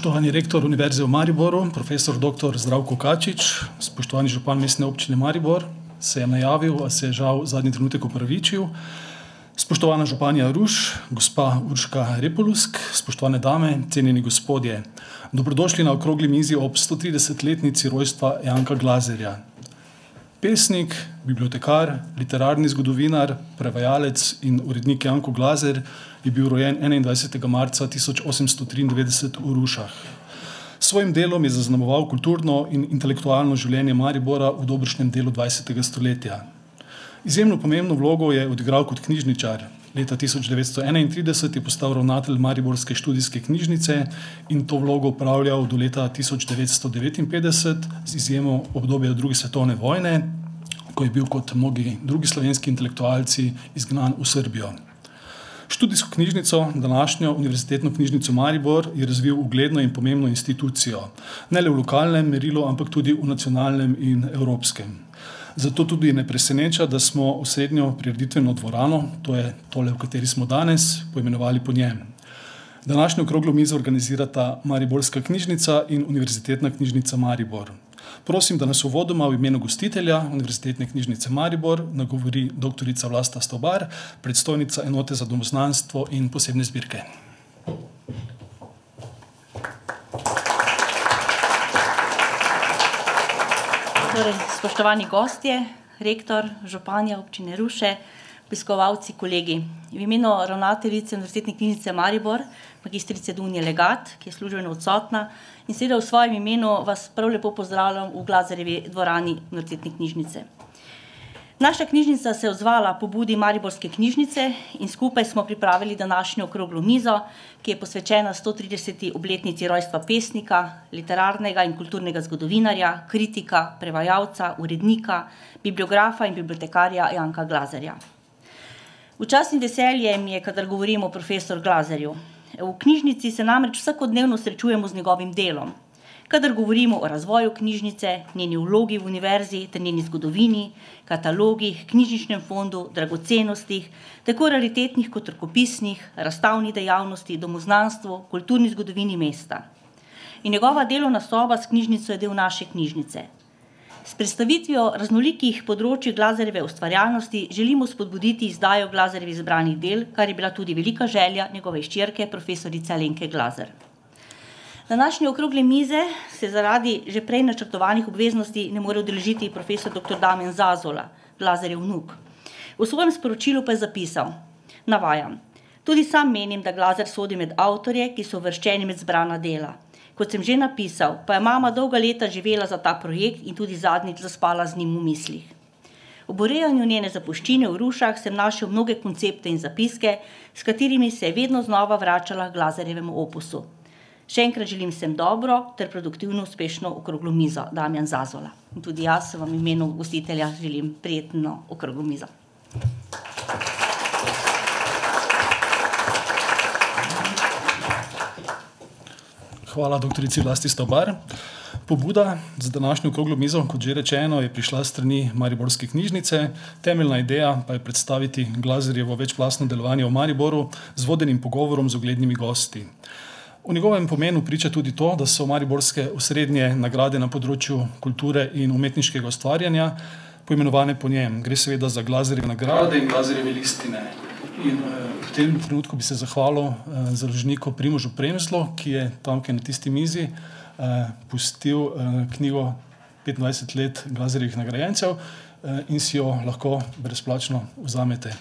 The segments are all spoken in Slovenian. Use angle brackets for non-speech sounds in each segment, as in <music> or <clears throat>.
Spoštovani rektor Univerze v Mariboru, profesor dr. Zdravko Kačič, spoštovani župan mestne občine Maribor, se je najavil, a se je žal zadnji trenutek upravičil. Spoštovana županja Ruš, gospa Urška Repolusk, spoštovane dame, cenjeni gospodje, dobrodošli na okrogli mizi ob 130-letnici rojstva Janka Glazerja. Pesnik, bibliotekar, literarni zgodovinar, prevajalec in urednik Janko Glazer je bil rojen 21. marca 1893 v Rušah. S svojim delom je zaznamoval kulturno in intelektualno življenje Maribora v dobršnem delu 20. stoletja. Izjemno pomembno vlogo je odigral kot knjižničar. Leta 1931 je postal ravnatelj Mariborske študijske knjižnice in to vlogo upravljal do leta 1959, z izjemo obdobja druge svetovne vojne, ko je bil kot mnogi drugi slovenski intelektualci izgnan v Srbijo. Študijsko knjižnico, današnjo Univerzitetno knjižnico Maribor, je razvil ugledno in pomembno institucijo, ne le v lokalnem merilu, ampak tudi v nacionalnem in evropskem. Zato tudi ne preseneča, da smo osrednjo prireditveno dvorano, to je tole, v kateri smo danes, poimenovali po njem. Današnjo okroglo mizo organizirata Mariborska knjižnica in Univerzitetna knjižnica Maribor. Prosim, da nas uvodoma v imenu gostitelja Univerzitetne knjižnice Maribor nagovori doktorica Vlasta Stobar, predstojnica enote za domoznanstvo in posebne zbirke. Torej, spoštovani gostje, rektor, županja občine Ruše, obiskovalci, kolegi. V imenu ravnateljice Univerzitetne knjižnice Maribor, magistrice Dunje Legat, ki je službeno odsotna, in seveda v svojem imenu vas prav lepo pozdravljam v Glazerjevi dvorani Univerzitetne knjižnice. Naša knjižnica se je odzvala pobudi Mariborske knjižnice in skupaj smo pripravili današnjo okroglo mizo, ki je posvečena stotrideseti obletnici rojstva pesnika, literarnega in kulturnega zgodovinarja, kritika, prevajalca, urednika, bibliografa in bibliotekarja Janka Glazerja. V čast in veselje mi je, kadar govorim o profesor Glazerju. V knjižnici se namreč vsakodnevno srečujemo z njegovim delom. Kadar govorimo o razvoju knjižnice, njeni vlogi v univerzi ter njeni zgodovini, katalogih, knjižničnem fondu, dragocenostih, tako raritetnih kot rokopisnih, razstavni dejavnosti, domoznanstvu, kulturni zgodovini mesta. In njegova delovna soba s knjižnico je del naše knjižnice. S predstavitvijo raznolikih področij Glazerjeve ustvarjalnosti želimo spodbuditi izdajo Glazerjevih zbranih del, kar je bila tudi velika želja njegove hčerke, profesorice Alenke Glazer. Današnje okrogle mize se zaradi že prej načrtovanih obveznosti ne more udeležiti profesor doktor Damjan Zazola, Glazerjev vnuk. V svojem sporočilu pa je zapisal, navajam: "Tudi sam menim, da Glazer sodi med avtorje, ki so uvrščeni med zbrana dela. Kot sem že napisal, pa je mama dolga leta živela za ta projekt in tudi zadnjič zaspala z njim v mislih. Ob urejanju njene zapuščine v Rušah sem našel mnoge koncepte in zapiske, s katerimi se je vedno znova vračala Glazerjevemu opusu. Še enkrat želim vsem dobro ter produktivno, uspešno okroglo mizo, Damjan Zazola. In tudi jaz vam v imenu gostitelja želim prijetno okroglo mizo. Hvala doktorici Vlasti Stobar. Pobuda za današnjo okroglo mizo, kot že rečeno, je prišla strani Mariborske knjižnice, temeljna ideja pa je predstaviti Glazerjevo večplastno delovanje v Mariboru z vodenim pogovorom z uglednimi gosti. O njegovem pomenu priča tudi to, da so mariborske osrednje nagrade na področju kulture in umetniškega ustvarjanja poimenovane po njem. Gre seveda za Glazerjeve nagrade in Glazerjeve listine. In v tem trenutku bi se zahvalil založniku Primožu Premzlu, ki je tamkaj na tisti mizi pustil knjigo Petindvajset let Glazerjevih nagrajencev in si jo lahko brezplačno vzamete.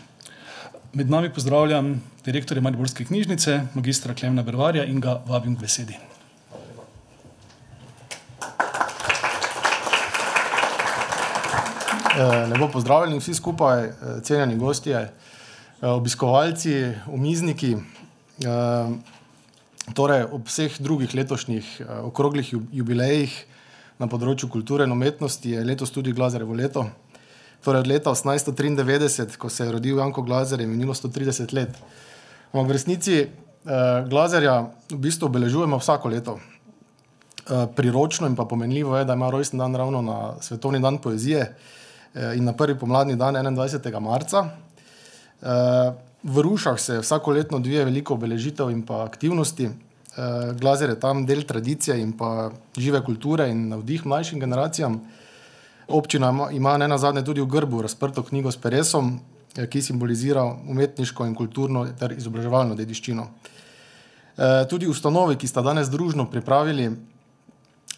Med nami pozdravljam direktorja Mariborske knjižnice, magistra Klemna Bervarja, in ga vabim k besedi. lepo pozdravljeni vsi skupaj, cenjeni gostje, obiskovalci, omizniki. Torej ob vseh drugih letošnjih okroglih jubilejih na področju kulture in umetnosti je letos tudi Glazerjevo leto. Torej od leta osemnajststo triindevetdeset, ko se je rodil Janko Glazer, je minilo sto trideset let. Ampak v resnici Glazerja v bistvu obeležujemo vsako leto. Priročno in pa pomenljivo je, da ima rojstni dan ravno na svetovni dan poezije in na prvi pomladni dan, enaindvajsetega marca. V Rušah se vsakoletno odvija veliko obeležitev in pa aktivnosti. Glazer je tam del tradicije in pa žive kulture in navdih mlajšim generacijam. Občina ima ne na zadnje tudi v grbu razprto knjigo s Peresom, ki simbolizira umetniško in kulturno ter izobraževalno dediščino. Tudi ustanovi, ki sta danes družno pripravili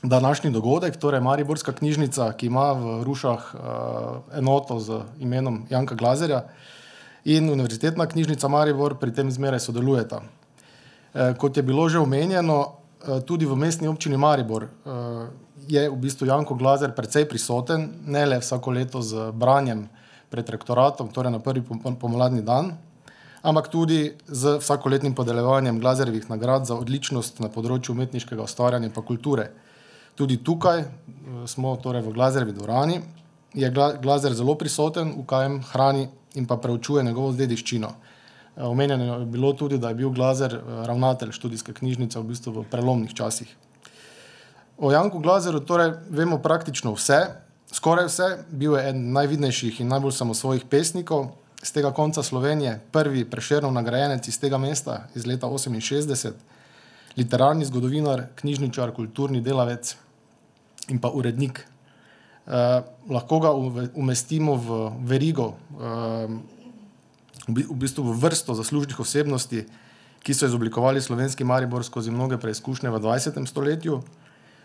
današnji dogodek, torej Mariborska knjižnica, ki ima v Rušah enoto z imenom Janka Glazerja, in Univerzitetna knjižnica Maribor pri tem zmeraj sodelujeta. Kot je bilo že omenjeno, tudi v Mestni občini Maribor je v bistvu Janko Glazer precej prisoten, ne le vsako leto z branjem pred rektoratom, torej na prvi pomladni dan, ampak tudi z vsakoletnim podeljevanjem Glazerjevih nagrad za odličnost na področju umetniškega ustvarjanja pa kulture. Tudi tukaj smo torej v Glazerjevi dvorani, je Glazer zelo prisoten, v kajem hrani in pa preučuje njegovo dediščino. Omenjeno je bilo tudi, da je bil Glazer ravnatelj študijske knjižnice v bistvu v prelomnih časih. O Janku Glazerju torej vemo praktično vse, skoraj vse, bil je eden najvidnejših in najbolj samosvojih pesnikov s tega konca Slovenije, prvi Prešernov nagrajenec iz tega mesta iz leta oseminšestdeset, literarni zgodovinar, knjižničar, kulturni delavec in pa urednik. Lahko ga umestimo v verigo, v bistvu v vrsto zaslužnih osebnosti, ki so izoblikovali slovenski Maribor skozi mnoge preizkušnje v dvajsetem stoletju.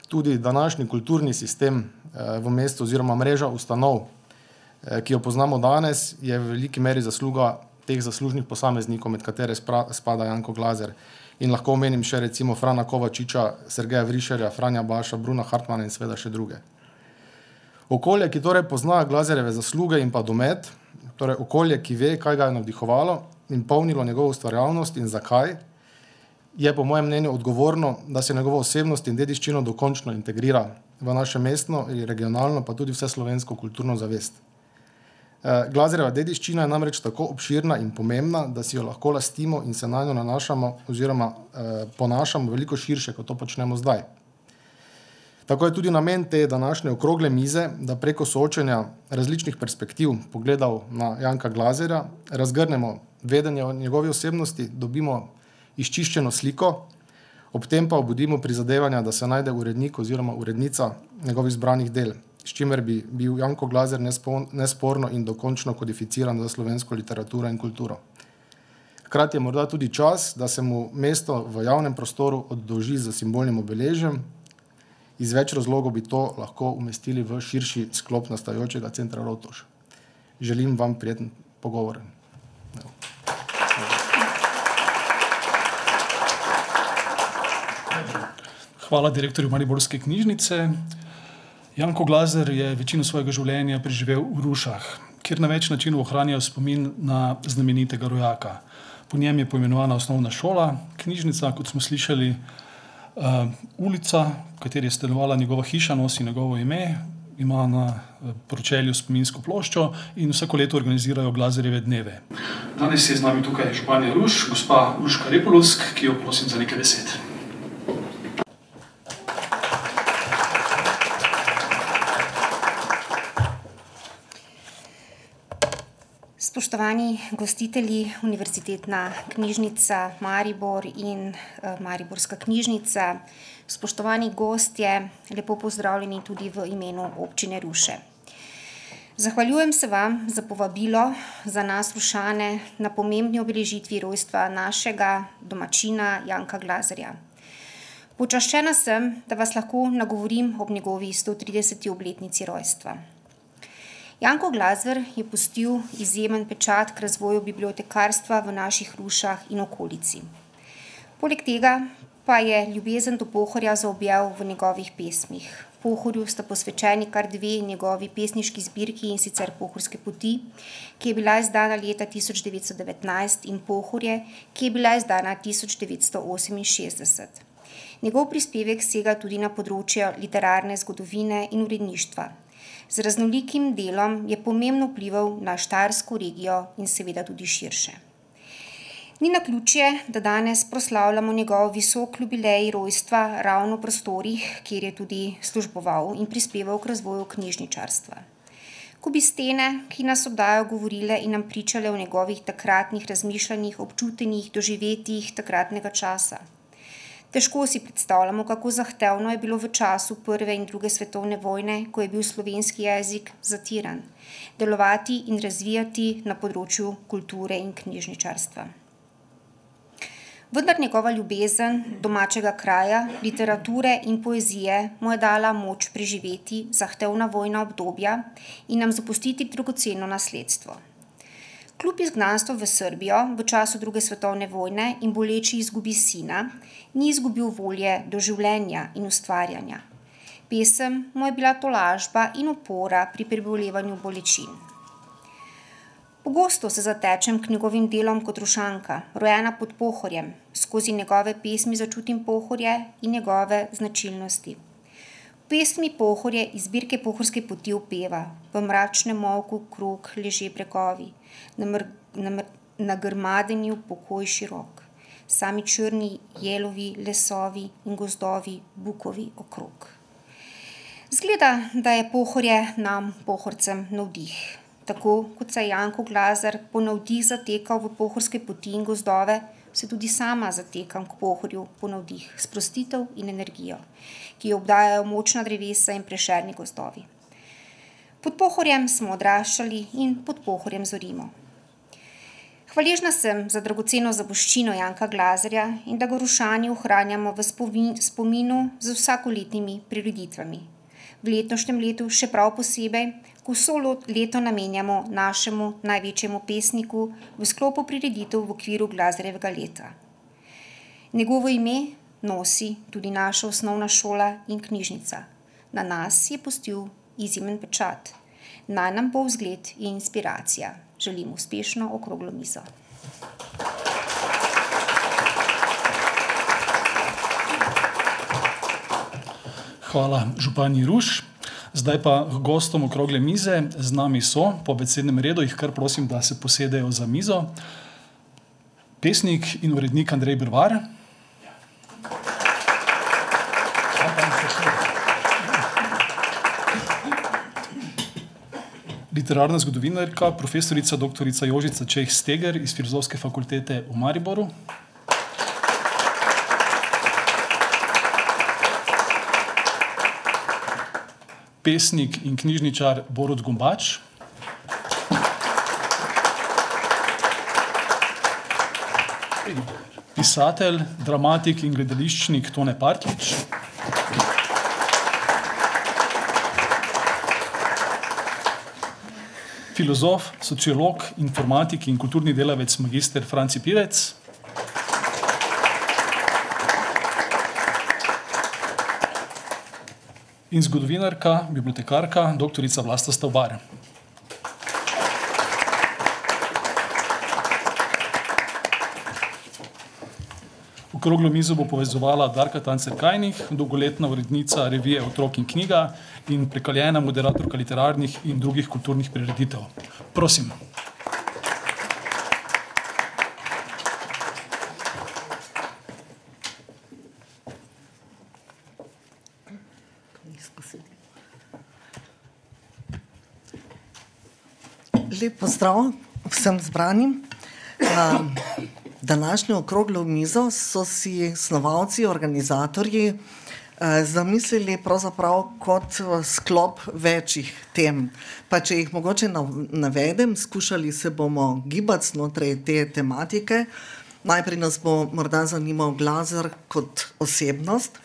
Tudi današnji kulturni sistem v mestu oziroma mreža ustanov, ki jo poznamo danes, je v veliki meri zasluga teh zaslužnih posameznikov, med katere spada Janko Glazer. In lahko omenim še recimo Frana Kovačiča, Sergeja Vrišarja, Franja Baša, Bruna Hartmana in seveda še druge. Okolje, ki torej pozna Glazerjeve zasluge in pa domet, torej okolje, ki ve, kaj ga je navdihovalo in polnilo njegovo ustvarjalnost in zakaj, je po mojem mnenju odgovorno, da se njegovo osebnost in dediščino dokončno integrira v naše mestno in regionalno pa tudi vseslovensko kulturno zavest. Glazerjeva dediščina je namreč tako obširna in pomembna, da si jo lahko lastimo in se nanjo nanašamo oziroma ponašamo veliko širše, kot to počnemo zdaj. Tako je tudi namen te današnje okrogle mize, da preko soočenja različnih perspektiv, pogledov na Janka Glazerja, razgrnemo vedenje o njegovi osebnosti, dobimo izčiščeno sliko, ob tem pa obudimo prizadevanja, da se najde urednik oziroma urednica njegovih zbranih del, s čimer bi bil Janko Glazer nesporno in dokončno kodificiran v slovensko literaturo in kulturo. Hkrati je morda tudi čas, da se mu mesto v javnem prostoru oddolži s simbolnim obeležjem. Iz več razlogov bi to lahko umestili v širši sklop nastajajočega Centra Rotovž. Želim vam prijeten pogovor. Hvala direktorju mariborske knjižnice. Janko Glazer je večino svojega življenja preživel v Rušah, kjer na več načinov ohranja spomin na znamenitega rojaka. Po njem je poimenovana osnovna šola, knjižnica, kot smo slišali, ulica, v kateri je stanovala njegova hiša, nosi njegovo ime, ima na pročelju spominsko ploščo in vsako leto organizirajo Glazerjeve dneve. Danes je z nami tukaj županja Ruš, gospa Urška Repoluzk, ki jo prosim za nekaj besed. Spoštovani gostitelji, Univerzitetna knjižnica Maribor in Mariborska knjižnica, spoštovani gostje, lepo pozdravljeni tudi v imenu Občine Ruše. Zahvaljujem se vam za povabilo za nas Rušane na pomembni obeležitvi rojstva našega domačina Janka Glazerja. Počaščena sem, da vas lahko nagovorim ob njegovi stotrideseti obletnici rojstva. Janko Glazer je pustil izjemen pečat k razvoju bibliotekarstva v naših Rušah in okolici. Poleg tega pa je ljubezen do Pohorja zaobjel v njegovih pesmih. Pohorju sta posvečeni kar dve njegovi pesniški zbirki, in sicer Pohorske poti, ki je bila izdana leta tisoč devetsto devetnajst, in Pohorje, ki je bila izdana tisoč devetsto oseminšestdeset. Njegov prispevek sega tudi na področje literarne zgodovine in uredništva. Z raznolikim delom je pomembno vplival na štajersko regijo in seveda tudi širše. Ni naključje, da danes proslavljamo njegov visoki jubilej rojstva ravno v prostorih, kjer je tudi služboval in prispeval k razvoju knjižničarstva. Ko bi stene, ki nas obdajajo, govorile in nam pričale o njegovih takratnih razmišljanjih, občutenjih, doživetjih takratnega časa. Težko si predstavljamo, kako zahtevno je bilo v času prve in druge svetovne vojne, ko je bil slovenski jezik zatiran, delovati in razvijati na področju kulture in knjižničarstva. Vendar njegova ljubezen domačega kraja, literature in poezije mu je dala moč preživeti zahtevna vojna obdobja in nam zapustiti dragoceno nasledstvo. Kljub izgnanstvu v Srbijo v času druge svetovne vojne in boleči izgubi sina, ni izgubil volje do življenja in ustvarjanja. Pesem mu je bila tolažba in opora pri prebolevanju bolečin. Pogosto se zatečem k njegovim delom kot rušanka, rojena pod pohorjem, skozi njegove pesmi začutim pohorje in njegove značilnosti. V pesmi Pohorje iz zbirke Pohorske poti upeva: V mračnem molku krog leže bregovi, na grmadenju pokoj širok, sami črni jelovi lesovi in gozdovi bukovi okrog. Zgleda, da je Pohorje nam Pohorcem navdih. Tako kot se je Janko Glazer po navdih zatekal v Pohorske poti in gozdove, se tudi sama zatekam k Pohorju po navdih, sprostitev in energijo, ki jo obdajajo močna drevesa in prešerni gozdovi. Pod Pohorjem smo odraščali in pod Pohorjem zorimo. Hvaležna sem za dragoceno zapuščino Janka Glazerja in da ga v Rušani ohranjamo v spominu z vsakoletnimi prireditvami. V letošnjem letu še prav posebej, ko vso leto namenjamo našemu največjemu pesniku v sklopu prireditev v okviru Glazerjevega leta. Njegovo ime nosi tudi naša osnovna šola in knjižnica. Na nas je pustil izjemen pečat. Naj nam bo vzgled in inspiracija. Želim uspešno okroglo mizo. Hvala, županji Ruš. Zdaj pa gostom okrogle mize, z nami so, po besednem redu, jih kar prosim, da se posedejo za mizo. Pesnik in urednik Andrej Brvar. Literarna zgodovinarka, profesorica dr. Jožica Čeh Steger iz Filozofske fakultete v Mariboru. pesnik in knjižničar Borod Gombač. Pisatelj, dramatik in gledališčnik Tone Partlič. Filozof, sociolog, informatik in kulturni delavec, magister Franci Pivec. in zgodovinarka, bibliotekarka, dr. Vlasta Stavbar. Okroglo mizo bo povezovala Darka Tancer-Kajnih, dolgoletna urednica revije Otrok in knjiga in prekaljena moderatorka literarnih in drugih kulturnih prireditev. Prosim. Lep pozdrav vsem zbranim. Um, današnjo okroglo mizo so si snovalci, organizatorji uh, zamislili pravzaprav kot sklop večjih tem. Pa če jih mogoče navedem, skušali se bomo gibati znotraj te tematike. Najprej nas bo morda zanimal glazer kot osebnost,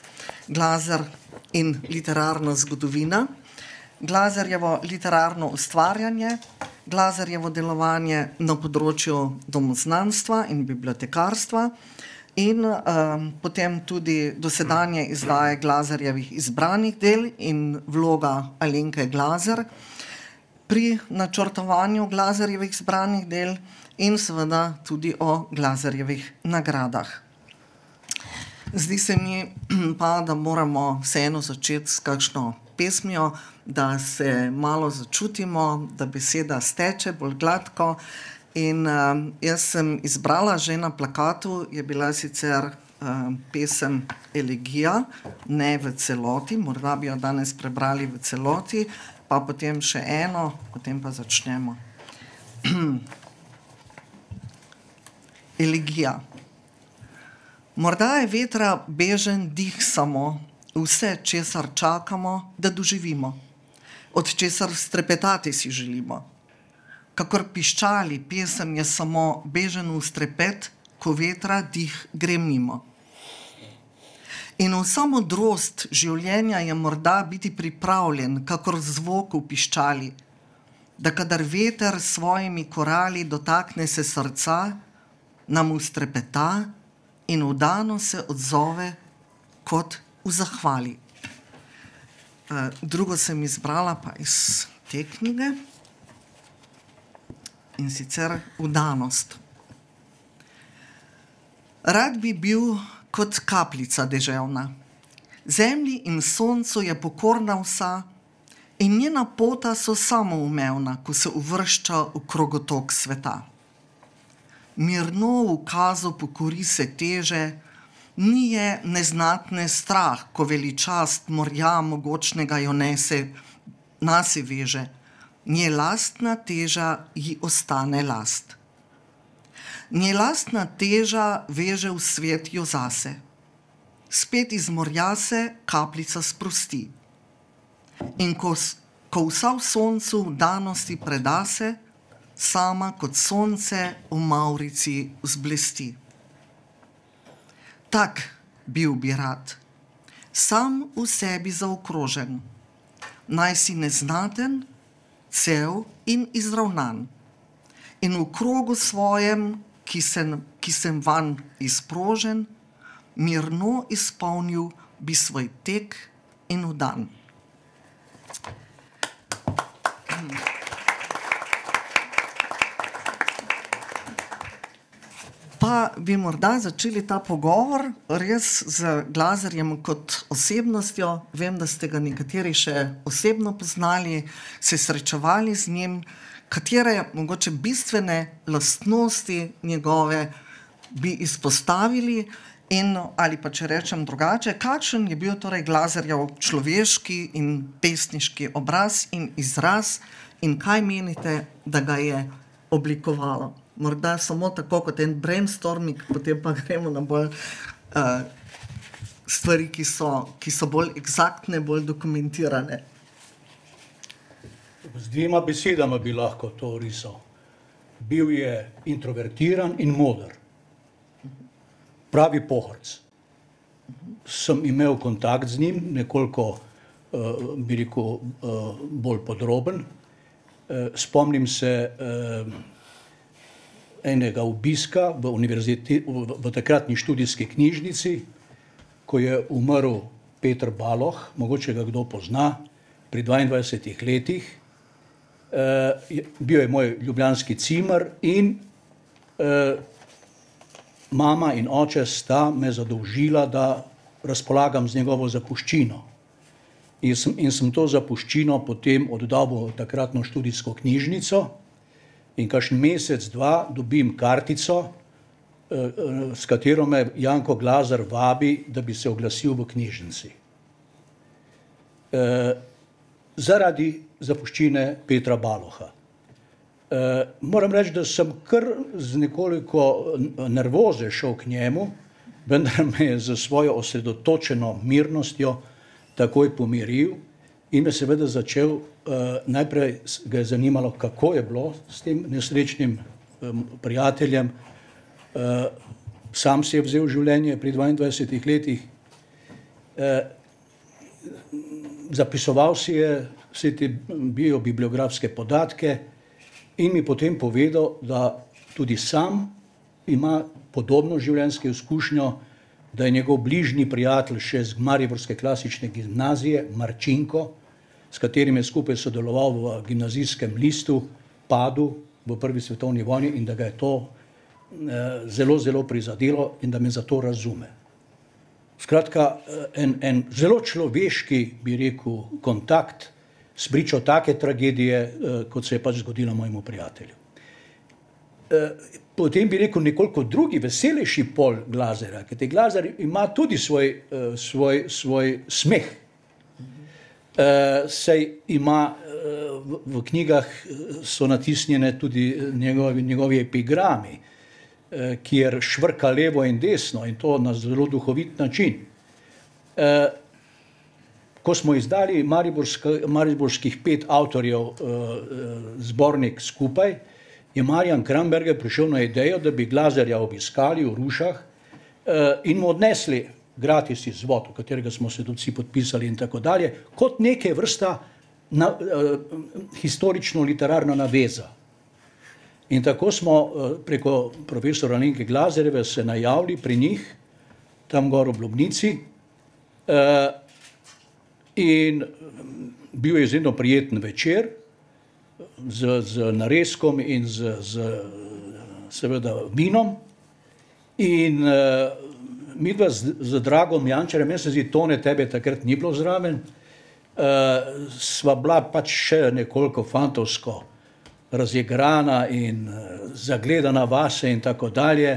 glazer in literarna zgodovina, glazerjevo literarno ustvarjanje, Glazerjevo delovanje na področju domoznanstva in bibliotekarstva, in um, potem tudi dosedanje izdaje Glazerjevih izbranih del in vloga Alenke Glazer pri načrtovanju Glazerjevih izbranih del, in seveda tudi o Glazerjevih nagradah. Zdi se mi <clears throat> pa, da moramo vseeno začeti s kakšno pesmijo, da se malo začutimo, da beseda steče bolj gladko. In uh, jaz sem izbrala že na plakatu, je bila sicer uh, pesem Elegija, ne v celoti, morda bi jo danes prebrali v celoti, pa potem še eno, potem pa začnemo. <clears throat> Elegija. Morda je vetra bežen dih samo, vse, česar čakamo, da doživimo, od česar strepetati si želimo. Kakor piščali, pesem je samo bežen v strepet, ko vetra dih gre mimo. In vsa modrost življenja je morda biti pripravljen, kakor zvok v piščali, da kadar veter s svojimi korali dotakne se srca, nam ustrepeta in vdano se odzove kot v zahvali. Uh, drugo sem izbrala pa iz te knjige in sicer vdanost. Rad bi bil kot kapljica deževna. Zemlji in soncu je pokorna vsa, in njena pota so samoumevna, ko se uvršča v krogotok sveta. Mirno v kazu pokori se teže, ni je neznatne strah, ko veličast morja mogočnega jo nese, nasi veže, nje lastna teža ji ostane last. Nje lastna teža veže v svet jo zase. Spet iz morja se kapljica sprosti. In ko, ko vsa v soncu danosti preda se, sama kot sonce v Maurici vzblesti tak bil bi rad, sam v sebi zaokrožen, naj si neznaten, cel in izravnan. In v krogu svojem, ki sem, ki sem van izprožen, mirno izpolnil bi svoj tek in vdan. Pa bi morda začeli ta pogovor res z Glazerjem kot osebnostjo. Vem, da ste ga nekateri še osebno poznali, se srečevali z njim, katere mogoče bistvene lastnosti njegove bi izpostavili. In, ali pa če rečem drugače, kakšen je bil torej Glazerjev človeški in pesniški obraz in izraz, in kaj menite, da ga je oblikovalo? Morda samo tako kot en brainstorming, potem pa gremo na bolj uh, stvari, ki so, ki so bolj eksaktne, bolj dokumentirane. Z dvema besedama bi lahko to risal. Bil je introvertiran in moder, pravi pohorc. Sem imel kontakt z njim, nekoliko, uh, bi rekel, uh, bolj podroben. Uh, spomnim se, uh, enega obiska v, v, v takratni študijski knjižnici, ko je umrl Petr Baloh, mogoče ga kdo pozna, pri 22 letih. E, bil je moj ljubljanski cimer in e, mama in oče sta me zadolžila, da razpolagam z njegovo zapuščino. In sem, in sem to zapuščino potem oddal v takratno študijsko knjižnico in kašen mesec, dva dobim kartico, eh, eh, s katero me Janko Glazar vabi, da bi se oglasil v knjižnici. Eh, zaradi zapuščine Petra Baloha. Moram reči, da sem kar z nekoliko nervoze šel k njemu, vendar me je za svojo osredotočeno mirnostjo takoj pomiril in me seveda začel uh, najprej ga je zanimalo, kako je bilo s tem nesrečnim um, prijateljem. Uh, sam si je vzel življenje pri 22 letih, uh, zapisoval si je vse te biobibliografske podatke in mi potem povedal, da tudi sam ima podobno življenjsko izkušnjo, da je njegov bližnji prijatelj še z Mariborske klasične gimnazije, Marčinko, s katerim je skupaj sodeloval v gimnazijskem listu, padu v prvi svetovni vojni in da ga je to eh, zelo, zelo prizadelo in da me zato razume. Skratka, eh, en, en zelo človeški, bi rekel, kontakt s pričo take tragedije, eh, kot se je pač zgodila mojemu prijatelju. Potem bi rekel nekoliko drugi, veselejši pol glazera, ker te glazer ima tudi svoj, svoj, svoj smeh, Uh, sej ima uh, v, v knjigah so natisnjene tudi njegovi, njegovi epigrami. eh, kjer švrka levo in desno in to na zelo duhovit način. Eh, ko smo izdali mariborskih pet avtorjev zbornik skupaj, je Marjan Kramberger prišel na idejo, da bi Glazerja obiskali v Rušah in mu odnesli gratis izvod, v katerega smo se tudi vsi podpisali in tako dalje, kot neke vrsta na, uh, historično-literarna naveza. In tako smo uh, preko profesora Lenke Glazereve se najavili pri njih, tam gor v Blobnici, uh, in bil je izredno prijeten večer z, z narezkom in z, z seveda vinom. In uh, mi dva z, z Dragom Jančarjem, jaz se zdi, tone tebe takrat ni bilo zraven, uh, sva bila pač še nekoliko fantovsko razigrana in uh, zagledana vase in tako dalje.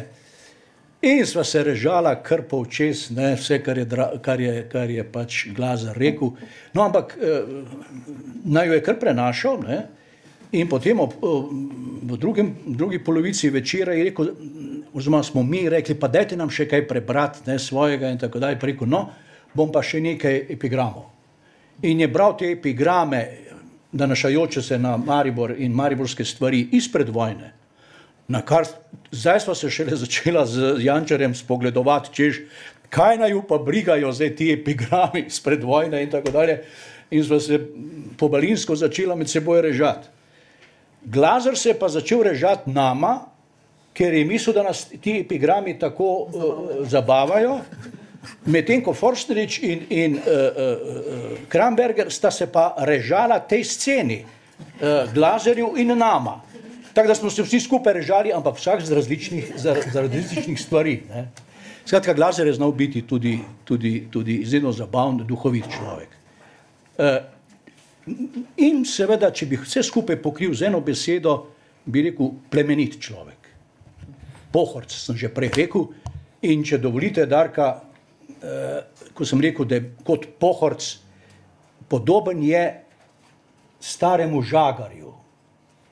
In sva se režala kar po čez, ne, vse, kar je, kar je, kar je pač glazar rekel. No, ampak eh, naj jo je kar prenašal, ne, in potem ob, v drugem, drugi polovici večera je rekel, oziroma smo mi rekli, pa dajte nam še kaj prebrati, ne svojega in tako dalje. Rekel, no, bom pa še nekaj epigramov. In je bral te epigrame, nanašajoče se na Maribor in mariborske stvari izpred vojne. Na kar zdaj smo se šele začela z Jančarjem spogledovati, češ, kaj naj pa brigajo zdaj ti epigrami izpred vojne in tako dalje. In smo se pobalinsko začela med seboj režati. Glazer se je pa začel režati nama, ker je mislil, da nas ti epigrami tako uh, zabavajo, medtem ko Forstnerič in, in uh, uh, Kramberger sta se pa režala tej sceni, uh, Glazerju in nama. Tako da smo se vsi skupaj režali, ampak vsak z različnih, z različnih stvari. Ne. Skratka, Glazer je znal biti tudi, tudi, tudi izredno zabaven, duhovit človek. Uh, in seveda, če bi vse skupaj pokril z eno besedo, bi rekel plemenit človek pohorc, sem že prej rekel. In če dovolite, Darka, eh, ko sem rekel, da je kot pohorc podoben je staremu žagarju,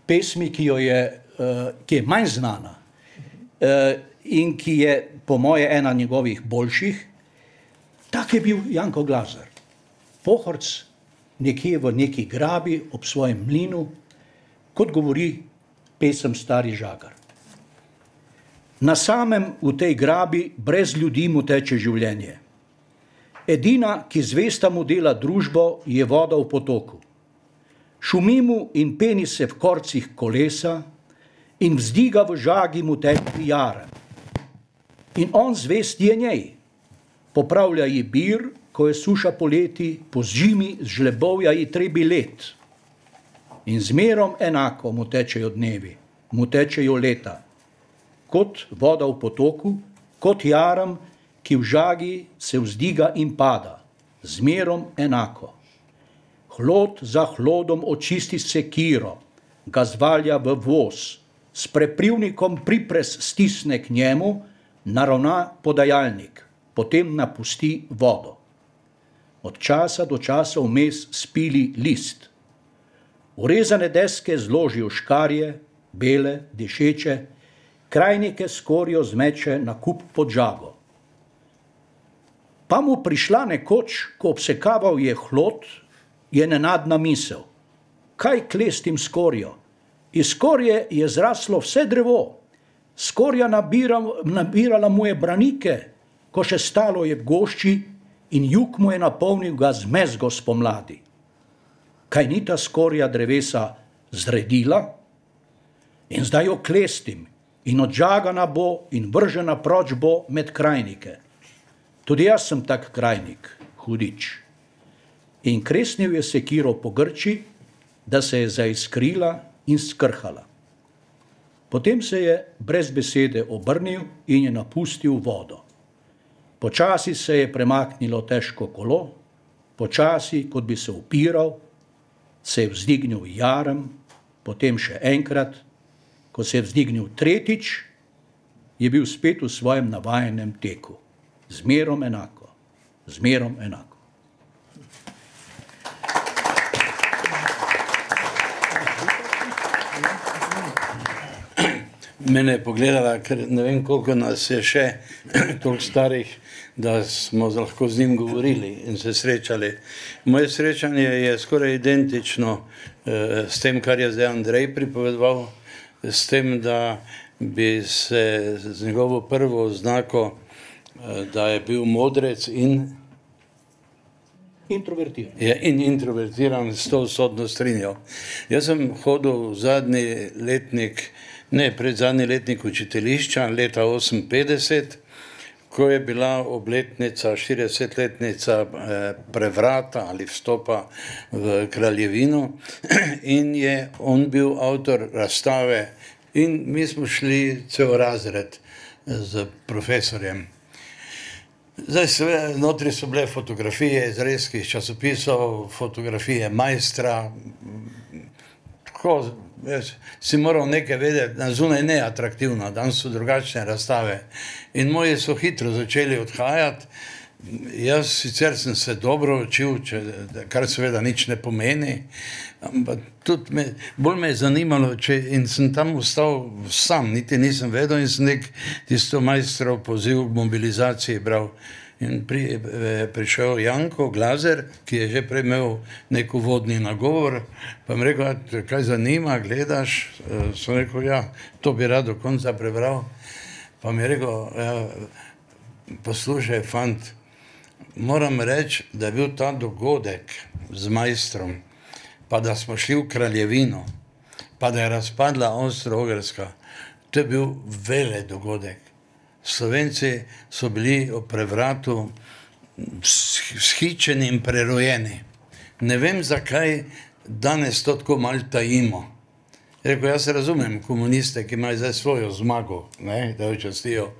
pesmi, ki, je, eh, ki je manj znana eh, in ki je, po moje, ena njegovih boljših, tak je bil Janko Glazer. Pohorc nekje v neki grabi ob svojem mlinu, kot govori pesem Stari žagar. Na samem v tej grabi brez ljudi mu teče življenje. Edina, ki zvesta mu dela družbo, je voda v potoku. Šumi mu in peni se v korcih kolesa in vzdiga v žagi mu teče jara. In on zvest je njej. Popravlja ji bir, ko je suša poleti, po zimi žlebovja ji trebi let. In zmerom enako mu tečejo dnevi, mu tečejo leta kot voda v potoku, kot jaram, ki v žagi se vzdiga in pada, zmerom enako. Hlod za hlodom očisti sekiro, ga zvalja v voz, s preprivnikom pripres stisne k njemu, naravna podajalnik, potem napusti vodo. Od časa do časa vmes spili list. Urezane deske zložijo škarje, bele, dešeče, krajnike skorijo zmeče na kup pod žago. Pa mu prišla nekoč, ko obsekaval je hlod, je nenadna misel. Kaj klestim skorijo? Iz skorje je zraslo vse drevo, skorja nabira, nabirala mu je branike, ko še stalo je v gošči in jug mu je napolnil ga z mezgo spomladi. Kaj ni ta skorja drevesa zredila? In zdaj jo klestim in odžagana bo in vržena proč bo med krajnike. Tudi jaz sem tak krajnik, hudič. In kresnil je sekiro po grči, da se je zaiskrila in skrhala. Potem se je brez besede obrnil in je napustil vodo. Počasi se je premaknilo težko kolo, počasi, kot bi se upiral, se je vzdignil jarem, potem še enkrat ko se je vzdignil tretjič, je bil spet v svojem navajenem teku, zmerom enako, zmerom enako. Mene je pogledala, ker ne vem, koliko nas je še <clears throat> toliko starih, da smo lahko z njim govorili in se srečali. Moje srečanje je skoraj identično eh, s tem, kar je zdaj Andrej pripovedoval, s tem, da bi se z njegovo prvo znako, eh, da je bil modrec in Introvertiran. Je in introvertiran, s to sodno strinjal. Jaz sem hodil v zadnji letnik, ne pred zadnji letnik učiteljišča, leta 58, ko je bila obletnica, 40-letnica eh, prevrata ali vstopa v kraljevino <clears throat> in je on bil avtor razstave in mi smo šli cel razred z profesorjem. Zdaj, seveda, notri so bile fotografije iz reskih časopisov, fotografije majstra. Tako, jaz si moral nekaj vedeti, na zunaj je neatraktivno, danes so drugačne razstave. In moji so hitro začeli odhajati. Jaz sicer sem se dobro učil, če, kar seveda nič ne pomeni, ampak me, bolj me je zanimalo, če in sem tam ostal sam, niti nisem vedel in sem nek tisto majstrov poziv k mobilizaciji bral. In pri, prišel Janko Glazer, ki je že prej imel nek uvodni nagovor, pa mi rekel, kaj zanima, gledaš, sem rekel, ja, to bi rad do konca prebral. Pa mi je rekel, ja, poslušaj, fant, moram reči, da je bil ta dogodek z majstrom, pa da smo šli v kraljevino, pa da je razpadla Avstro-Ogrska, to je bil vele dogodek. Slovenci so bili ob prevratu shičeni in prerojeni. Ne vem, zakaj danes to tako malo tajimo. Rekel, jaz razumem komuniste, ki imajo zdaj svojo zmago, ne, da jo častijo.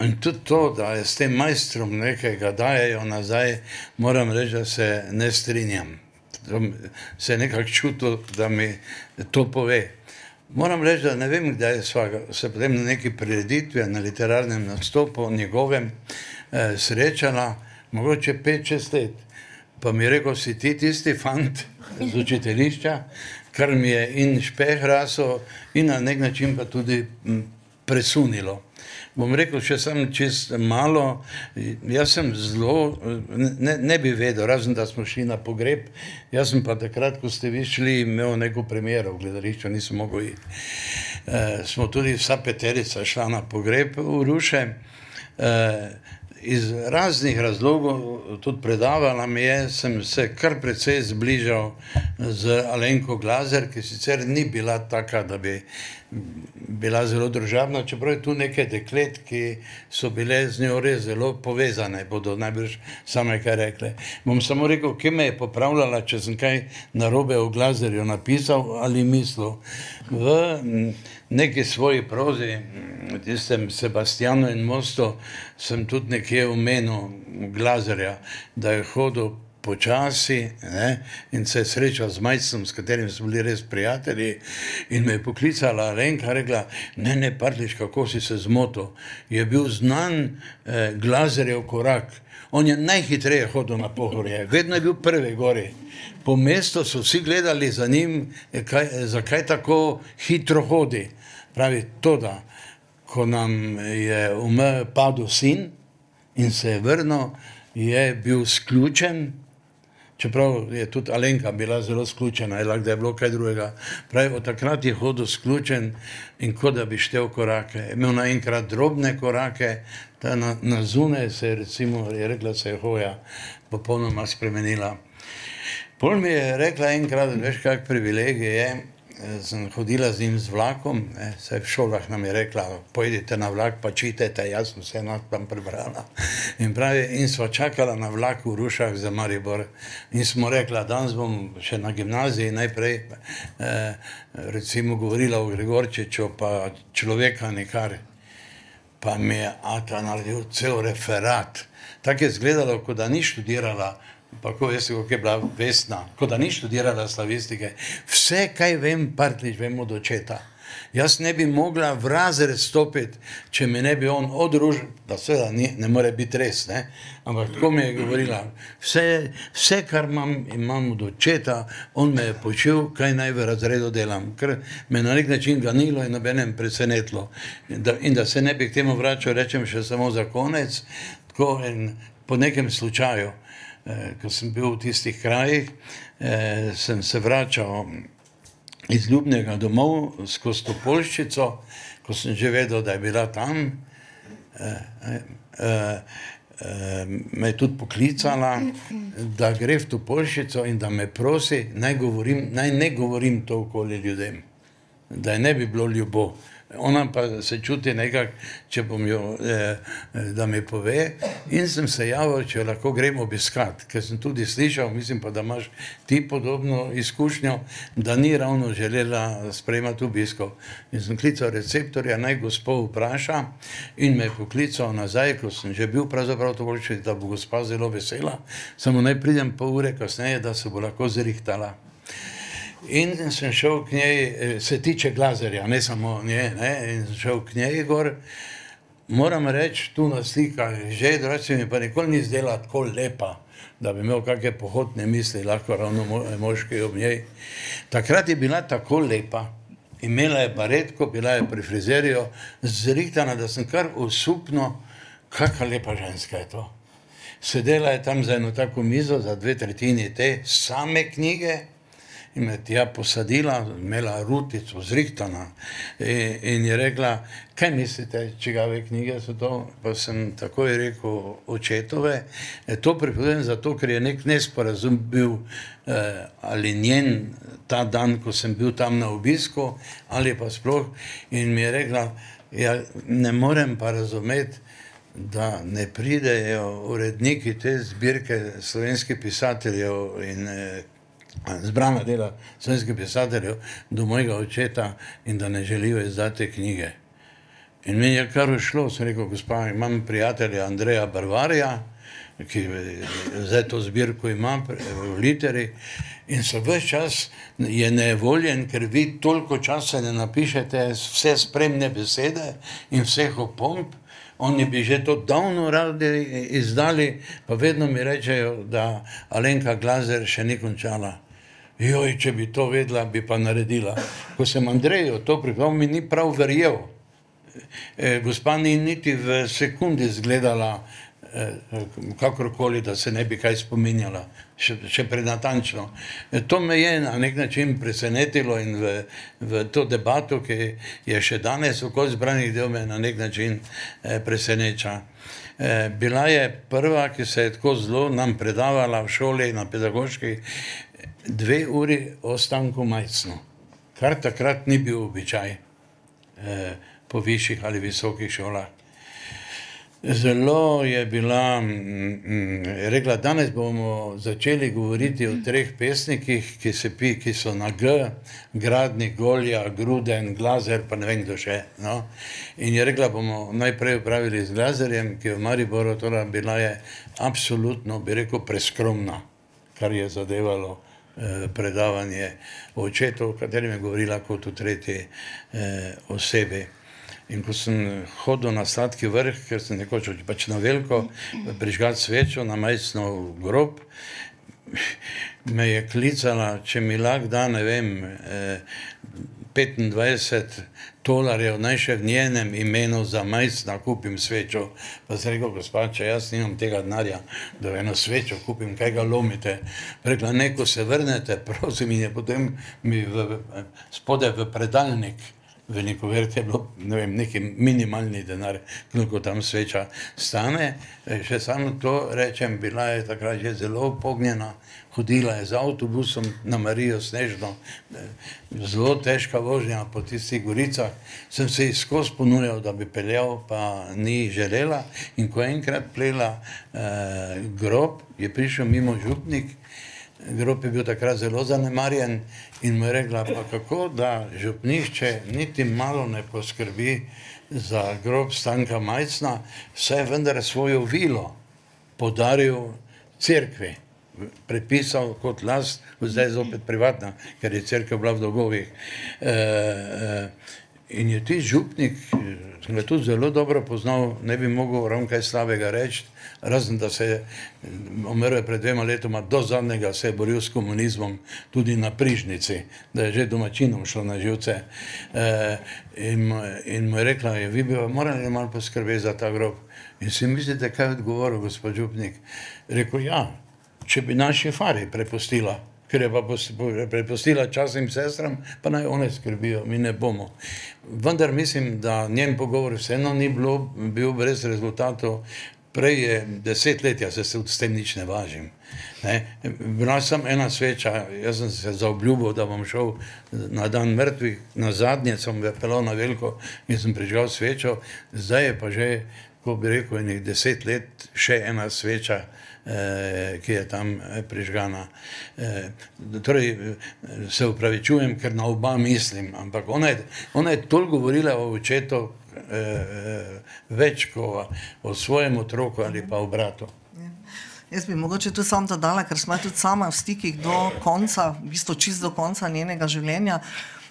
In tudi to, da je s tem majstrom nekaj, ga dajo nazaj, moram reči, da se ne strinjam. Se je nekako čutil, da mi to pove. Moram reči, da ne vem, kdaj sva se potem na neki prireditvi, na literarnem nastopu njegovem eh, srečala, mogoče pet, šest let. Pa mi je rekel, si ti tisti fant z učiteljišča, kar mi je in špeh raso in na nek način pa tudi presunilo bom rekel, če sem čist malo, jaz sem zelo, ne, ne bi vedel, razen da smo šli na pogreb, jaz sem pa takrat, ko ste vi šli, imel neko premjero v gledališču, nisem mogel iti. E, smo tudi vsa peterica šla na pogreb v Ruše. E, iz raznih razlogov, tudi predavala mi je, sem se kar precej zbližal z Alenko Glazer, ki sicer ni bila taka, da bi bila zelo družabna, čeprav je tu nekaj deklet, ki so bile z njo res zelo povezane, bodo najbrž same kaj rekle. Bom samo rekel, kje me je popravljala, če sem kaj narobe v Glazerju napisal ali mislil. V neki svoji prozi, tistem Sebastianu in Mostu, sem tudi nekje omenil Glazerja, da je hodil počasi ne, in se je srečal z majcem, s katerim smo bili res prijatelji in me je poklicala Renka, rekla, ne, ne, parliš, kako si se zmotil. Je bil znan eh, Glazerjev korak, on je najhitreje hodil na pohorje, vedno je bil prvi gori. Po mestu so vsi gledali za njim, kaj, zakaj tako hitro hodi. Pravi to, da ko nam je umrl padel sin in se je vrnil, je bil sključen, čeprav je tudi Alenka bila zelo sključena, je lahko, da je bilo kaj drugega. Pravi, od takrat je hodil sključen in kot da bi štel korake. Imel naenkrat drobne korake, ta na, na zune se je recimo, je rekla, se je hoja popolnoma spremenila. Pol mi je rekla enkrat, veš, kak privilegij je, sem hodila z njim z vlakom, se v šolah nam je rekla, pojdite na vlak, pa čitajte, jaz sem se eno tam prebrala. <laughs> In pravi, in sva čakala na vlak v Rušah za Maribor. In smo rekla, danes bom še na gimnaziji najprej eh, recimo govorila o Gregorčiču, pa človeka nekar. Pa mi je Ata naredil cel referat. Tako je izgledalo, kot da ni študirala pa ko veste, kako je bila vesna, kot da ni študirala slavistike. Vse, kaj vem, partlič vem od očeta. Jaz ne bi mogla v razred stopiti, če me ne bi on odružil, da seveda ni, ne more biti res, ne? ampak tako mi je govorila, vse, vse kar imam, imam od očeta, on me je počel, kaj naj v razredu delam, ker me na nek način ganilo in nobenem presenetilo. In da, in da se ne bi k temu vračal, rečem še samo za konec, tako in po nekem slučaju, ko sem bil v tistih krajih, eh, sem se vračal iz Ljubnega domov skozi to polščico, ko sem že vedel, da je bila tam. Eh, eh, eh, Me je tudi poklicala, da gre v to polšico in da me prosi, naj, govorim, naj ne govorim to okoli ljudem, da je ne bi bilo ljubo. Ona pa se čuti nekako, če bom jo, eh, da mi pove. In sem se javil, če lahko gremo obiskat, ker sem tudi slišal, mislim pa, da imaš ti podobno izkušnjo, da ni ravno želela sprejemati obiskov. In sem klical receptorja, naj gospod vpraša in me je poklical nazaj, ko sem že bil pravzaprav to boljši, da bo gospa zelo vesela, samo naj pridem pol ure kasneje, da se bo lahko zrihtala. In sem šel k njej, eh, se tiče glazerja, ne samo nje, ne, in sem šel k njej gor. Moram reči, tu na slikah, že drugače mi pa nikoli ni zdela tako lepa, da bi imel kakšne pohodne misli, lahko ravno mo- moški ob njej. Takrat je bila tako lepa, imela je baretko, bila je pri frizerju, zrihtana, da sem kar osupno, kakšna lepa ženska je to. Sedela je tam za eno tako mizo, za dve tretjini te same knjige, in me tja posadila, imela rutico, zrihtana. In, in je rekla, kaj mislite, čigave knjige so to? Pa sem takoj rekel, očetove. E, to pripovedujem zato, ker je nek nesporazum bil eh, ali njen ta dan, ko sem bil tam na obisku, ali pa sploh. In mi je rekla, ja, ne morem pa razumeti, da ne pridejo uredniki te zbirke slovenskih pisateljev in eh, zbrana dela slovenskih pisateljev do mojega očeta in da ne želijo izdati knjige. In mi je kar ušlo, sem rekel, gospa, imam prijatelja Andreja Barvarja, ki zdaj to zbirko ima v literi in se vse čas je nevoljen, ker vi toliko časa ne napišete vse spremne besede in vseh opomb, oni bi že to davno radi izdali, pa vedno mi rečejo, da Alenka Glazer še ni končala. Joj, če bi to vedela, bi pa naredila. Ko sem Andreju to pripravil, mi ni prav verjel. Eh, Gospa ni niti v sekundi zgledala, eh, kakorkoli, da se ne bi kaj spominjala, še, še prenatančno. Eh, To me je na nek način presenetilo in v, v to debato, ki je še danes okoli zbranih del, me na nek način eh, preseneča. Eh, Bila je prva, ki se je tako zelo nam predavala v šoli na pedagoški dve uri o stanku majcno, kar takrat ni bil običaj eh, po višjih ali visokih šolah. Zelo je bila, mm, mm, je rekla, danes bomo začeli govoriti o treh pesnikih, ki, se pi, ki so na G, Gradnik, Golja, Gruden, Glazer, pa ne vem kdo še. No? In je rekla, bomo najprej upravili z Glazerjem, ki je v Mariboru, torej bila je absolutno, bi rekel, preskromna, kar je zadevalo predavanje o očetu, o katerem je govorila kot o tretji eh, osebi. In ko sem hodil na sladki vrh, ker sem nekoč pač na veliko prižgal svečo na majsno grob, me je klicala, če mi lahko da, ne vem, eh, 25 tolarjev, naj še v njenem imenu za majsna kupim svečo. Pa sem rekel, gospod, če jaz nimam tega denarja, da eno svečo kupim, kaj ga lomite. Rekla, ne, ko se vrnete, prosim, in je potem mi v, spode v predalnik veliko verjete, je bilo ne vem, neki minimalni denar, koliko tam sveča stane. E, Še samo to rečem, bila je takrat že zelo pognjena, hodila je z avtobusom na Marijo Snežno, e, zelo težka vožnja po tistih goricah. Sem se skozi ponujal, da bi peljal, pa ni želela. In ko je enkrat plela eh, grob, je prišel mimo župnik, Grob je bil takrat zelo zanemarjen in mu je rekla, pa kako, da župnišče niti malo ne poskrbi za grob Stanka Majcna, saj je vendar svojo vilo podaril cerkvi, prepisal kot last, zdaj je zopet privatna, ker je cerkev bila v dolgovih. E, e, in je ti župnik, sem ga tudi zelo dobro poznal, ne bi mogel ravno kaj slabega reči, razen da se je umrl pred dvema letoma, do zadnjega se je boril s komunizmom tudi na Prižnici, da je že domačinom šlo na živce. E, in, in mu je rekla, je, vi bi morali malo poskrbeti za ta grob. In si mislite, kaj je odgovoril gospod župnik? Rekel, ja, če bi naši fari prepustila, ker je pa prepustila časnim sestram, pa naj one skrbijo, mi ne bomo. Vendar mislim, da njen pogovor vseeno ni bilo, bil brez rezultatov. Prej je desetletja, se s tem nič ne važim. Ne? Bila sem ena sveča, jaz sem se zaobljubil, da bom šel na dan mrtvih, na zadnje sem pelal na veliko in sem prižgal svečo, zdaj je pa že, ko bi rekel, enih deset let še ena sveča, eh, ki je tam eh, prižgana. Eh, torej, se upravičujem, ker na oba mislim, ampak ona je, ona je toliko govorila o očetu, eh, več kot o svojem otroku ali pa o bratu. Jaz bi mogoče tudi sam dodala, ker smo tudi sama v stikih do konca, v bistvu čist do konca njenega življenja,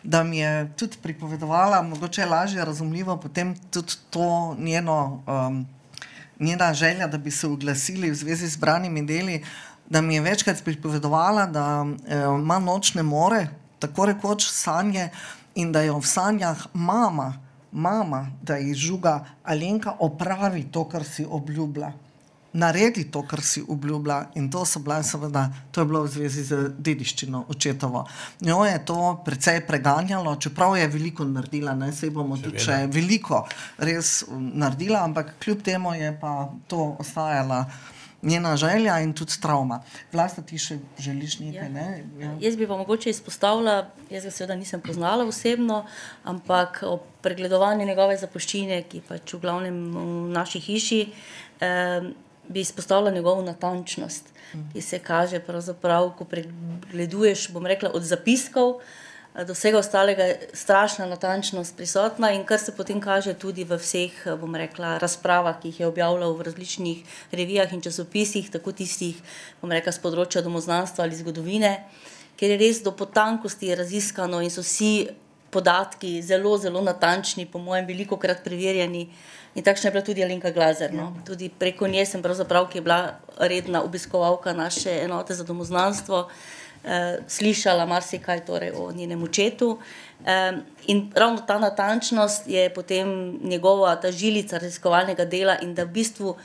da mi je tudi pripovedovala, mogoče je lažje razumljivo potem tudi to njeno um, njena želja, da bi se oglasili v zvezi z branimi deli, da mi je večkrat pripovedovala, da eh, ima nočne more, tako rekoč sanje, in da je v sanjah mama, mama, da ji žuga Alenka opravi to, kar si obljubila naredi to, kar si obljubila. In to, bila, seveda, to je bilo v zvezi z dediščino očetovo. Njo je to precej preganjalo, čeprav je veliko naredila, ne se bomo tudi še veliko res naredila, ampak kljub temu je pa to ostajala. Njena želja in tudi travma. Vlasta, ti še želiš nekaj? Ja. Ne? Ja. Jaz bi pa mogoče izpostavila, jaz ga seveda nisem poznala osebno, ampak ob pregledovanju njegove zapuščine, ki pač v glavnem v naši hiši, eh, bi izpostavila njegovo natančnost, ki se kaže, ko pregleduješ, bom rekla, od zapiskov do vsega ostalega, strašna natančnost prisotna in kar se potem kaže tudi v vseh, bom rekla, razpravah, ki jih je objavljal v različnih revijah in časopisih, tako tistih, bom rekla, z področja domoznanstva ali zgodovine, ker je res do potankosti raziskano in so vsi podatki zelo, zelo natančni, po mojem, veliko krat preverjeni. In takšna je bila tudi Alenka Glazer. No. Tudi preko nje sem pravzaprav, ki je bila redna obiskovalka naše enote za domoznanstvo, eh, slišala marsikaj torej, o njenem očetu. Eh, in ravno ta natančnost je potem njegova ta žilica raziskovalnega dela in da v bistvu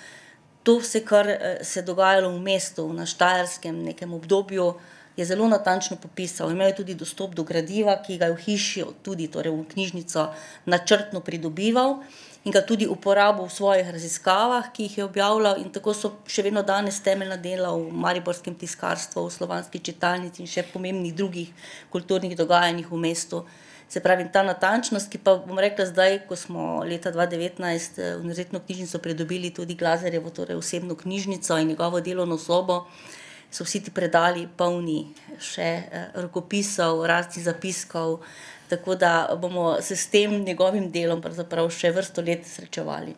to vse, kar eh, se je dogajalo v mestu, na Štajerskem nekem obdobju, je zelo natančno popisal. Imel je tudi dostop do gradiva, ki ga je v hiši, tudi torej v knjižnico, načrtno pridobival in ga tudi uporabil v svojih raziskavah, ki jih je objavljal. In tako so še vedno danes temeljna dela v Mariborskem tiskarstvu, v Slovanski čitalnici in še pomembnih drugih kulturnih dogajanjih v mestu. Se pravi, ta natančnost, ki pa bom rekla zdaj, ko smo leta 2019 v Univerzitetno knjižnico pridobili tudi Glazerjevo, torej osebno knjižnico in njegovo delovno sobo, so vsi ti predali polni še eh, rokopisov, raznih zapiskov, Tako da bomo se s tem njegovim delom še vrsto let srečevali.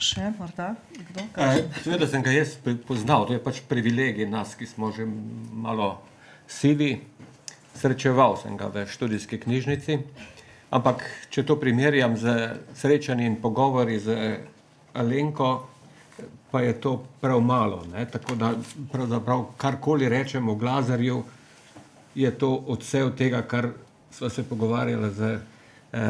Še morda kdo? Seveda sem ga jaz poznal, to je pač privilegij nas, ki smo že malo sivi. Srečeval sem ga v študijski knjižnici, ampak če to primerjam z srečanjem in pogovori z Alenko, pa je to prav malo. Ne? Tako da pravzaprav karkoli rečemo o Glazarju, je to odsev tega, kar smo se pogovarjali z eh,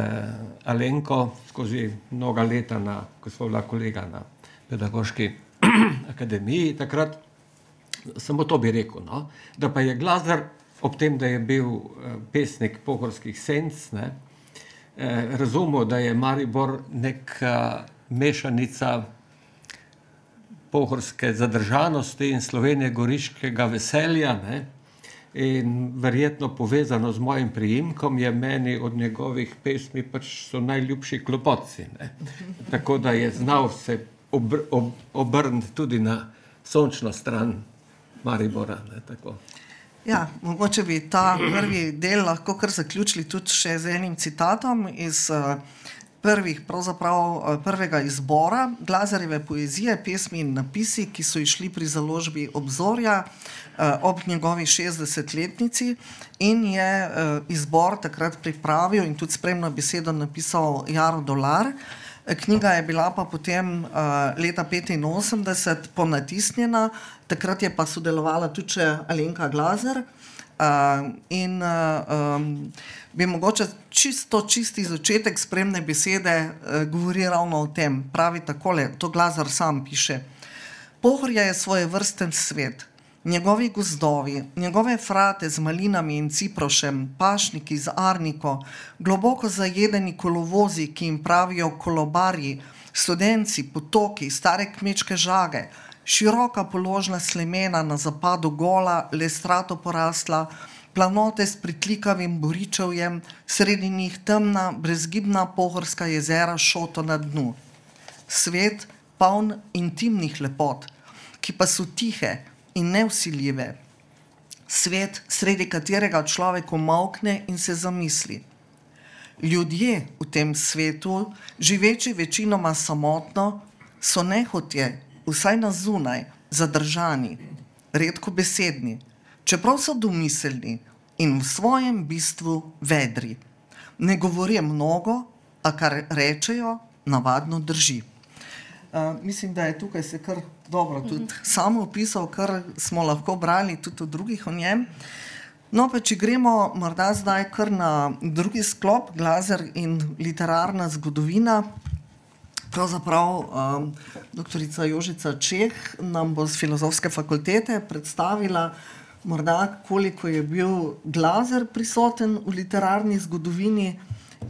Alenko skozi mnoga leta, na, ko smo bila kolega na pedagoški <clears throat> akademiji takrat. Samo to bi rekel. No? Da pa je Glazar, ob tem, da je bil eh, pesnik pohorskih senc, ne, eh, razumel, da je Maribor neka mešanica pohorske zadržanosti in slovenije goriškega veselja. Ne, in verjetno povezano z mojim prijimkom, je meni od njegovih pesmi pač so najljubši klopotci. Ne? Tako da je znal se obr ob obrniti tudi na sončno stran Maribora. Ja, mogoče bi ta prvi del lahko kar zaključili tudi z enim citatom iz uh, prvih, prvega izbora Glazareve poezije, pesmi in napisi, ki so išli pri založbi Obzorja ob njegovi 60-letnici in je izbor takrat pripravil in tudi spremno besedo napisal Jaro Dolar. Knjiga je bila pa potem leta 85 ponatisnjena, takrat je pa sodelovala tudi Alenka Glazer. Uh, in uh, um, bi mogoče čisto čisti začetek spremne besede uh, govori ravno o tem. Pravi takole, to Glazar sam piše. Pohorja je svoje vrsten svet, njegovi gozdovi, njegove frate z malinami in ciprošem, pašniki z arniko, globoko zajedeni kolovozi, ki jim pravijo kolobarji, studenci, potoki, stare kmečke žage, široka položna slemena na zapadu gola, lestrato porasla, planote s pritlikavim boričevjem, sredi njih temna, brezgibna pohorska jezera šoto na dnu. Svet, poln intimnih lepot, ki pa so tihe in neusiljive. Svet, sredi katerega človek omokne in se zamisli. Ljudje v tem svetu, živeči večinoma samotno, so nehotje vsaj na zunaj, zadržani, redko besedni, čeprav so domiselni in v svojem bistvu vedri. Ne govorijo mnogo, a kar rečejo, navadno drži. Uh, mislim, da je tukaj se kar dobro tudi samo opisal, kar smo lahko brali tudi od drugih o njem. No, pa če gremo morda zdaj kar na drugi sklop, glazer in literarna zgodovina, Pravzaprav um, doktorica Jožica Čeh nam bo z filozofske fakultete predstavila, morda koliko je bil glazer prisoten v literarni zgodovini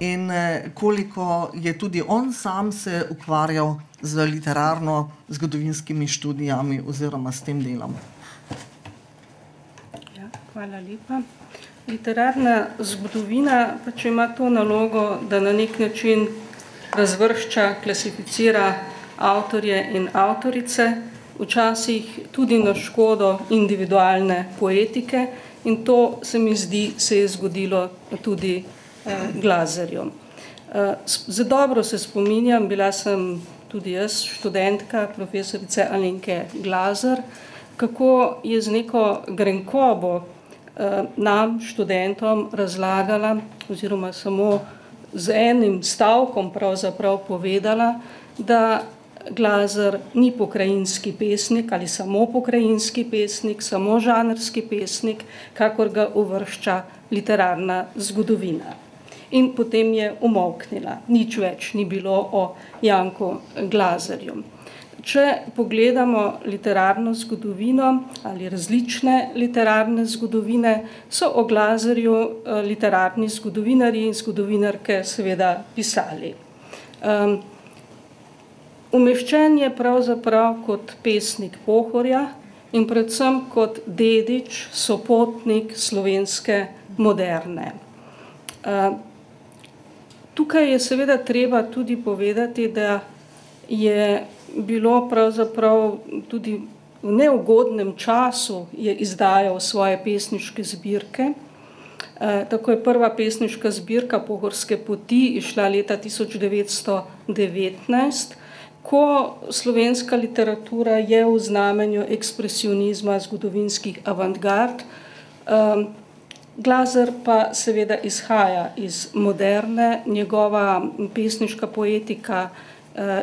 in eh, koliko je tudi on sam se ukvarjal z literarno-zgodovinskimi študijami oziroma s tem delom. Ja, hvala lepa. Literarna zgodovina pač ima to nalogo, da na nek način razvršča, klasificira avtorje in avtorice, včasih tudi na škodo individualne poetike in to se mi zdi, se je zgodilo tudi eh, glazerju. Eh, za dobro se spominjam, bila sem tudi jaz študentka profesorice Alenke Glazer, kako je z neko grenkobo eh, nam, študentom, razlagala oziroma samo z enim stavkom pravzaprav povedala, da Glazer ni pokrajinski pesnik ali samo pokrajinski pesnik, samo žanrski pesnik, kakor ga uvršča literarna zgodovina. In potem je umolknila, nič več ni bilo o Janku Glazerju. Če pogledamo literarno zgodovino ali različne literarne zgodovine, so o Glazerju eh, literarni zgodovinari in zgodovinarke seveda pisali. Um, umeščen je pravzaprav kot pesnik Pohorja in predvsem kot dedič, sopotnik slovenske moderne. Uh, tukaj je seveda treba tudi povedati, da je bilo pravzaprav tudi v neugodnem času je izdajal svoje pesniške zbirke. E, tako je prva pesniška zbirka Pohorske poti išla leta 1919, ko slovenska literatura je v znamenju ekspresionizma zgodovinskih avantgard. E, Glazer pa seveda izhaja iz moderne, njegova pesniška poetika Eh,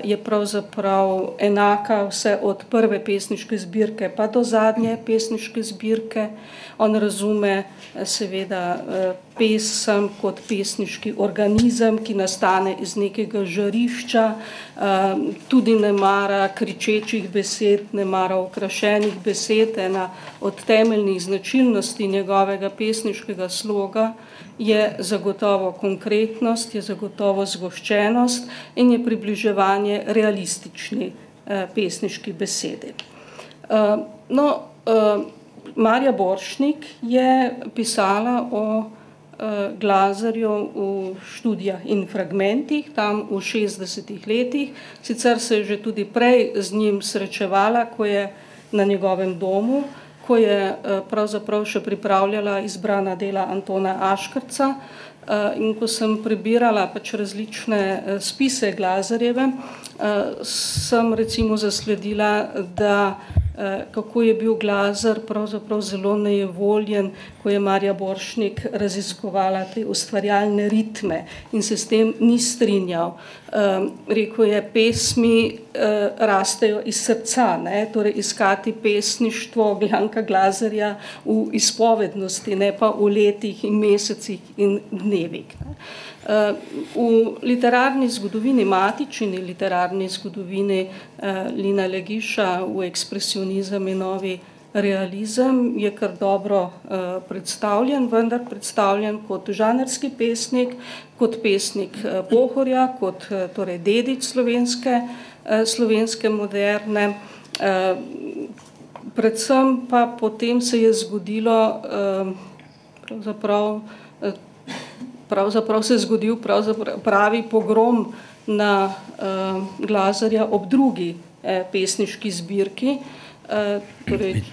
je pravzaprav enaka vse od prve pesniške zbirke pa do zadnje pesniške zbirke. On razume eh, seveda eh, pesem kot pesniški organizem, ki nastane iz nekega žarišča, tudi ne mara kričečih besed, ne mara okrašenih besed, ena od temeljnih značilnosti njegovega pesniškega sloga je zagotovo konkretnost, je zagotovo zgoščenost in je približevanje realistični eh, pesniški besedi. Eh, no, eh, Marja Boršnik je pisala o eh, Glazarju v študijah in fragmentih, tam v 60-ih letih, sicer se je že tudi prej z njim srečevala, ko je na njegovem domu, ko je eh, pravzaprav še pripravljala izbrana dela Antona Aškrca, In ko sem prebirala pač različne spise Glazarjeve, sem recimo zasledila, da kako je bil Glazar pravzaprav zelo nejevoljen, ko je Marja Boršnik raziskovala te ustvarjalne ritme in se s tem ni strinjal. Rekl je, pesmi eh, rastejo iz srca, ne? torej iskati pesništvo Gljanka Glazarja v izpovednosti, ne pa v letih in mesecih in dnevih. Ne? V literarni zgodovini, matični literarni zgodovini eh, Lina Legiša v ekspresionizem in novi realizem je kar dobro eh, predstavljen, vendar predstavljen kot žanrski pesnik, kot pesnik eh, Pohorja, kot torej dedič slovenske, slovenske moderne. Predvsem pa potem se je zgodilo pravzaprav pravzaprav se zgodil pravi pogrom na uh, Glazarja ob drugi eh, pesniški zbirki, uh, torej uh,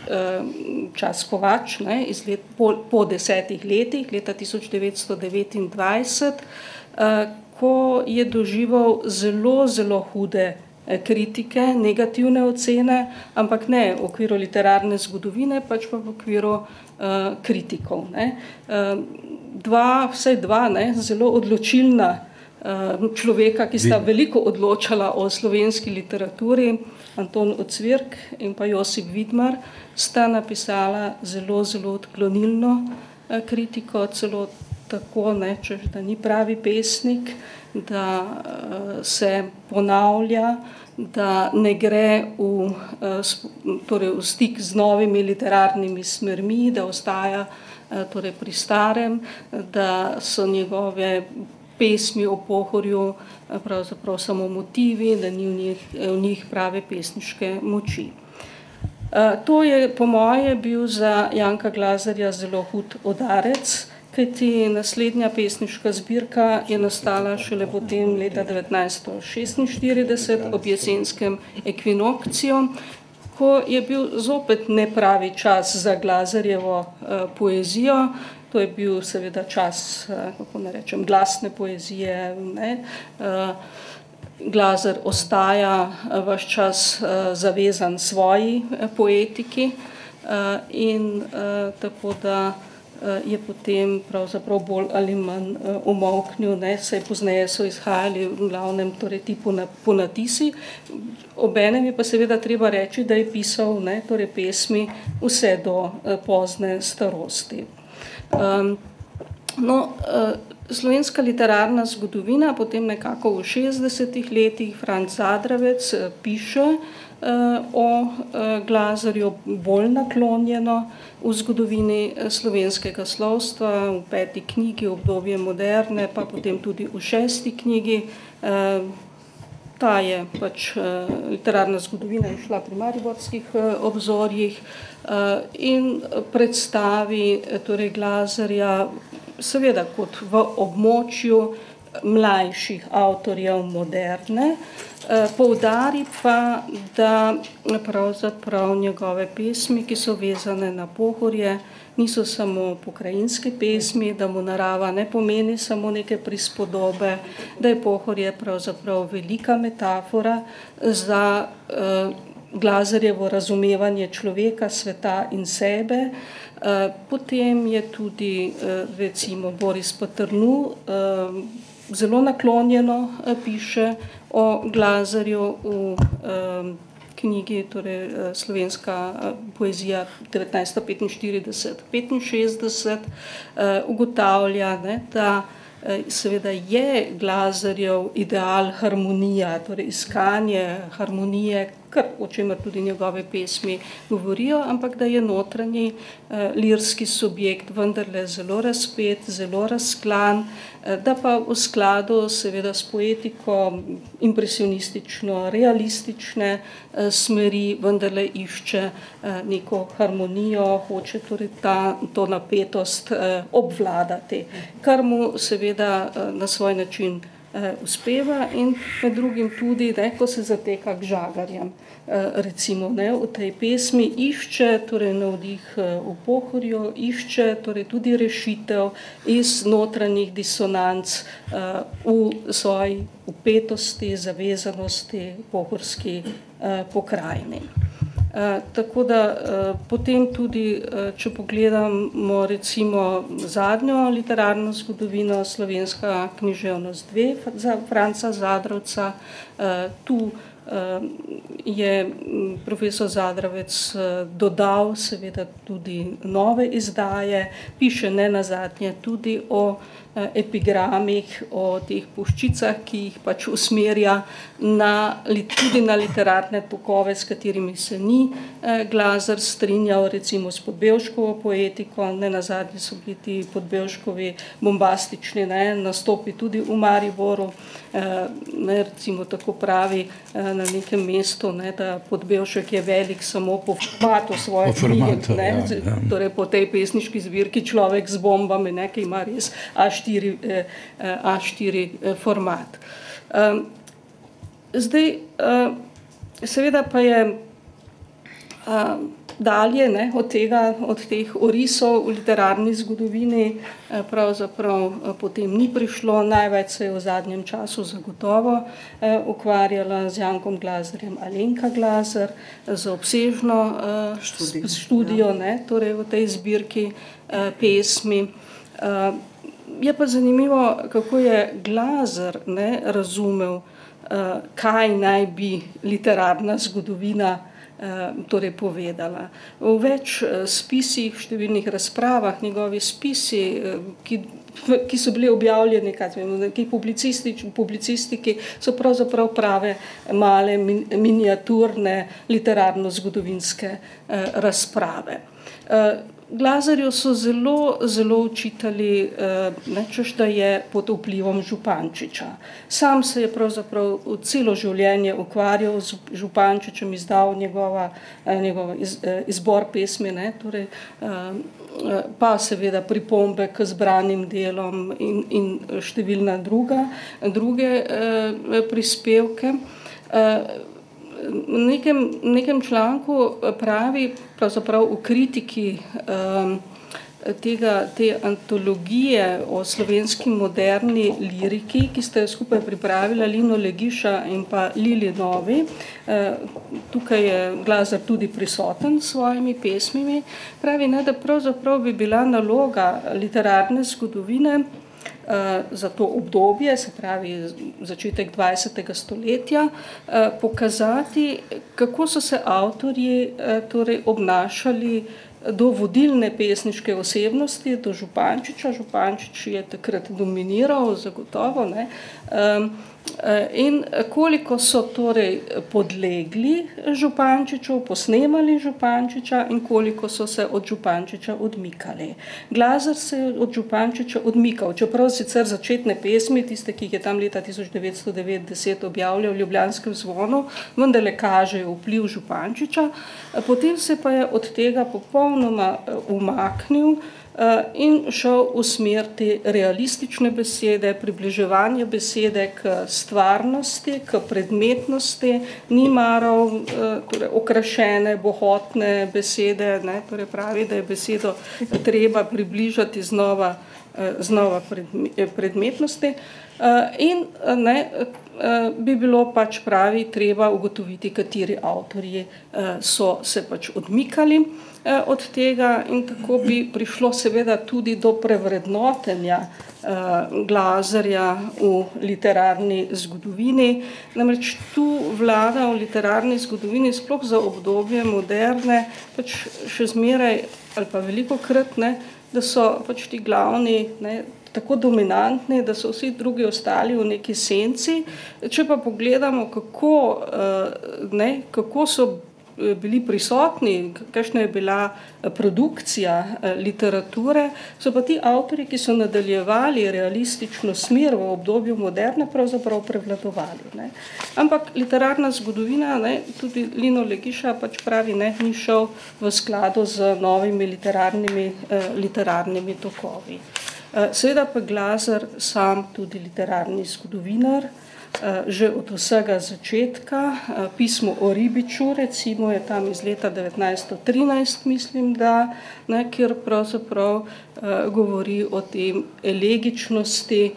Čas Kovač, ne, let, po, po desetih letih, leta 1929, uh, ko je doživel zelo, zelo hude kritike, negativne ocene, ampak ne v okviru literarne zgodovine, pač pa v okviru uh, kritikov. Ne. Uh, dva, vsaj dva, ne, zelo odločilna uh, človeka, ki sta veliko odločala o slovenski literaturi, Anton Ocvirk in pa Josip Vidmar, sta napisala zelo, zelo odklonilno uh, kritiko, celo tako, ne, češ, da ni pravi pesnik, da uh, se ponavlja, da ne gre v, torej v stik z novimi literarnimi smermi, da ostaja Eh, torej pri starem, da so njegove pesmi o pohorju eh, pravzaprav samo motivi, da ni v njih, v njih prave pesniške moči. Eh, to je po moje bil za Janka Glazarja zelo hud odarec, kajti naslednja pesniška zbirka je nastala šele potem leta 1946 ob jesenskem ekvinokciju, ko je bil zopet nepravi čas za Glazarjevo uh, poezijo. To je bil seveda čas, uh, kako ne rečem, glasne poezije. Ne? Uh, Glazar ostaja vaš čas zavezan svoji poetiki in tako da Eh, je potem pravzaprav bolj ali manj eh, umolknil, ne, saj pozneje so izhajali v glavnem torej ti ponatisi. Obenem je pa seveda treba reči, da je pisal ne, torej pesmi vse do eh, pozne starosti. Um, no, slovenska literarna zgodovina potem nekako v 60-ih letih Franc Zadravec piše, Eh, o eh, Glazarju bolj naklonjeno v zgodovini eh, slovenskega slovstva, v peti knjigi obdobje moderne, pa potem tudi v šesti knjigi. Ta je pač literarna zgodovina išla pri mariborskih obzorjih in predstavi torej Glazarja seveda kot v območju mlajših avtorjev moderne, Eh, poudari pa, da pravzaprav njegove pesmi, ki so vezane na pohorje, niso samo pokrajinske pesmi, da mu narava ne pomeni samo neke prispodobe, da je pohorje pravzaprav velika metafora za uh, glazarjevo razumevanje človeka, sveta in sebe. Uh, potem je tudi uh, recimo Boris Patrnu uh, zelo naklonjeno uh, piše o Glazarju v um, knjigi, torej uh, slovenska uh, poezija 1945-65, uh, ugotavlja, ne, da seveda je Glazarjev ideal harmonija, torej iskanje harmonije, kar o čemer tudi njegove pesmi govorijo, ampak da je notranji eh, lirski subjekt vendarle zelo razpet, zelo razklan, eh, da pa v skladu seveda s poetiko impresionistično, realistične eh, smeri vendarle išče eh, neko harmonijo, hoče torej ta, to napetost eh, obvladati, kar mu seveda eh, na svoj način uspeva in med drugim tudi, ne, ko se zateka k žagarjem. Recimo ne, v tej pesmi išče torej, navdih v pohorju, išče torej, tudi rešitev iz notranjih disonanc v svoji upetosti, zavezanosti pohorski pokrajini. Eh, tako da uh, potem tudi, uh, če pogledamo recimo zadnjo literarno zgodovino, slovenska književnost dve, za Franca Zadrovca, tu je profesor Zadravec dodal seveda tudi nove izdaje, piše ne nazadnje tudi o Eh, epigramih, o teh puščicah, ki jih pač usmerja na, tudi na literarne tokove, s katerimi se ni eh, Glazer strinjal, recimo s podbevškovo poetiko, ne nazadnje so bili ti podbevškovi bombastični ne, nastopi tudi v Mariboru, eh, ne, recimo tako pravi na nekem mestu, ne, da podbevšek je velik samo po formatu svoje knjige, ne, ja, ja. torej po tej pesniški zbirki človek z bombami, ne, ki ima res až A4, eh, A4 eh, format. Ehm, zdaj, eh, seveda pa je dalje ne, od, tega, od teh orisov v literarni zgodovini pravzaprav potem ni prišlo, največ se je v zadnjem času zagotovo ukvarjala z Jankom Glazerjem Alenka Glazer, z obsežno študijo, ne, torej v tej zbirki pesmi. Je pa zanimivo, kako je Glazer ne, razumel, uh, kaj naj bi literarna zgodovina uh, torej povedala. V več uh, spisih, številnih razpravah, njegovi spisi, uh, ki, ki so bili objavljeni, ki publicistiki, so pravzaprav prave male min, miniaturne literarno-zgodovinske razprave. Glazarju so zelo, zelo učitali, eh, nečeš, da je pod vplivom Župančiča. Sam se je pravzaprav celo življenje ukvarjal z Župančičem, izdal njegova, eh, njegova iz, eh, izbor pesmi, ne, torej, pa seveda pripombe k zbranim delom in, in številna druga, druge prispevke nekem, nekem članku pravi, pravzaprav v kritiki um, tega, te antologije o slovenski moderni liriki, ki ste jo skupaj pripravila Lino Legiša in pa Lili Novi. Uh, tukaj je Glazer tudi prisoten s svojimi pesmimi. Pravi, ne, da pravzaprav bi bila naloga literarne zgodovine Eh, za to obdobje, se pravi začetek 20. stoletja, eh, pokazati, kako so se avtorji eh, torej obnašali do vodilne pesniške osebnosti, do Župančiča. Župančič je takrat dominiral, zagotovo. Ne, um, Eh, in koliko so torej podlegli Župančiču, posnemali Župančiča in koliko so se od Župančiča odmikali. Glazer se je od Župančiča odmikal, čeprav sicer začetne pesmi, tiste, ki jih je tam leta 1990 objavljal v Ljubljanskem zvonu, vendarle kažejo vpliv Župančiča, potem se pa je od tega popolnoma eh, umaknil, Eh, in šel v smer te realistične besede, približevanja besede k stvarnosti, k predmetnosti, ni maral eh, torej, okrašene, bohotne besede, ne, torej pravi, da je besedo treba približati znova, eh, znova predmetnosti. In ne, bi bilo pač pravi treba ugotoviti, kateri avtorji so se pač odmikali. Eh, od tega in tako bi prišlo seveda tudi do prevrednotenja eh, glazarja v literarni zgodovini. Namreč tu vlada v literarni zgodovini, sploh za obdobje moderne, pač še zmeraj ali pa veliko krat, ne, da so pač ti glavni ne, tako dominantni, da so vsi drugi ostali v neki senci. Če pa pogledamo, kako, eh, ne, kako so bili prisotni, kakšna je bila eh, produkcija eh, literature, so pa ti avtori, ki so nadaljevali realistično smer v obdobju moderne, pravzaprav prevladovali. Ne. Ampak literarna zgodovina, ne, tudi Lino Legiša pač pravi, ne, ni šel v skladu z novimi literarnimi, literarnimi tokovi. Seveda pa Glazer sam tudi literarni zgodovinar, že od vsega začetka. Pismo o ribiču, recimo, je tam iz leta 1913, mislim, da, ne, kjer pravzaprav govori o tem elegičnosti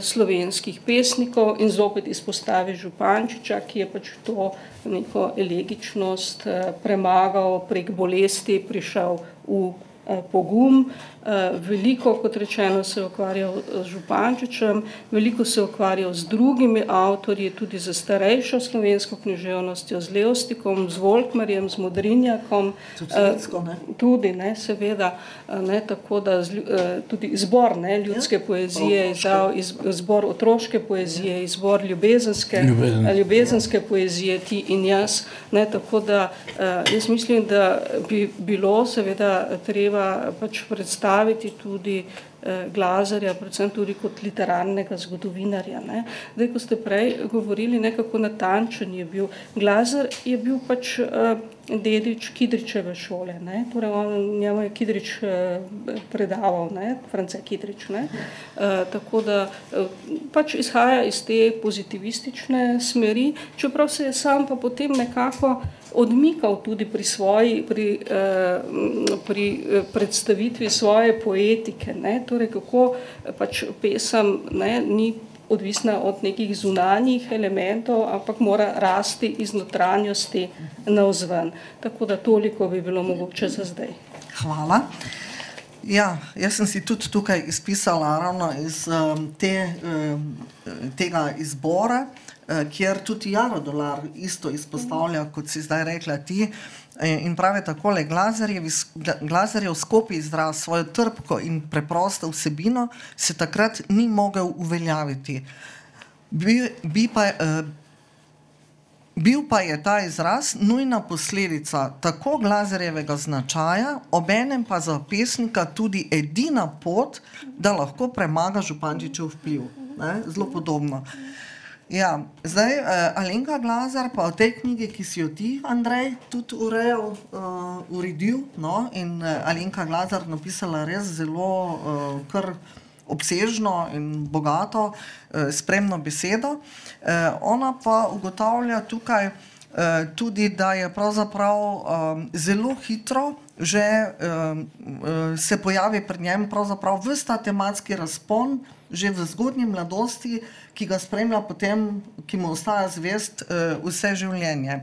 slovenskih pesnikov in zopet izpostavi Župančiča, ki je pač to neko elegičnost premagal prek bolesti, prišel v pogum. Veliko, kot rečeno, se je ukvarjal z Župančičem, veliko se je ukvarjal z drugimi avtorji, tudi za starejšo slovensko književnostjo, z Levstikom, z Volkmarjem, z Modrinjakom. Tudi, ne, seveda, ne, tako da tudi zbor ne, ljudske poezije, izdal, zbor otroške poezije, izbor ljubezenske, ljubezenske poezije Ti in jaz, ne, tako da jaz mislim, da bi bilo seveda treba pač predstaviti predstaviti tudi Glazerja, predvsem tudi kot literarnega zgodovinarja. Ne. Zdaj, ko ste prej govorili, ne, kako natančen je bil. Glazer je bil pač dedič Kidričeve šole, ne. Torej, on, njemu je Kidrič predaval, ne, France Kidrič, ne. Tako da pač izhaja iz te pozitivistične smeri, čeprav se je sam pa potem nekako odmikal tudi pri svoji, pri, pri predstavitvi svoje poetike, ne. Torej, kako pač pesem, ne, ni odvisna od nekih zunanjih elementov, ampak mora rasti iz notranjosti navzven. Tako da toliko bi bilo mogoče za zdaj. Hvala. Ja, jaz sem si tudi tukaj izpisala ravno iz te, tega izbora, kjer tudi Jaro Dolar isto izpostavlja, kot si zdaj rekla ti, in pravi takole: Glazerjev skopi izraz, svojo trpko in preprosto vsebino se takrat ni mogel uveljaviti. Bi, bi pa bil pa je ta izraz nujna posledica tako Glazerjevega značaja, obenem pa za pesnika tudi edina pot, da lahko premaga Župančičev vpliv, ne, zelo podobno. Ja, zdaj Alenka Glazer pa v tej knjigi, ki si jo ti, Andrej, tudi urejal, uredil, no, in Alenka Glazer napisala res zelo kar obsežno in bogato spremno besedo. Ona pa ugotavlja tukaj tudi, da je pravzaprav zelo hitro že se pojavi pri njem pravzaprav ves ta tematski razpon že v zgodnji mladosti, ki ga spremlja potem, ki mu ostaja zvest vse življenje.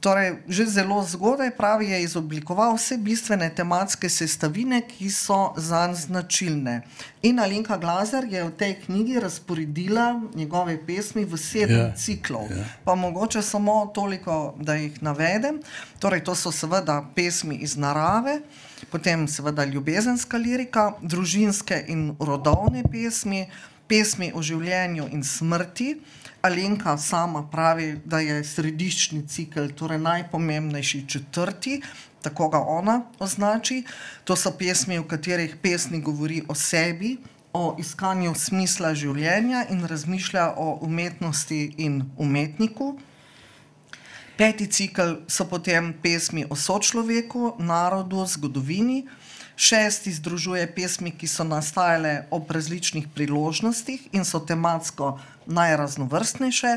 Torej, že zelo zgodaj, pravi, je izoblikoval vse bistvene tematske sestavine, ki so zanj značilne. In Alenka Glazer je v tej knjigi razporedila njegove pesmi v sedem ciklov. Pa mogoče samo toliko, da jih navedem. Torej, to so seveda pesmi iz narave, potem seveda ljubezenska lirika, družinske in rodovne pesmi, pesmi o življenju in smrti. Alenka sama pravi, da je središčni cikel, torej najpomembnejši četrti, tako ga ona označi. To so pesmi, v katerih pesnik govori o sebi, o iskanju smisla življenja in razmišlja o umetnosti in umetniku. Peti cikel so potem pesmi o sočloveku, narodu, zgodovini. Šesti združuje pesmi, ki so nastajale ob različnih priložnostih in so tematsko najraznovrstnejše.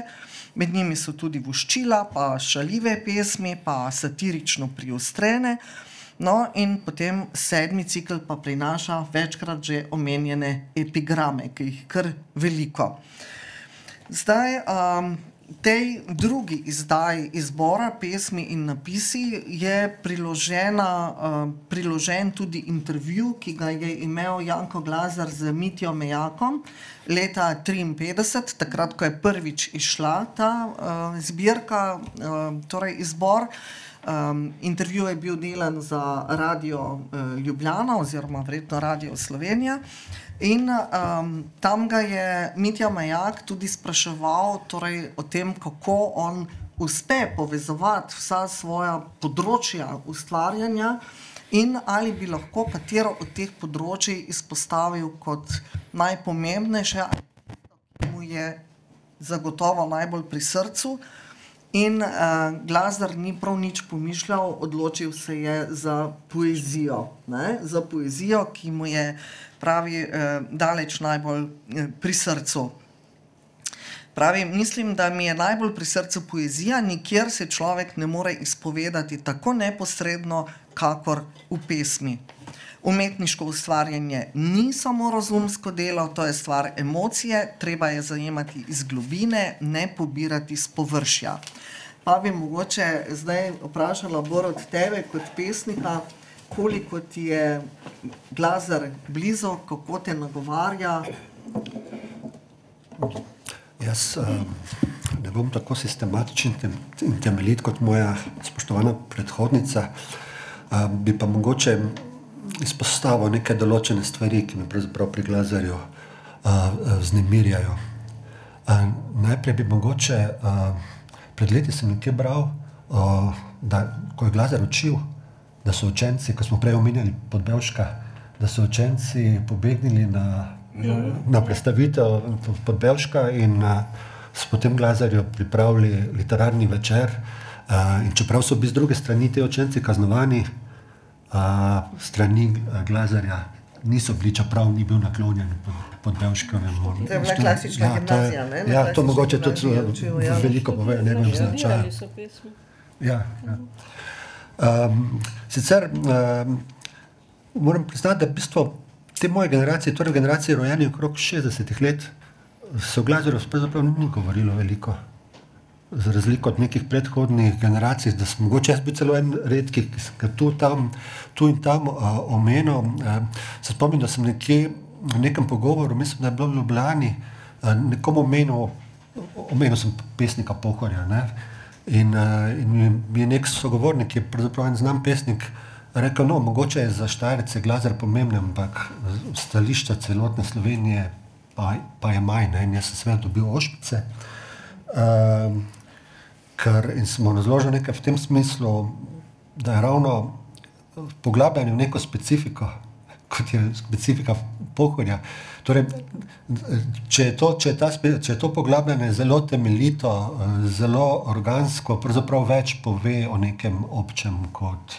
Med njimi so tudi voščila pa šaljive pesmi pa satirično priostrene. No, in potem sedmi cikel pa prinaša večkrat že omenjene epigrame, ki jih kar veliko. Zdaj tej drugi izdaji izbora Pesmi in napisi je priložena, priložen tudi intervju, ki ga je imel Janko Glazer z Mitjo Mejakom leta triinpetdeset, takrat, ko je prvič izšla ta zbirka, torej izbor. Intervju je bil delan za Radio Ljubljana oziroma verjetno Radio Slovenija. In tam ga je Mitja Majak tudi spraševal torej o tem, kako on uspe povezovati vsa svoja področja ustvarjanja in ali bi lahko katero od teh področij izpostavil kot najpomembnejše, ki mu je zagotovo najbolj pri srcu. In uh, Glazar ni prav nič pomišljal, odločil se je za poezijo. Ne? Za poezijo, ki mu je pravi uh, daleč najbolj uh, pri srcu. Pravi, mislim, da mi je najbolj pri srcu poezija, nikjer se človek ne more izpovedati tako neposredno, kakor v pesmi. Umetniško ustvarjanje ni samo razumsko delo, to je stvar emocije, treba je zajemati iz globine, ne pobirati z površja. Pa bi mogoče zdaj vprašala bolj od tebe kot pesnika, koliko ti je glazar blizu, kako te nagovarja. Jaz uh, ne bom tako sistematičen in temeljit kot moja spoštovana predhodnica, uh, bi pa mogoče izpostavil neke določene stvari, ki me pravzaprav pri glazarju uh, znemirjajo. Uh, najprej bi mogoče, uh, pred leti sem nekje bral, uh, da ko je glazar učil, da so učenci, ko smo prej omenjali podbevška, da so učenci pobegnili na, na predstavitev podbevška in uh, s potem glazarju pripravili literarni večer. Uh, in čeprav so bili z druge strani te učenci kaznovani, strani Glazarja niso bili, čeprav ni bil naklonjen pod, pod Belškovem. To je bila klasična ja, gimnazija, ne? Ja, to mogoče tudi ja. veliko pove, ne vem, značaj. Ja, ja. Um, sicer um, moram priznati, da v bistvu te moje generacije, torej generacije rojeni okrog 60 let, se o Glazarju pravzaprav ni govorilo veliko za razliko od nekih predhodnih generacij, da sem mogoče jaz bil celo en redki, ki sem ga tu, tam, tu in tam uh, omenil. Uh, se spomnim, da sem nekje v nekem pogovoru, mislim, da je bilo v Ljubljani, uh, nekomu omenil, omenil sem pesnika Pohorja. Ne? In, uh, in mi je nek sogovornik, ki je pravzaprav en znam pesnik, rekel, no, mogoče je za Štajerce glazar pomemben, ampak stališča celotne Slovenije pa, pa je manj. In jaz sem seveda dobil ošpice. Uh, ker smo razložili nekaj v tem smislu, da je ravno poglabljanje v neko specifiko, kot je specifika pohodja. Torej, če, je to, če, je ta, če je to poglabljanje zelo temeljito, zelo organsko, pravzaprav več pove o nekem občem, kot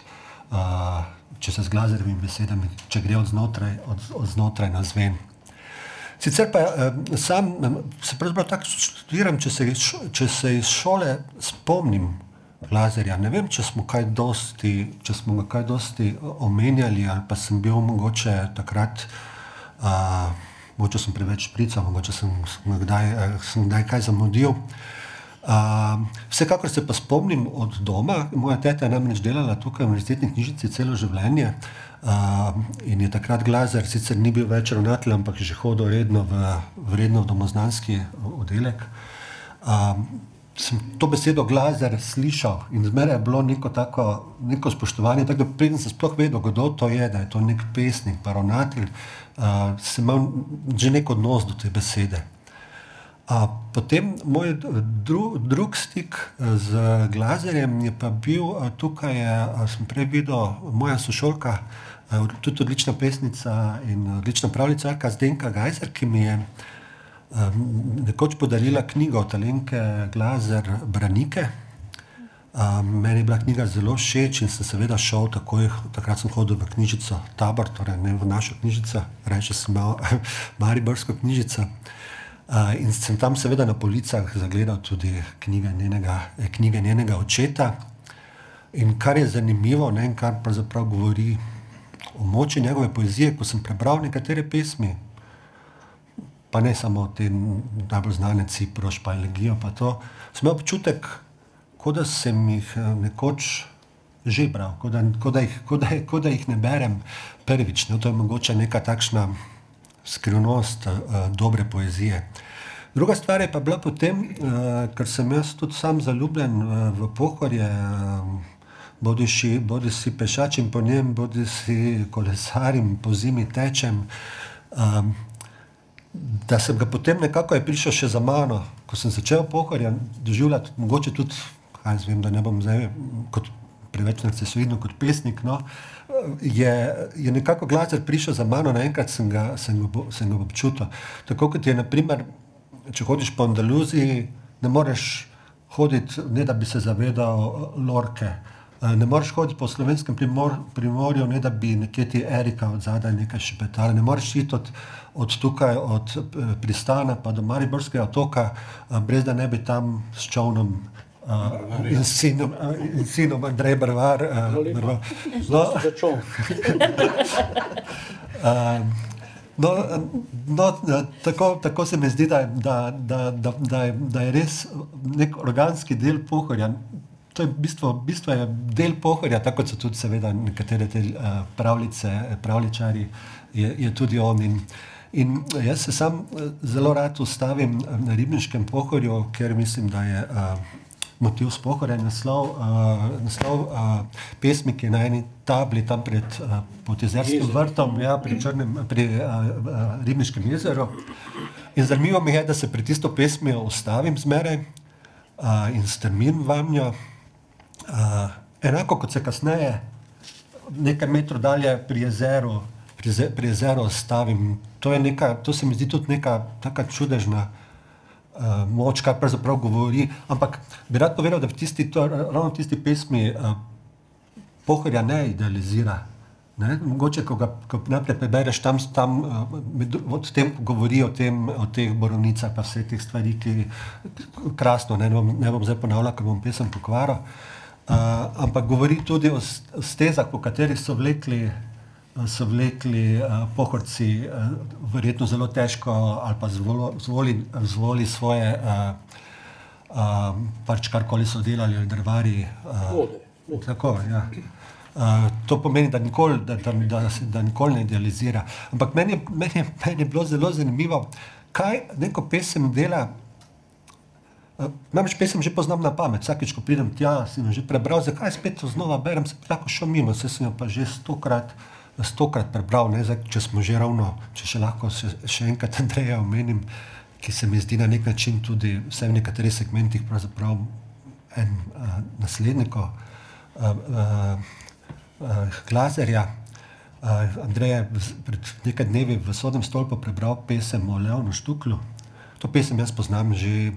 uh, če se z glazerimi besedami, če gre od znotraj, od, od znotraj na zven. Sicer pa sam se pravzaprav tako študiram, če se, če se iz šole spomnim lazerja. Ne vem, če smo kaj dosti, če smo ga kaj dosti omenjali, ali pa sem bil mogoče takrat, uh, mogoče sem preveč šprical, mogoče sem, kdaj, sem kdaj kaj zamudil. Uh, vsekakor se pa spomnim od doma, moja teta je namreč delala tukaj v univerzitetni knjižnici celo življenje. Uh, in je takrat Glazer, sicer ni bil več ravnatelj, ampak je že hodil redno v, vredno v domoznanski oddelek. Uh, sem to besedo Glazer slišal in zmeraj je bilo neko, tako, neko spoštovanje. Tako da preden sem sploh vedel, kdo to je, da je to nek pesnik, pa ravnatelj, uh, sem imel že nek odnos do te besede. A potem moj dru, drug stik z Glazerjem je pa bil tukaj, je, sem prej videl, moja sošolka, Eh, tudi odlična pesnica in odlična pravljica, Zdenka Gajzer, ki mi je um, nekoč podarila knjigo od Alenke Glazer Branike. Um, meni je bila knjiga zelo všeč in sem seveda šel takoj, takrat sem hodil v knjižnico Tabor, torej ne v našo knjižnico, reče sem imel <laughs> Mariborsko knjižnico. Uh, in sem tam seveda na policah zagledal tudi knjige njenega, knjige njenega očeta. In kar je zanimivo, ne, kar pravzaprav govori o moči njegove poezije, ko sem prebral nekatere pesmi, pa ne samo te najbolj znane Ciproš, pa Elegijo, pa to, sem imel občutek, kot da sem jih eh, nekoč že bral, kot da, kot da, jih, kot da, kot da jih ne berem prvič. Ne? To je mogoče neka takšna skrivnost uh, dobre poezije. Druga stvar je pa bila potem, uh, ker sem jaz tudi sam zaljubljen uh, v pohorje, uh, bodi si, bodi si pešačim po njem, bodi si kolesarim po zimi tečem. Um, da sem ga potem nekako prišel še za mano, ko sem začel pohorja doživljati, mogoče tudi, kaj zvem, da ne bom zdaj kot preveč narcisoidno kot pesnik, no, je, je nekako glaser prišel za mano, naenkrat sem ga, sem, ga, sem ga občutil. Tako kot je, naprimer, če hodiš po Andaluziji, ne moreš hoditi, ne da bi se zavedal lorke. Ne moreš hoditi po slovenskem primor, primorju, ne da bi nekje ti Erika od zadaj nekaj šepetala. Ne moreš iti od, od tukaj, od pristana pa do Mariborskega otoka, brez da ne bi tam s čovnom uh, in sinom, uh, in sinom Andrej Brvar. Uh, no, uh, <laughs> No, no, tako, tako se mi zdi, da, da, da, da, da, je, da je res nek organski del pohorja. To je bistvo, bistvo je del pohorja, tako kot so tudi seveda nekatere te uh, pravljice, pravličari, je, je tudi on. In, in jaz se sam zelo rad ustavim na ribniškem pohorju, ker mislim, da je uh, motiv spohora, naslov, uh, naslov uh, pesmi, ki je na eni tabli tam pred uh, Potezerskim vrtom, ja, pri, črnem, pri uh, uh, Ribniškem jezeru. In zanimivo mi je, da se pred tisto pesmijo ustavim zmeraj uh, in strmim vanjo. Uh, enako kot se kasneje, nekaj metrov dalje pri jezeru, pri, pri jezeru ostavim. To, neka, to se mi zdi tudi neka taka čudežna uh, moč, kar pravzaprav govori. Ampak bi rad povedal, da v tisti, to, ravno v tisti pesmi uh, pohorja ne idealizira. Ne? Mogoče, ko ga ko najprej prebereš, tam, tam uh, od tem govori o, tem, o teh boronicah, pa vse teh stvari, ki krasno, ne, ne, bom, ne bom zdaj ponavljal, ker bom pesem pokvaril. Uh, ampak govori tudi o stezah, po katerih so vlekli so vlekli uh, pohorci, uh, verjetno zelo težko, ali pa zvoli, zvoli svoje, uh, uh, pač karkoli so delali, ali drvari. Uh, tako, ja. uh, to pomeni, da nikoli, da, da, da, da nikoli ne idealizira. Ampak meni, meni, meni je bilo zelo zanimivo, kaj neko pesem dela. Namreč pesem že poznam na pamet, vsakeč, ko pridem tja, sem že prebral, zakaj spet to znova berem, se lahko šel mimo, se sem jo pa že stokrat stokrat prebral, ne, zdaj, če smo že ravno, če še lahko se, še enkrat Andreja omenim, ki se mi zdi na nek način tudi vse v nekaterih segmentih pravzaprav en uh, naslednik uh, uh, uh, Glazerja. Uh, Andrej je pred nekaj dnevi v sodnem stolpu prebral pesem o Leonu Štuklu. To pesem jaz poznam že,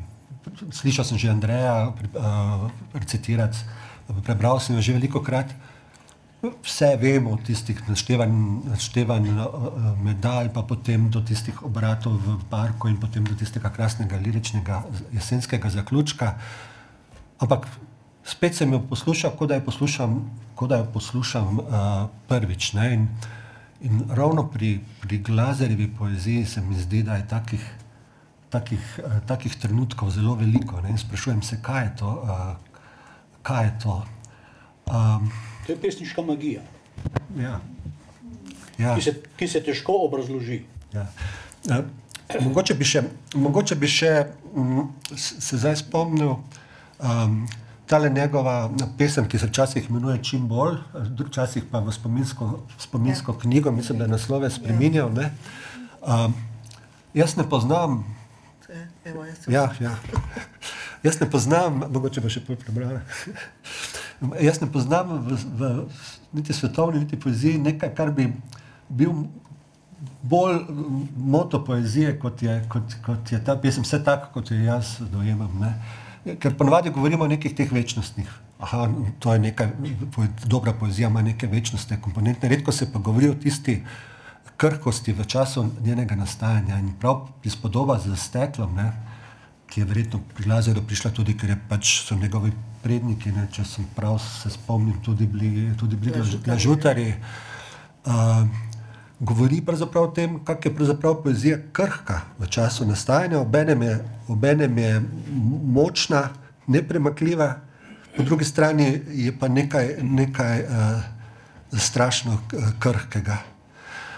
slišal sem že Andreja uh, recitirati, prebral sem jo že veliko krat. Vse vemo od tistih naštevanj uh, uh, medalj, pa potem do tistih obratov v parku in potem do tistega krasnega liričnega jesenskega zaključka. Ampak spet sem jo poslušal, kot da jo poslušam, kot da jo poslušam uh, prvič. Ne? In, in ravno pri, pri glazerjevi poeziji se mi zdi, da je takih, takih, uh, takih trenutkov zelo veliko. Ne? In sprašujem se, kaj je to. Uh, kaj je to? Um, To je pesniška magija, ja. Ja. Ki, se, ki se težko obrazloži. Ja. Uh, mogoče bi še, mogoče bi še um, se zdaj spomnil. Um, Tale njegova pesem, ki se včasih imenuje Čim bolj, včasih pa v spominsko, spominsko ja. knjigo, mislim, da je naslove spremenil. Um, jaz ne poznam. Evo, ja, ja. Jaz ne poznam, mogoče pa še prebral. Jaz ne poznam v, v niti svetovni, niti poeziji nekaj, kar bi bil bolj moto poezije, kot je, kot, kot je ta pesem, vse tako, kot jo jaz dojemam. Ne? Ker ponovadi govorimo o nekih teh večnostnih. Aha, to je nekaj, dobra poezija ima neke večnostne komponente. Redko se pa govori o tisti krhkosti v času njenega nastajanja in prav prispodoba z steklom, ne, ki je verjetno pri Lazarju prišla tudi, ker je pač so njegovi predniki, ne, če sem prav se spomnim, tudi bili, tudi bili glažutari, uh, govori pravzaprav o tem, kak je pravzaprav poezija krhka v času nastajanja, obenem je, obenem je močna, nepremakljiva, po drugi strani je pa nekaj, nekaj uh, strašno krhkega.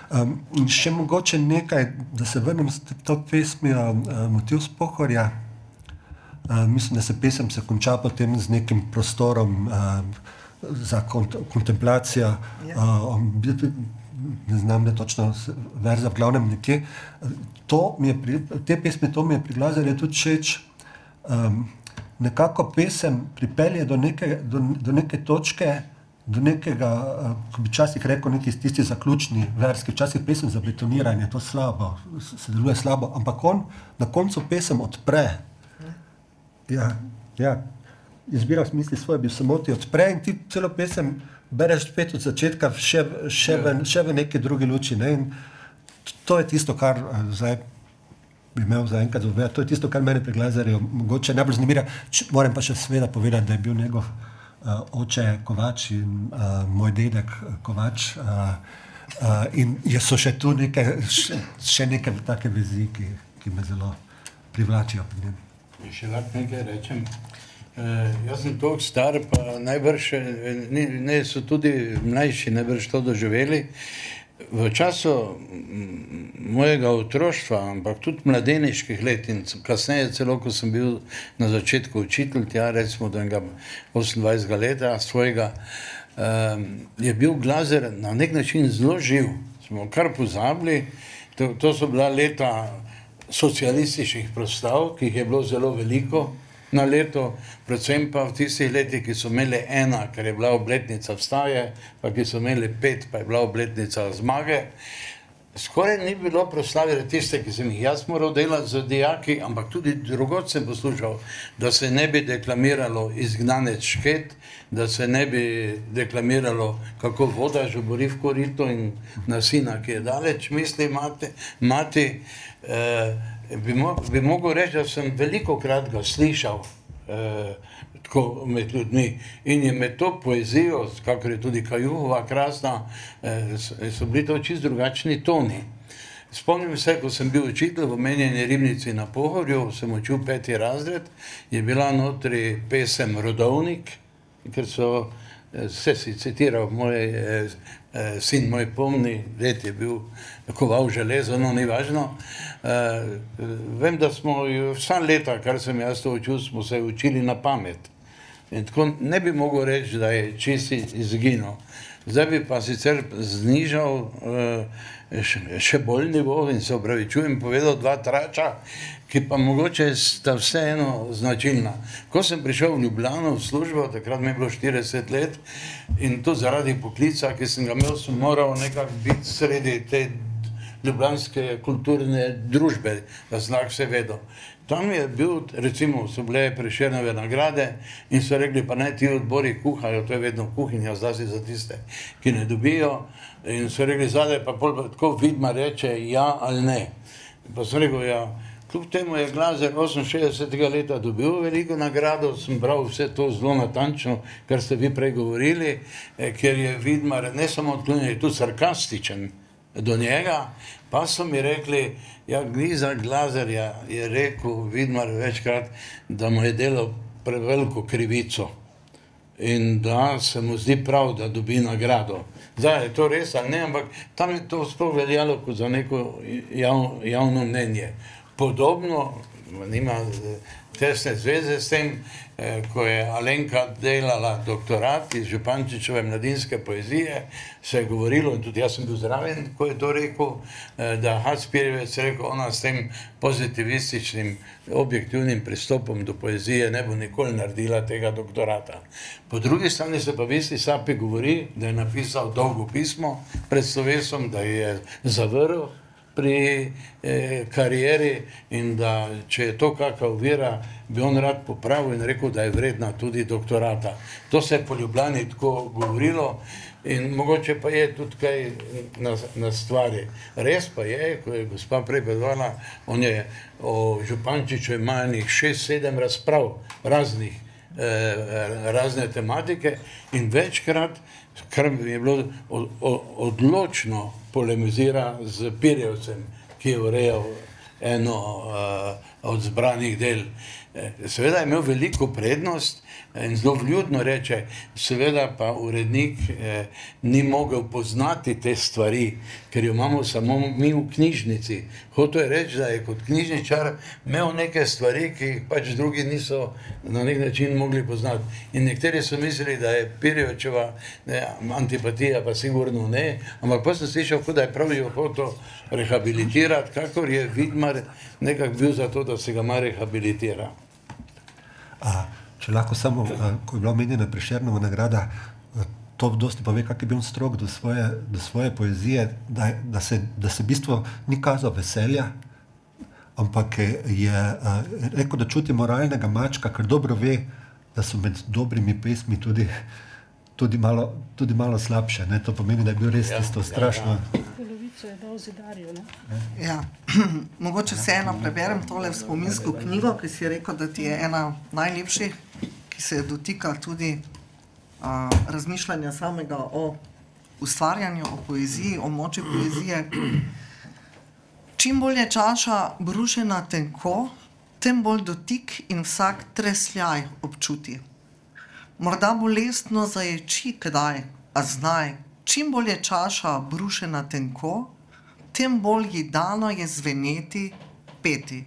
Um, in še mogoče nekaj, da se vrnem s to pesmijo uh, Motiv spohorja. Uh, mislim, da se pesem se konča potem z nekim prostorom uh, za kont kontemplacijo. Uh, ne znam, da točno verza v glavnem nekje. Pri, te pesmi to mi je pri Glazarju tudi všeč. Um, nekako pesem pripelje do neke, do, do neke točke, do nekega, eh, ko bi včasih rekel, neki tisti zaključni verski, včasih pesem za betoniranje, to slabo, se deluje slabo, ampak on na koncu pesem odpre. Ja, ja, izbira v smislu svoje, bi samo ti odpre in ti celo pesem bereš spet od začetka, še, še, v, še v neki drugi luči. Ne? In to je tisto, kar uh, zdaj bi imel za enkrat zove. To je tisto, kar mene pri Glazerju mogoče najbolj zanimira. Moram pa še sveda povedati, da je bil njegov uh, oče Kovač in uh, moj dedek Kovač. Uh, uh, in so še tu neke, še, še neke take vezi, ki, ki me zelo privlačijo. Še lahko nekaj rečem. Uh, jaz sem toliko star, pa najbrž ne, ne so tudi mlajši, najbrž to doživeli. V času mojega otroštva, ampak tudi mladeniških let in kasneje, celo ko sem bil na začetku učitelj, tja recimo do 28 let svojega, um, je bil glazer na nek način zelo živ. Smo kar pozabili, to, to so bila leta socialističnih prostav, ki jih je bilo zelo veliko na leto, predvsem pa v tistih letih, ki so imeli ena, ker je bila obletnica vstaje, pa ki so imeli pet, pa je bila obletnica zmage. Skoraj ni bilo proslave tiste, ki sem jih jaz moral delati z dijaki, ampak tudi drugod sem poslušal, da se ne bi deklamiralo izgnanec šket, da se ne bi deklamiralo, kako voda žubori v korito in na sina, ki je daleč, misli mati, mati eh, bi, mo bi mogel reči, da sem veliko krat ga slišal eh, tako med ljudmi in je med to poezijo, kakor je tudi Kajuhova krasna, eh, so bili to čist drugačni toni. Spomnim se, ko sem bil učitelj v menjeni ribnici na Pohorju, sem učil peti razred, je bila notri pesem Rodovnik, ker so vse si citiral, moj eh, sin, moj pomni, let je bil koval železo, no ni važno. Eh, vem, da smo vsa leta, kar sem jaz to učil, smo se učili na pamet. In tako ne bi mogel reči, da je čisti izginil. Zdaj bi pa sicer znižal eh, še bolj nivo in se opravičujem, povedal dva trača, ki pa mogoče sta vseeno značilna. Ko sem prišel v Ljubljano v službo, takrat mi je bilo 40 let in to zaradi poklica, ki sem ga imel, sem moral nekako biti sredi te ljubljanske kulturne družbe, da znak vse vedo. Tam je bil, recimo, so bile preširjene nagrade in so rekli, pa naj ti odbori kuhajo, to je vedno kuhinja, zdaj si za tiste, ki ne dobijo. In so rekli, zadaj pa pol, tako vidma reče, ja ali ne. Pa sem rekel, ja. Kljub temu je Glazer 68. leta dobil veliko nagrado, sem bral vse to zelo natančno, kar ste vi pregovorili, eh, ker je Vidmar ne samo odklonjen, je tudi sarkastičen do njega, pa so mi rekli, ja, Gliza Glazerja je rekel Vidmar večkrat, da mu je delo preveliko krivico in da se mu zdi prav, da dobi nagrado. Zdaj je to res ali ne, ampak tam je to sploh veljalo kot za neko jav, javno mnenje podobno, nima eh, tesne zveze s tem, eh, ko je Alenka delala doktorat iz Župančičeve mladinske poezije, se je govorilo, in tudi jaz sem bil zraven, ko je to rekel, eh, da Hacpirjevec rekel, ona s tem pozitivističnim, objektivnim pristopom do poezije ne bo nikoli naredila tega doktorata. Po drugi strani se pa Visti Sapi govori, da je napisal dolgo pismo pred slovesom, da je zavrl, pri eh, karieri in da če je to kakšna uvira, bi on rad popravil in rekel, da je vredna tudi doktorata. To se je po Ljubljani tako govorilo in mogoče pa je tudi kaj na, na stvari. Res pa je, ko je gospa prej predvala, on je o Župančiču ima enih šest, sedem razprav raznih, eh, razne tematike in večkrat, kar je bilo odločno polemizira z Pirjevcem, ki je urejal eno uh, od zbranih del. Eh, seveda je imel veliko prednost, In zelo vljudno reče, seveda pa urednik eh, ni mogel poznati te stvari, ker jo imamo samo mi v knjižnici. Hoto je reči, da je kot knjižničar imel neke stvari, ki jih pač drugi niso na nek način mogli poznati. In nekateri so mislili, da je Pirjočeva antipatija, pa sigurno ne, ampak pa sem slišal, da je prav jo hoto rehabilitirati, kakor je Vidmar nekak bil za to, da se ga ima rehabilitira. A. Če lahko samo, uh, ko je bila omenjena prešernova nagrada, uh, to dosti pove, kak je bil strok do svoje, do svoje poezije, da, da, se, da se v bistvu ni kazal veselja, ampak je rekel, da čuti moralnega mačka, ker dobro ve, da so med dobrimi pesmi tudi, tudi, malo, tudi malo slabše. Ne? To pomeni, da je bil res ja, tisto strašno. Ja, ja je zidarju. Ja. <clears throat> Mogoče vseeno preberem tole spominsko knjigo, ki si rekel, da ti je ena najlepših, ki se dotika tudi a, razmišljanja samega o ustvarjanju, o poeziji, o moči poezije. Čim bolj je čaša brušena tenko, tem bolj dotik in vsak tresljaj občuti. Morda bolestno zaječi, kdaj, a znaj, čim bolj je čaša brušena tenko, tem bolj ji dano je zveneti, peti.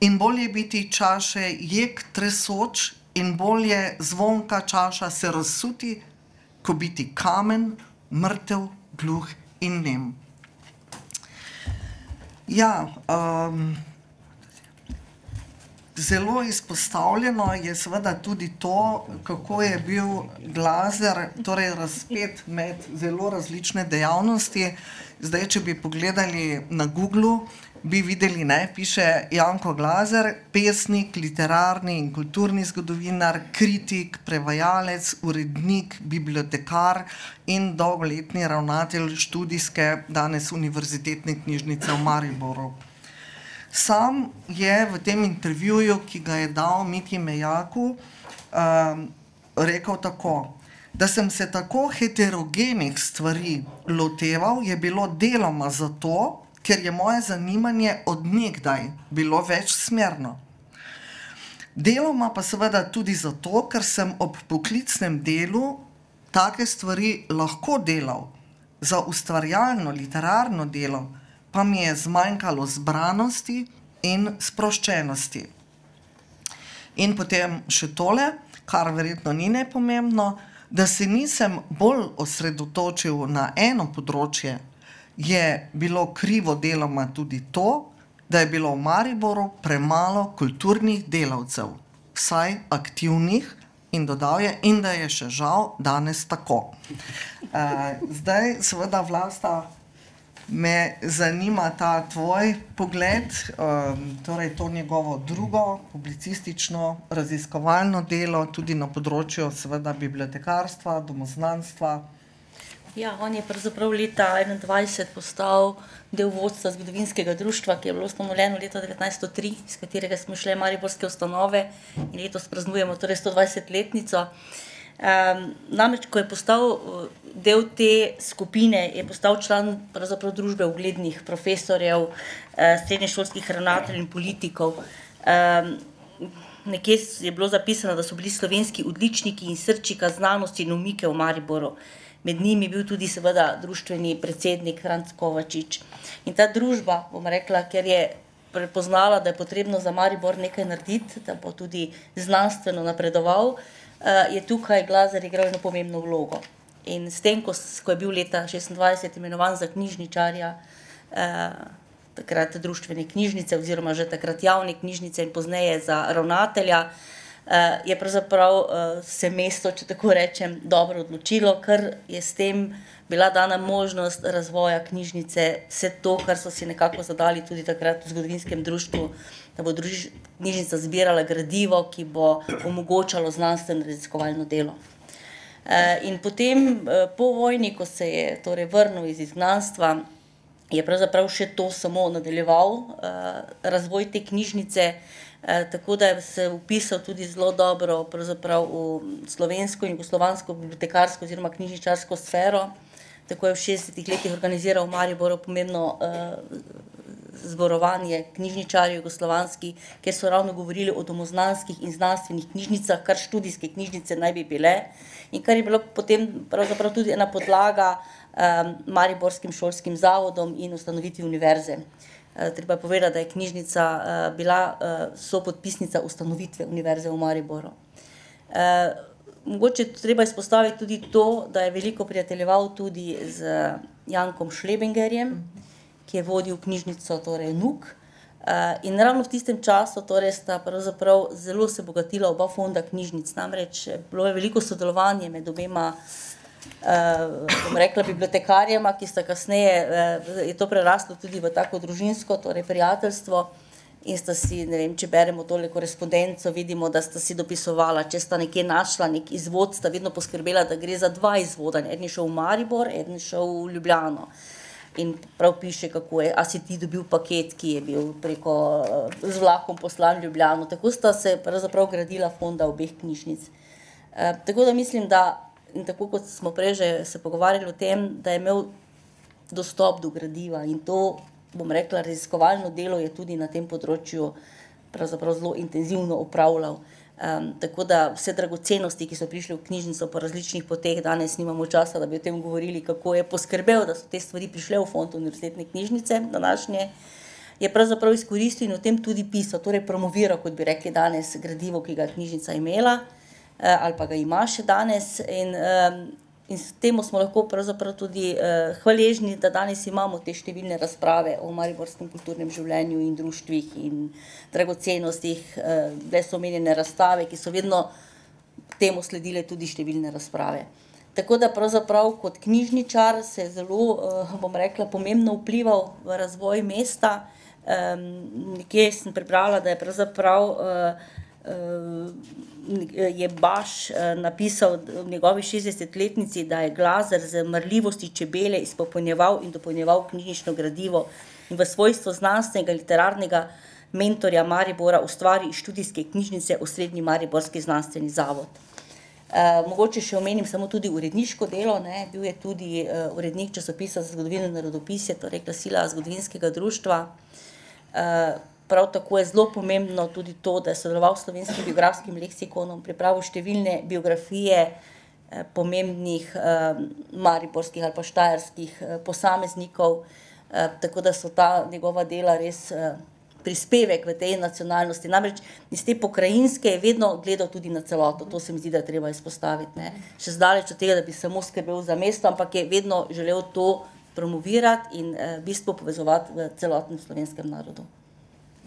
In bolje biti čaše jek tresoč, in bolje zvonka čaša se razsuti, ko biti kamen, mrtev, gluh in nem. Ja, um, Zelo izpostavljeno je seveda tudi to, kako je bil glazer torej razpet med zelo različne dejavnosti. Zdaj, če bi pogledali na Google, bi videli, da piše Janko Glazer, pesnik, literarni in kulturni zgodovinar, kritik, prevajalec, urednik, bibliotekar in dolgoletni ravnatelj študijske, danes univerzitetne knjižnice v Mariboru. Sam je v tem intervjuju, ki ga je dal Miki Mejaku, um, rekel tako, da sem se tako heterogenih stvari loteval, je bilo deloma zato, ker je moje zanimanje odnegdaj bilo večsmerno. Deloma pa seveda tudi zato, ker sem ob poklicnem delu take stvari lahko delal za ustvarjalno, literarno delo pa mi je zmanjkalo zbranosti in sproščenosti. In potem še tole, kar verjetno ni nepomembno, da se nisem bolj osredotočil na eno področje, je bilo krivo deloma tudi to, da je bilo v Mariboru premalo kulturnih delavcev, vsaj aktivnih, in dodal je, in da je še žal danes tako. Uh, zdaj, seveda, vlasta me zanima ta tvoj pogled, um, torej to njegovo drugo publicistično raziskovalno delo, tudi na področju seveda bibliotekarstva, domoznanstva. Ja, on je pravzaprav leta 2021 postal del vodstva zgodovinskega društva, ki je bilo ustanovljeno leta 1903, iz katerega smo šli Mariborske ustanove in letos praznujemo torej 120-letnico. Um, namreč, ko je postal del te skupine je postal član družbe uglednih profesorjev, eh, srednješolskih ravnateljev in politikov. Eh, nekje je bilo zapisano, da so bili slovenski odličniki in srčika znanosti in umike v Mariboru. Med njimi je bil tudi, seveda, društveni predsednik Franz Kovačič. In ta družba, bom rekla, ker je prepoznala, da je potrebno za Maribor nekaj narediti, da bo tudi znanstveno napredoval, eh, je tukaj Glazer igral eno pomembno vlogo. In s tem, ko, ko je bil leta 26 imenovan za knjižničarja, eh, takrat družbene knjižnice, oziroma že takrat javne knjižnice in pozneje za ravnatelja, eh, je pravzaprav eh, se mesto, če tako rečem, dobro odločilo, ker je s tem bila dana možnost razvoja knjižnice, vse to, kar so si nekako zadali tudi takrat v zgodovinskem društvu, da bo knjižnica zbirala gradivo, ki bo omogočalo znanstveno raziskovalno delo. Eh, in potem, eh, po vojni, ko se je torej vrnil iz izgnanstva, je pravzaprav še to samo nadaljeval, eh, razvoj te knjižnice, tako da se je upisal tudi zelo dobro v slovensko in slovansko bibliotekarsko oziroma knjižničarsko sfero. Tako je v 60-ih letih organiziral v Mariboru pomembno zborovanje knjižničarjev jugoslovanskih, kjer so ravno govorili o domoznanskih in znanstvenih knjižnicah, kar študijske knjižnice naj bi bile in kar je bilo potem pravzaprav tudi ena podlaga um, Mariborskim šolskim zavodom in ustanovitvi univerze. Uh, treba povedati, da je knjižnica uh, bila uh, sopodpisnica ustanovitve univerze v Mariboru. Uh, mogoče treba izpostaviti tudi to, da je veliko prijateljeval tudi z Jankom Šlebengerjem, ki je vodil knjižnico, torej NUK. Uh, in ravno v tistem času torej sta zelo se bogatila oba fonda knjižnic. Namreč bilo je veliko sodelovanje med obema bom rekla, bibliotekarjema, ki sta kasneje, je to preraslo tudi v tako družinsko, torej prijateljstvo. In sta si, ne vem, če beremo tole korespondenco, vidimo, da sta si dopisovala, če sta nekje našla nek izvod, sta vedno poskrbela, da gre za dva izvoda. En je šel v Maribor, en je šel v Ljubljano. In prav piše, kako je, a si ti dobil paket, ki je bil preko z vlakom poslan v Ljubljano. Tako sta se pravzaprav gradila fonda obeh knjižnic. E, tako da mislim, da, in tako kot smo prej že se pogovarjali o tem, da je imel dostop do gradiva in to bom rekla, raziskovalno delo je tudi na tem področju zelo intenzivno upravljal. Um, tako da vse dragocenosti, ki so prišle v knjižnico po različnih poteh, danes nimamo časa, da bi o tem govorili, kako je poskrbel, da so te stvari prišle v fond univerzitetne knjižnice današnje. Je pravzaprav izkoristil in o tem tudi pisal, torej promoviral, kot bi rekli danes, gradivo, ki ga je knjižnica imela eh, ali pa ga ima še danes. In, um, In s tem smo lahko tudi uh, hvaležni, da danes imamo te številne razprave o mariborskem kulturnem življenju in društvih in dragocenostih, uh, da so omenjene razstave, ki so vedno temu sledile tudi številne razprave. Tako da pravzaprav kot knjižničar se je zelo, uh, bom rekla, pomembno vplival v razvoj mesta. Um, nekje sem prebrala, da je pravzaprav uh, uh, je Baš eh, napisal v njegovi 60-letnici, da je Glazer z mrljivosti čebele izpopolnjeval in dopolnjeval knjižnično gradivo in v svojstvu znanstvenega literarnega mentorja Maribora ustvari študijske knjižnice osrednji Mariborski znanstveni zavod. Uh, mogoče še omenim samo tudi uredniško delo, ne? bil je tudi uh, urednik časopisa za zgodovino narodopisje, torej glasila zgodovinskega društva. Uh, Prav tako je zelo pomembno tudi to, da je sodeloval s slovenskim biografskim leksikonom, pripravil številne biografije eh, pomembnih eh, mariborskih ali pa štajerskih eh, posameznikov, eh, tako da so ta njegova dela res eh, prispevek v tej nacionalnosti. Namreč iz te pokrajinske je vedno gledal tudi na celoto, to se mi zdi, da je treba izpostaviti. Ne. Še zdaleč od tega, da bi samo skrbel za mesto, ampak je vedno želel to promovirati in eh, bistvo povezovati v celotnem slovenskem narodu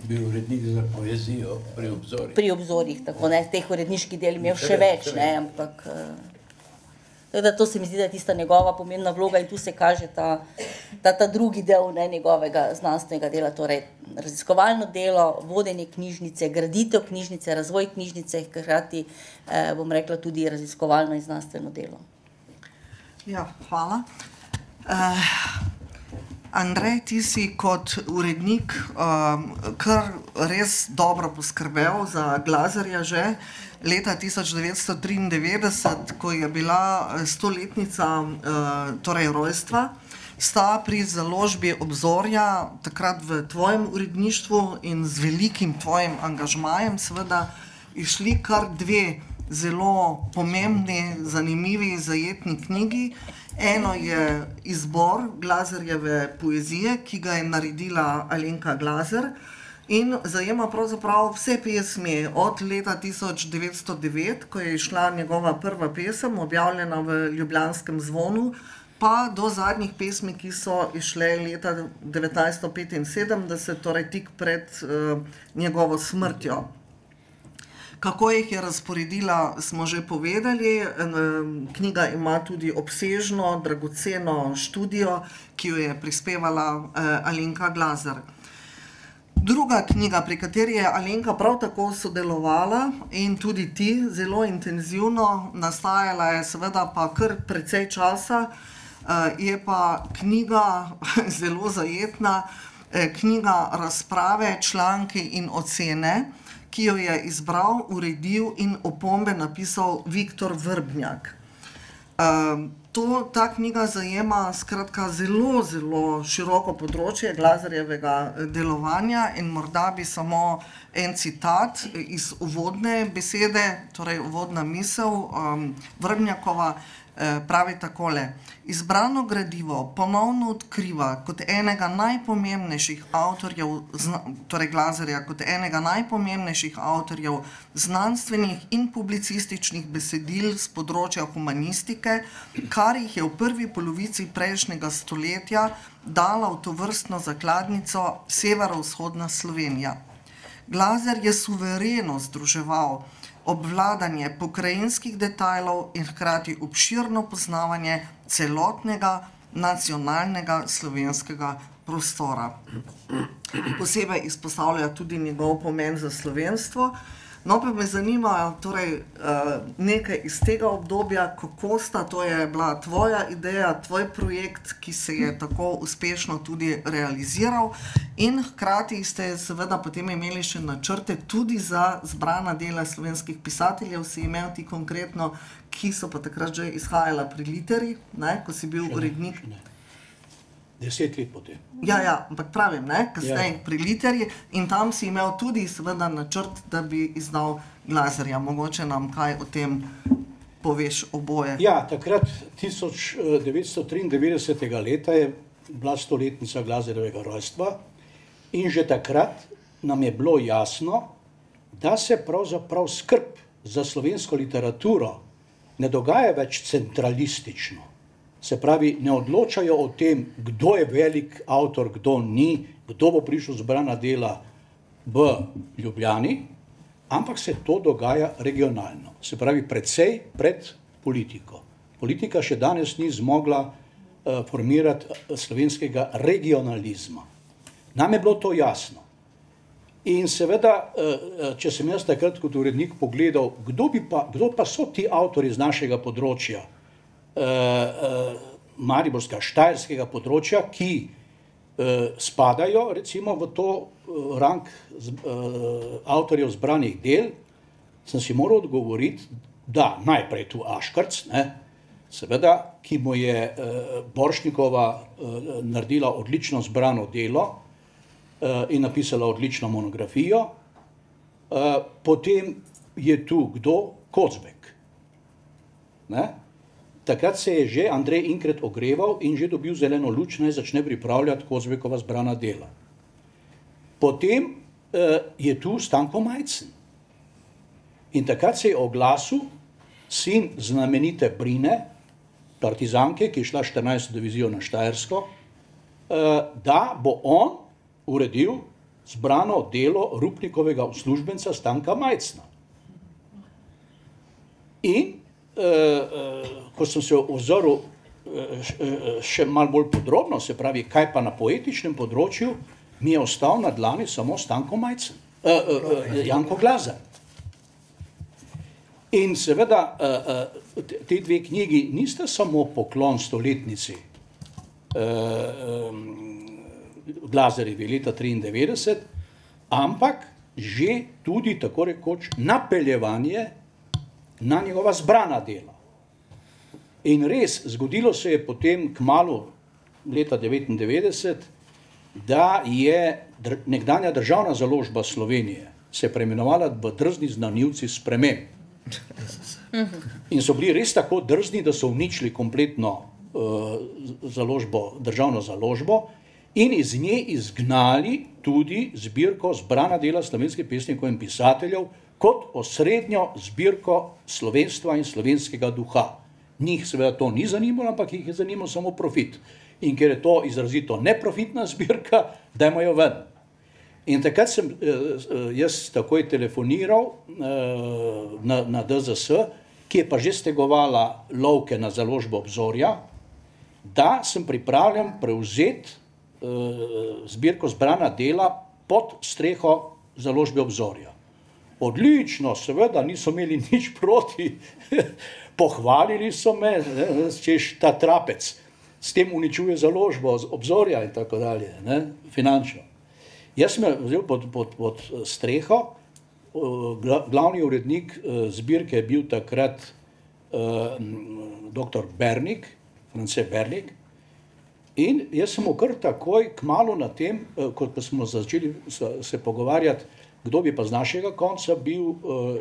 bil urednik za poezijo pri obzorih. Pri obzorih, tako ne, teh uredniških del imel še več, ne, ampak. Eh, da to se mi zdi, da je tista njegova pomembna vloga in tu se kaže ta, ta, ta drugi del ne, njegovega znanstvenega dela, torej raziskovalno delo, vodenje knjižnice, graditev knjižnice, razvoj knjižnice, hkrati eh, bom rekla tudi raziskovalno in znanstveno delo. Ja, hvala. Uh, Andrej, ti si kot urednik um, kar res dobro poskrbel za Glazarja že leta 1993, ko je bila eh, stoletnica uh, torej rojstva. Sta pri založbi obzorja, takrat v tvojem uredništvu in z velikim tvojim angažmajem, seveda, išli kar dve zelo pomembni, zanimivi, zajetni knjigi. Eno je izbor Glazerjeve poezije, ki ga je naredila Alenka Glazer in zajema pravzaprav vse pesmi od leta 1909, ko je išla njegova prva pesem, objavljena v Ljubljanskem zvonu, pa do zadnjih pesmi, ki so išle leta 1975, torej tik pred uh, njegovo smrtjo. Kako jih je razporedila, smo že povedali. Knjiga ima tudi obsežno, dragoceno študijo, ki jo je prispevala eh, Alenka Glazer. Druga knjiga, pri kateri je Alenka prav tako sodelovala in tudi ti zelo intenzivno, nastajala je seveda pa kar precej časa, eh, je pa knjiga <laughs> zelo zajetna, eh, knjiga razprave, članki in ocene ki jo je izbral, uredil in opombe napisal Viktor Vrbnjak. Um, to, ta knjiga zajema skratka, zelo, zelo široko področje glazarjevega eh, delovanja in morda bi samo en citat iz uvodne besede, torej uvodna misel um, Vrbnjakova. Eh, pravi takole: Izbrano gradivo ponovno odkriva kot enega najpomembnejših avtorjev, torej Glazerja, kot enega najpomembnejših avtorjev znanstvenih in publicističnih besedil z področja humanistike, kar jih je v prvi polovici prejšnjega stoletja dala v to vrstno zakladnico severovzhodna Slovenija. Glazer je suvereno združeval obvladanje pokrajinskih detajlov in hkrati obširno poznavanje celotnega nacionalnega slovenskega prostora. Posebej izpostavlja tudi njegov pomen za slovenstvo. No, pa me zanima torej, eh, nekaj iz tega obdobja, kako sta, to je bila tvoja ideja, tvoj projekt, ki se je tako uspešno tudi realiziral, in hkrati ste seveda potem imeli še načrte tudi za zbrana dela slovenskih pisateljev, si imel ti konkretno, ki so pa takrat že izhajala pri literi, ne, ko si bil urednik. Ne, ne. Deset let potem. Ja, ja ampak pravim, kasneje ja. pri literji in tam si imel tudi, seveda, načrt, da bi izdal glazerja. Mogoče nam kaj o tem poveš oboje. Ja, takrat, 1993. leta je bila stoletnica glazerjevega rojstva in že takrat nam je bilo jasno, da se pravzaprav skrb za slovensko literaturo ne dogaja več centralistično se pravi, ne odločajo o tem, kdo je velik avtor, kdo ni, kdo bo prišel zbrana dela v Ljubljani, ampak se to dogaja regionalno. Se pravi, predvsej pred politiko. Politika še danes ni zmogla uh, formirati eh, slovenskega regionalizma. Nam je bilo to jasno. In seveda, uh, če sem jaz takrat kot urednik pogledal, kdo, pa, kdo pa so ti avtori z našega področja, uh, uh, Mariborska, Štajerskega področja, ki uh, spadajo recimo v to rang z, uh, avtorjev zbranih del, sem si moral odgovoriti, da najprej tu Aškrc, ne, seveda, ki mu je uh, Boršnikova uh, naredila odlično zbrano delo uh, in napisala odlično monografijo, uh, potem je tu kdo? Kozbek. Ne? Takrat se je že Andrej Inkret ogreval in že dobil zeleno luč, naj začne pripravljati Kozbekova zbrana dela. Potem uh, je tu Stanko Majcen. In takrat se je oglasil sin znamenite Brine, partizanke, ki je šla 14. divizijo na Štajersko, uh, da bo on uredil zbrano delo Rupnikovega uslužbenca Stanka Majcna. In ko sem se ozoril eh, še malo bolj podrobno, se pravi, kaj pa na poetičnem področju, mi je ostal na dlani samo Stanko Majcen, uh, uh, Janko Glaza. In seveda, uh, te dve knjigi nista samo poklon stoletnici Glazarjevi leta 93, ampak že tudi tako rekoč napeljevanje na njegova zbrana dela. In res, zgodilo se je potem, kmalo, leta 1999, da je dr nekdanja državna založba Slovenije se preimenovala v drzni znanilci sprememb. In so bili res tako drzni, da so uničili kompletno uh, založbo, državno založbo in iz nje izgnali tudi zbirko zbrana dela slovenskih pesnikov in pisateljev kot osrednjo zbirko slovenstva in slovenskega duha. Njih seveda to ni zanimalo, ampak jih je zanimalo samo profit. In ker je to izrazito neprofitna zbirka, da imajo ven. In takrat sem eh, eh, jaz takoj telefoniral eh, na, na DZS, ki je pa že stegovala lovke na založbo obzorja, da sem pripravljen prevzeti zbirko zbrana dela pod streho založbe obzorja. Odlično, seveda, niso imeli nič proti. <laughs> pohvalili so me, češ ta trapec, s tem uničuje založbo, obzorja in tako dalje, ne, finančno. Jaz sem vzel pod, pod, pod streho, glavni urednik eh, zbirke je bil takrat uh, dr. Bernik, France Bernik, in jaz sem okr takoj, kmalo na tem, ko smo začeli se pogovarjati, kdo bi pa z našega konca bil uh, uh,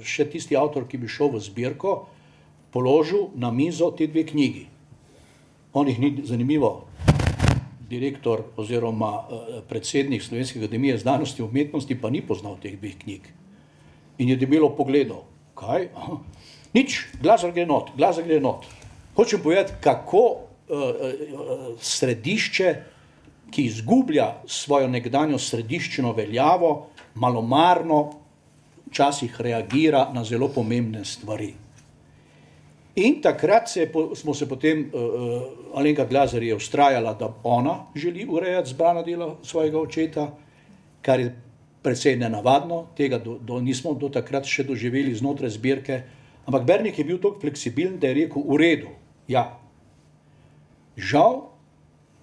še tisti avtor, ki bi šel v zbirko, položil na mizo te dve knjigi. On jih ni zanimivo, direktor oziroma eh, predsednik Slovenske akademije znanosti in umetnosti pa ni poznal teh dveh knjig. In je debelo pogledal, kaj? Aha. Nič, glas gre not, glas gre not. Hočem povedati, kako uh, uh, središče, ki izgublja svojo nekdanjo središčino veljavo, malomarno, včasih reagira na zelo pomembne stvari. In takrat se smo se potem, uh, Alenka Glazer je ustrajala, da ona želi urejati zbrana dela svojega očeta, kar je precej nenavadno, tega do, do, nismo do takrat še doživeli znotraj zbirke, ampak Bernik je bil tako fleksibilen, da je rekel, v redu, ja. Žal,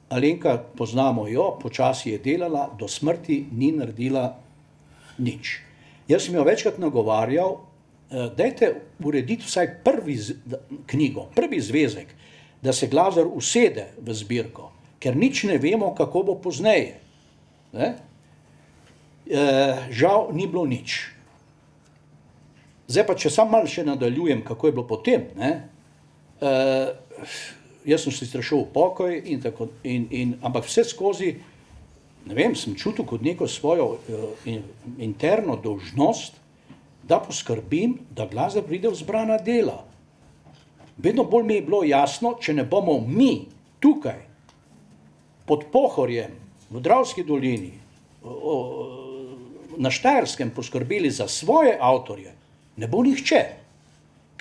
Alenka, poznamo jo, počasi je delala, do smrti ni naredila nič. Jaz sem jo večkrat nagovarjal, Eh, dajte urediti vsaj prvi knjigo, prvi zvezek, da se Glazar usede v zbirko, ker nič ne vemo, kako bo pozneje. Ne? E, žal ni bilo nič. Zdaj pa, če sam malo še nadaljujem, kako je bilo potem, ne? E, jaz sem se strašil v pokoj in tako, in, in, ampak vse skozi, ne vem, sem čutil kot neko svojo uh, interno dolžnost, da poskrbim, da glasba pride v zbrana dela. Vedno bolj mi je bilo jasno, če ne bomo mi tukaj, pod Pohorjem, v Dravski dolini, na Štajerskem poskrbeli za svoje avtorje, ne bo nihče.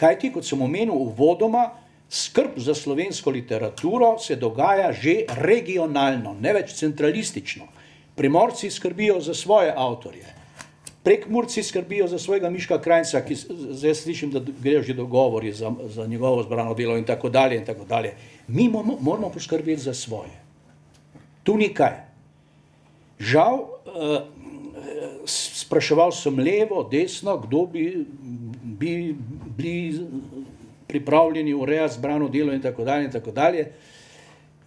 Kaj ti, kot sem omenil uvodoma, skrb za slovensko literaturo se dogaja že regionalno, ne več centralistično. Primorci skrbijo za svoje avtorje prek Murci skrbijo za svojega Miška Krajca, ki zdaj slišim, da grejo že dogovori za, za njegovo zbrano delo in tako dalje in tako dalje. Mi moramo, moramo poskrbeti za svoje. Tu ni kaj. Žal, uh, spraševal sem levo, desno, kdo bi, bi bili pripravljeni urejati zbrano delo in tako dalje in tako dalje.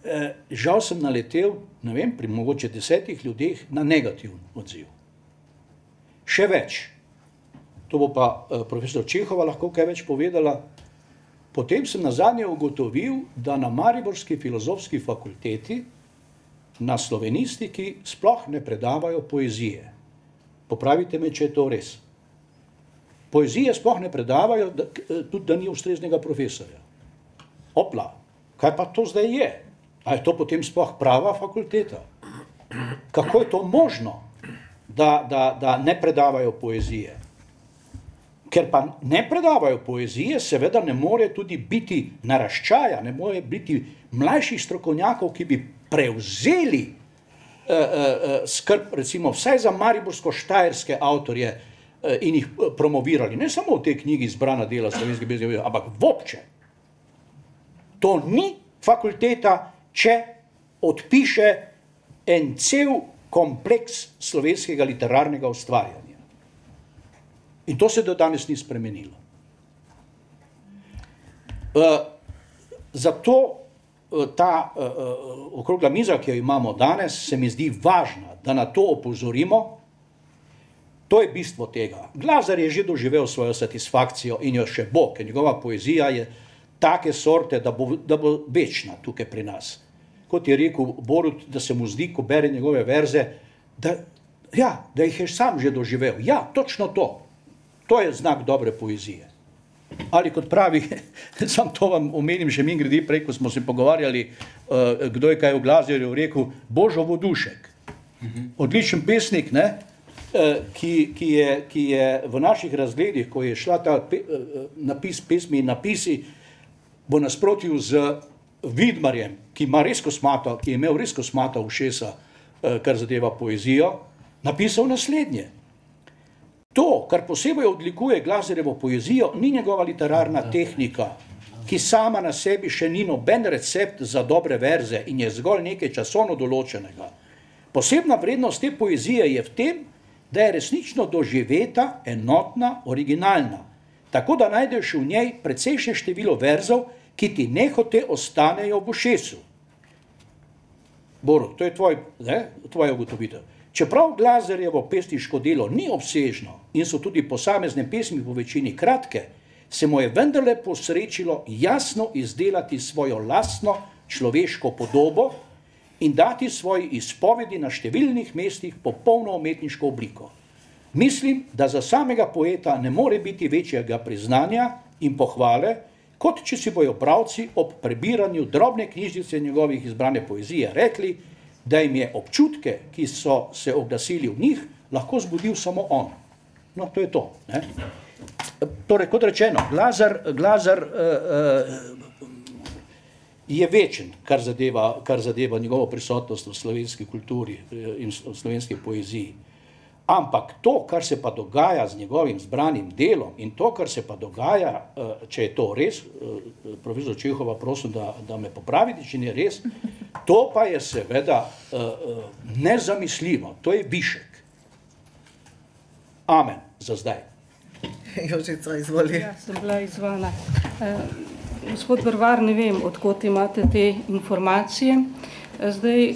Uh, žal sem naletel, ne vem, pri mogoče desetih ljudeh na negativen odziv. Še več, to bo pa uh, profesor Čehova lahko kaj več povedala. Potem sem na zadnje ugotovil, da na Mariborski filozofski fakulteti na slovenistiki sploh ne predavajo poezije. Popravite me, če je to res. Poezije sploh ne predavajo, da, eh, tudi da ni ustreznega profesorja. Opla, kaj pa to zdaj je? A je to potem sploh prava fakulteta? Kako je to možno? da, da, da ne predavajo poezije. Ker pa ne predavajo poezije, seveda ne more tudi biti naraščaja, ne more biti mlajših strokovnjakov, ki bi prevzeli uh, uh, skrb, recimo, vsaj za mariborsko-štajerske avtorje uh, in jih promovirali. Ne samo v tej knjigi zbrana dela slovenske bezjevije, ampak vopče. To ni fakulteta, če odpiše en cel kompleks slovenskega literarnega ustvarjanja. In to se do danes ni spremenilo. Uh, zato ta okrogla miza, ki jo imamo danes, se mi zdi važna, da na to opozorimo. To je bistvo tega. Glazar je že doživel svojo satisfakcijo in jo še bo, ker njegova poezija je take sorte, da bo, da bo večna tukaj pri nas kot je rekel Borut, da se mu zdi, ko bere njegove verze, da, ja, da jih je sam že doživel. Ja, točno to. To je znak dobre poezije. Ali kot pravi, <laughs> sam to vam omenim, še mi gredi prej, ko smo se pogovarjali, uh, kdo je kaj v glazirju rekel, Božo vodušek. Odličen pesnik, ne? Uh, ki, ki, je, ki je v naših razgledih, ko je šla ta pe, uh, napis pesmi in napisi, bo nasprotil z Vidmarjem, ki ima res kosmato, ki je imel res kosmato ušesa, eh, kar zadeva poezijo, napisal naslednje. To, kar posebej odlikuje Glazerevo poezijo, ni njegova literarna tehnika, ki sama na sebi še ni noben recept za dobre verze in je zgolj nekaj časovno določenega. Posebna vrednost te poezije je v tem, da je resnično doživeta, enotna, originalna, tako da najdeš v njej precejšnje število verzov, ki ti nehote ostanejo v ušesu. Boro, to je tvoj, ne, tvoja ugotovitev. Čeprav Glazerjevo pesniško delo ni obsežno in so tudi posamezne pesmi po večini kratke, se mu je vendarle posrečilo jasno izdelati svojo lastno človeško podobo in dati svoji izpovedi na številnih mestih popolno umetniško obliko. Mislim, da za samega poeta ne more biti večjega priznanja in pohvale, kot če si bojo pravci ob prebiranju drobne knjižnice njegovih izbrane poezije rekli, da jim je občutke, ki so se oglasili v njih, lahko zbudil samo on. No, to je to. Ne? Torej, kot rečeno, Glazar, Glazar uh, uh, je večen, kar zadeva, kar zadeva njegovo prisotnost v slovenski kulturi in v slovenski poeziji. Ampak to, kar se pa dogaja z njegovim zbranim delom in to, kar se pa dogaja, če je to res, profesor Čehova, prosim, da, da me popravite, če ni res, to pa je seveda nezamisljivo, to je višek. Amen za zdaj. Jožica, izvoli. Ja, sem bila izvana. Eh, gospod Brvar, ne vem, odkot imate te informacije. Zdaj, eh,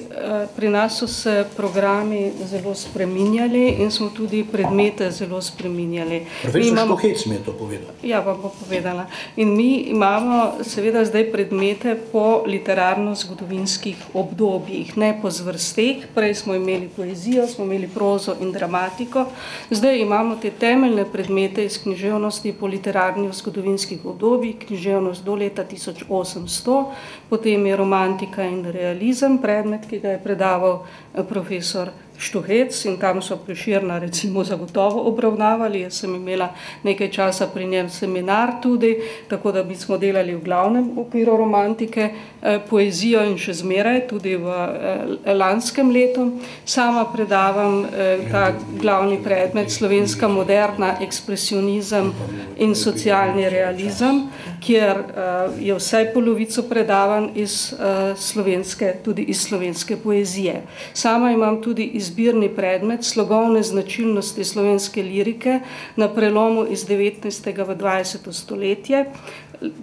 pri nas so se programi zelo spreminjali in smo tudi predmete zelo spreminjali. Profesor imamo... Škohec mi je to povedal. Ja, vam bo povedala. In mi imamo seveda zdaj predmete po literarno-zgodovinskih obdobjih, ne po zvrsteh. Prej smo imeli poezijo, smo imeli prozo in dramatiko. Zdaj imamo te temeljne predmete iz književnosti po literarno-zgodovinskih obdobjih, književnost do leta 1800, potem je romantika in realizem, predmet, ki ga je predaval eh, profesor Štuhec in tam so priširna recimo zagotovo obravnavali. Jaz sem imela nekaj časa pri njem seminar tudi, tako da bi smo delali v glavnem okviru romantike, eh, poezijo in še zmeraj, tudi v eh, lanskem letu. Sama predavam ta glavni predmet slovenska moderna ekspresionizem in socialni realizem, kjer je vsaj polovico predavan iz slovenske, tudi iz slovenske poezije. Sama imam tudi izbirni predmet slogovne značilnosti slovenske lirike na prelomu iz 19. v 20. stoletje.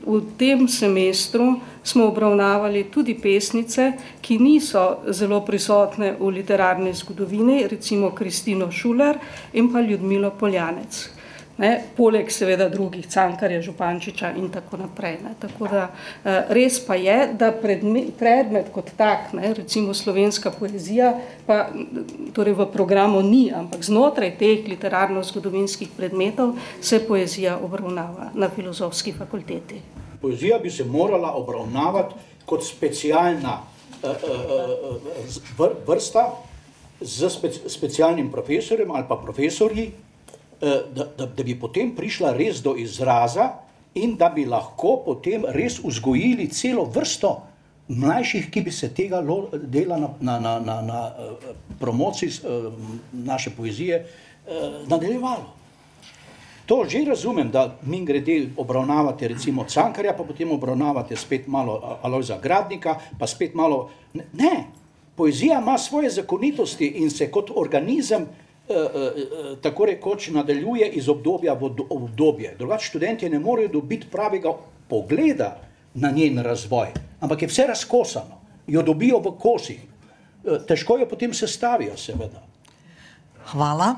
V tem semestru smo obravnavali tudi pesnice, ki niso zelo prisotne v literarni zgodovini, recimo Kristino Šuler in pa Ljudmilo Poljanec ne, poleg seveda drugih, Cankarja, Župančiča in tako naprej. Ne. Tako da eh, res pa je, da predmet, predmet kot tak, ne, recimo slovenska poezija, pa torej v programu ni, ampak znotraj teh literarno-zgodovinskih predmetov se poezija obravnava na filozofski fakulteti. Poezija bi se morala obravnavati kot specialna uh, uh, uh, vrsta z speci specialnim profesorjem ali pa profesorji, Eh, da, da, da bi potem prišla res do izraza in da bi lahko potem res vzgojili celo vrsto mlajših, ki bi se tega dela na, na, na, na, na eh, promociji eh, naše poezije nadaljevalo. To že razumem, da mi grede obravnavate recimo Cankarja, pa potem obravnavate spet malo Alojza Gradnika, pa spet malo... Ne, poezija ima svoje zakonitosti in se kot organizem Eh, eh, tako rekoč nadaljuje iz obdobja v obdobje. Drugače študenti ne morejo dobiti pravega pogleda na njen razvoj, ampak je vse razkosano, jo dobijo v kosih. Eh, težko jo potem sestavijo, seveda. Hvala.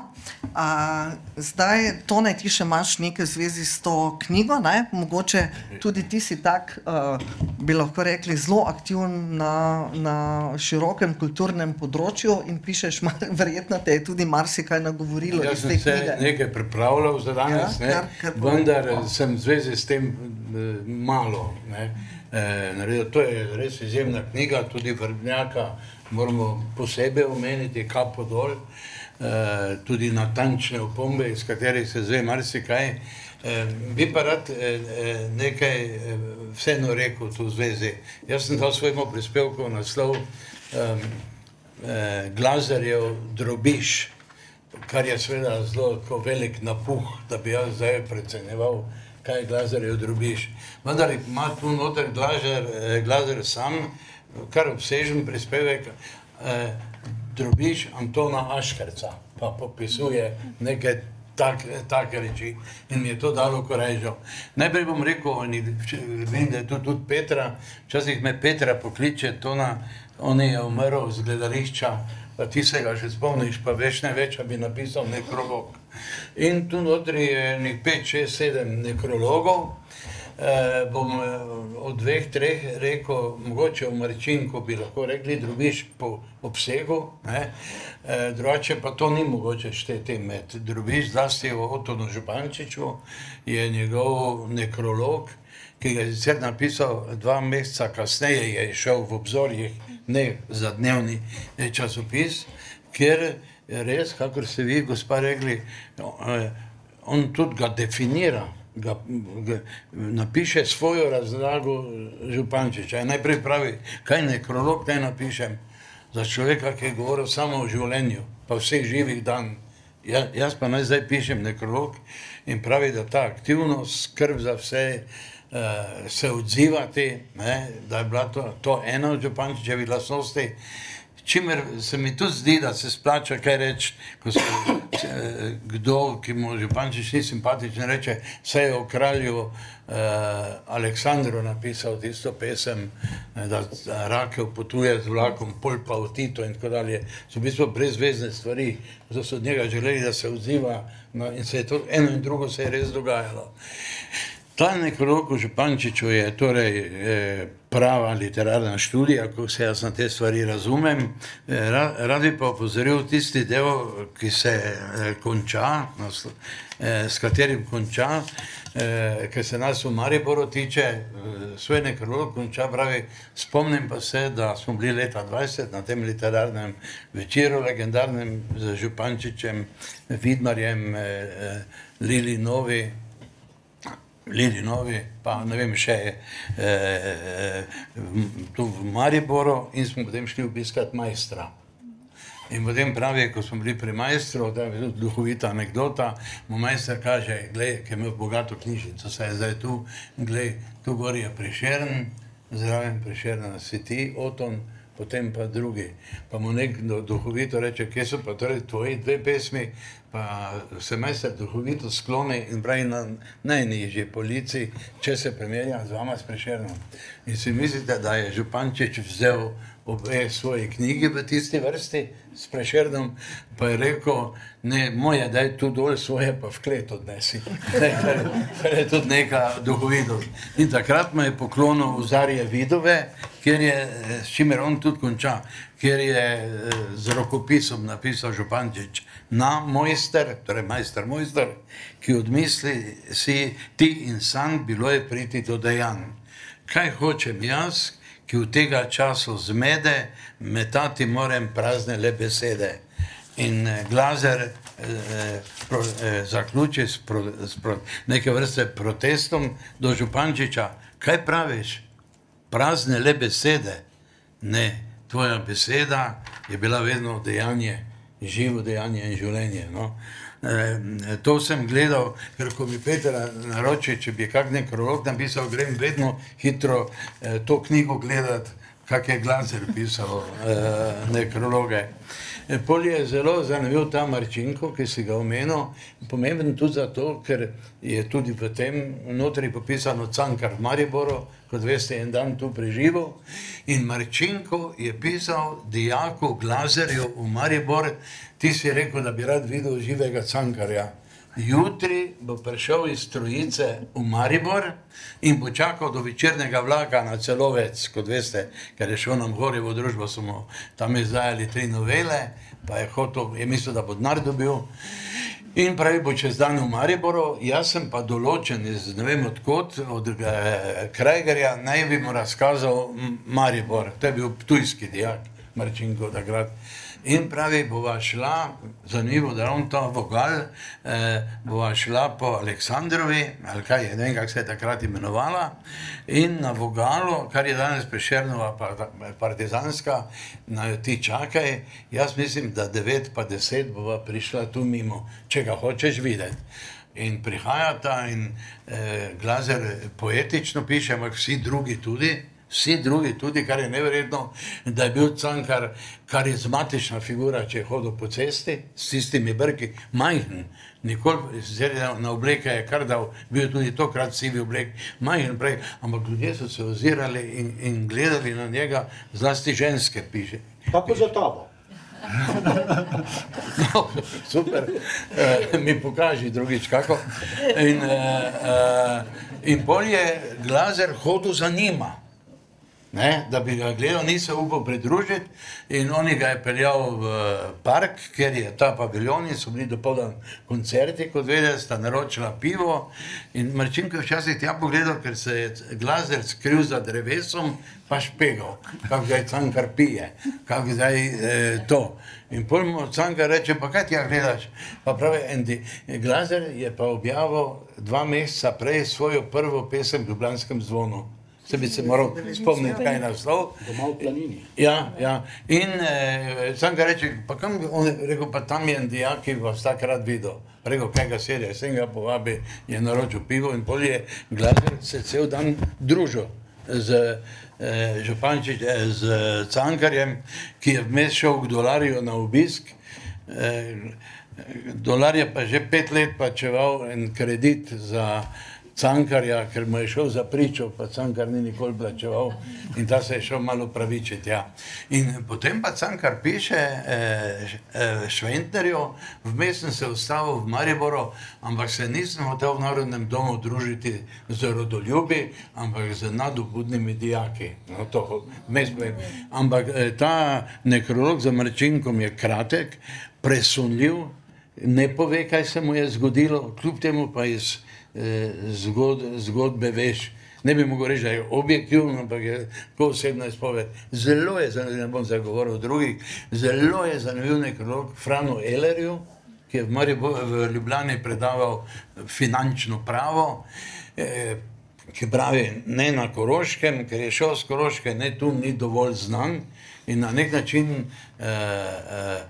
A, zdaj, to naj ti še imaš nekaj v zvezi s to knjigo. Ne? Mogoče tudi ti si tak, uh, bi lahko rekli, zelo aktiven na, na širokem kulturnem področju in pišeš, mar, <laughs> verjetno te je tudi marsikaj nagovorilo. Jaz sem se nekaj pripravljal za danes, ja, kar, kar vendar pa. sem v zvezi s tem uh, malo. Ne? E, to je res izjemna knjiga, tudi vrnjaka moramo posebej omeniti, kapo dol. Eh, tudi natančne opombe, iz katerih se zve marsikaj. Eh, bi pa rad eh, nekaj vseeno rekel tu zvezi. Jaz sem dal svojemu prispevku naslov Glazarjev drobiš, kar je seveda zelo velik napuh, da bi jaz zdaj predseneval, kaj je Glazarjev drobiš. Vendar ima tu noter Glazar, Glazar sam, kar obsežen prispevek, drobiš Antona Aškarca, pa popisuje nekaj take tak reči in mi je to dalo korežo. Najprej bom rekel, vem, da je tu tudi Petra, včasih me Petra pokliče, tona, on je umrl z gledališča, pa ti se ga še spomniš, pa veš ne več, bi napisal nekrolog. In tu notri je nek 5, 6, 7 nekrologov, eh, bom eh, od dveh, treh rekel, mogoče v Marčinku bi lahko rekli, drugiš po obsegu? Eh, drugače pa to ni mogoče šteti med drugiš, zlasti v Otonu Župančiču je njegov nekrolog, ki ga je sicer napisal dva meseca kasneje, je šel v obzorjih, ne za dnevni eh, časopis, ker res, kakor ste vi, gospa, rekli, eh, on tudi ga definira, ga, ga napiše svojo razlago Župančiča. Najprej pravi, kaj nekrolog naj napišem za človeka, ki je govoril samo o življenju, pa vseh živih dan. Ja, jaz pa naj zdaj pišem nekrolog in pravi, da ta aktivnost, skrb za vse, uh, se odzivati, ne, da je bila to, to ena od Župančičevih lasnosti. Čimer se mi tudi zdi, da se splača kaj reči, ko se kdo, ki mu že pančič ni simpatičen, reče, vse je o kralju eh, Aleksandru napisal tisto pesem, eh, da Rakev potuje z vlakom, pol pa v Tito in tako dalje. So v bistvu brezvezne stvari, zato so od njega želeli, da se odziva no, in se je to eno in drugo se je res dogajalo. Ta nekrolog v Župančiču je torej eh, prava literarna študija, ko se jaz na te stvari razumem. Eh, rad bi pa opozoril tisti del, ki se eh, konča, s katerim konča, ki se nas v Mariboru tiče, svoj nekrolog konča, pravi, spomnim pa se, da smo bili leta 20 na tem literarnem večeru, legendarnem z Župančičem, Vidmarjem, Lili Novi, Lili Novi, pa ne vem še, eh, tu v Mariboru in smo potem šli obiskat majstra. In potem pravi, ko smo bili pri majstru, da je tudi duhovita anekdota, mu majster kaže, glej, ki ima bogato knjižnico, saj je zdaj tu, glej, tu gori je prišern, zraven prišerna si ti, Oton, potem pa drugi. Pa mu nek duhovito reče, kje so pa torej tvoji dve pesmi, pa se majster duhovito skloni in pravi na najnižji polici, če se primerja z vama s Prešernom. In si mislite, da je Župančič vzel obe svoji knjigi v tisti vrsti s Prešernom, pa je rekel, ne, moje, daj tu dol svoje, pa v klet odnesi. Kar je tudi neka duhovitost. In takrat me je poklonil v Zarje Vidove, kjer je, s čimer on tudi konča, kjer je z rokopisom napisal Župančič, na mojster, torej majster mojster, ki odmisli si ti in san, bilo je priti do dejanj. Kaj hočem jaz, ki v tega času zmede, metati moram prazne le besede. In glazer eh, pro, eh, zaključi s, pro, s pro, neke vrste protestom do Župančiča, kaj praviš? Prazne le besede. Ne, tvoja beseda je bila vedno dejanje živo dejanje in življenje. No. E, to sem gledal, ker ko mi Peter naroči, če bi kak nek rok napisal, grem vedno hitro e, to knjigo gledati, kak je Glazer pisal e, nekrologe. E, Pol je zelo zanimiv ta Marčinko, ki si ga omenil, pomemben tudi zato, ker je tudi v tem notri popisano Cankar v Mariboru, kot veste, en dan tu preživel. In Marčinko je pisal dijaku Glazerju v Maribor, ti si rekel, da bi rad videl živega Cankarja. Jutri bo prišel iz Trojice v Maribor in bo čakal do večernega vlaka na celovec, kot veste, ker je šel nam gori v družbo, smo tam izdajali tri novele, pa je hotel, je mislil, da bo denar dobil. In pravi, bo čez dan v Mariboru, jaz sem pa določen iz ne vem odkot, od eh, Krajgerja, naj bi mu razkazal Maribor, to je bil tujski dijak, Marčinko takrat. In pravi, bova šla, zanimivo, da on to vogal, eh, bova šla po Aleksandrovi, ali kaj je, ne vem, kako se je takrat imenovala, in na vogalu, kar je danes prešernova partizanska, na ti čakaj, jaz mislim, da devet pa deset bova prišla tu mimo, če ga hočeš videti. In prihajata in eh, glazer poetično piše, ampak vsi drugi tudi, vsi drugi, tudi kar je neverjetno, da je bil Cankar karizmatična figura, če je hodil po cesti s tistimi brki, majhen, nikoli na obleke je kar dal, bil tudi tokrat sivi oblek, majhen prej, ampak ljudje so se ozirali in, in gledali na njega, zlasti ženske piše. Kako za tabo? <laughs> No, super, e, mi pokaži drugič kako. In, e, e, in, in, in, in, in, in, in, ne, da bi ga gledal, ni se upal pridružiti in oni ga je peljal v park, ker je ta paviljon in so bili dopoldan koncerti, kot vedete, sta naročila pivo in Marčinko je včasih tja pogledal, ker se je glazer skril za drevesom, pa špegal, kako zdaj cankar pije, kako zdaj eh, to. In mu cankar reče, pa kaj ti ja gledaš? Pa pravi, Andy, glazer je pa objavil dva meseca prej svojo prvo pesem v Ljubljanskem zvonu. Se bi se moral spomniti, kaj je naslov. Doma v planini. Ja, ja. In eh, sam ga reče, pa kam, on je rekel, pa tam je en dijak, ki vas takrat videl. Rekel, kaj ga serije, sem ga povabi, je naročil pivo in pol je glaser se cel dan družil z eh, Župančič, eh, z Cankarjem, ki je vmes šel k dolarju na obisk. Eh, dolar je pa že pet let plačeval en kredit za Cankarja, ker mu je šel za pričo, pa Cankar ni nikoli plačeval in ta se je šel malo pravičiti. Ja. In potem pa Cankar piše eh, eh, Šventnerju, vmes sem se ustavil v Mariboru, ampak se nisem hotel v Narodnem domu družiti z rodoljubi, ampak z nadobudnimi dijaki. No, to, povem. Ampak eh, ta nekrolog za Marčinkom je kratek, presunljiv, ne pove, kaj se mu je zgodilo, kljub temu pa iz eh, zgod, zgodbe veš. Ne bi mogel reči, da je objektivno, ampak je to osebna izpoved. Zelo je zanimiv, ne bom zagovoril drugih, zelo je zanimiv nekrolog Franu Elerju, ki je v, Maribo, v Ljubljani predaval finančno pravo. Eh, ki pravi, ne na Koroškem, ker je šel z Koroške, ne tu ni dovolj znan in na nek način eh, eh,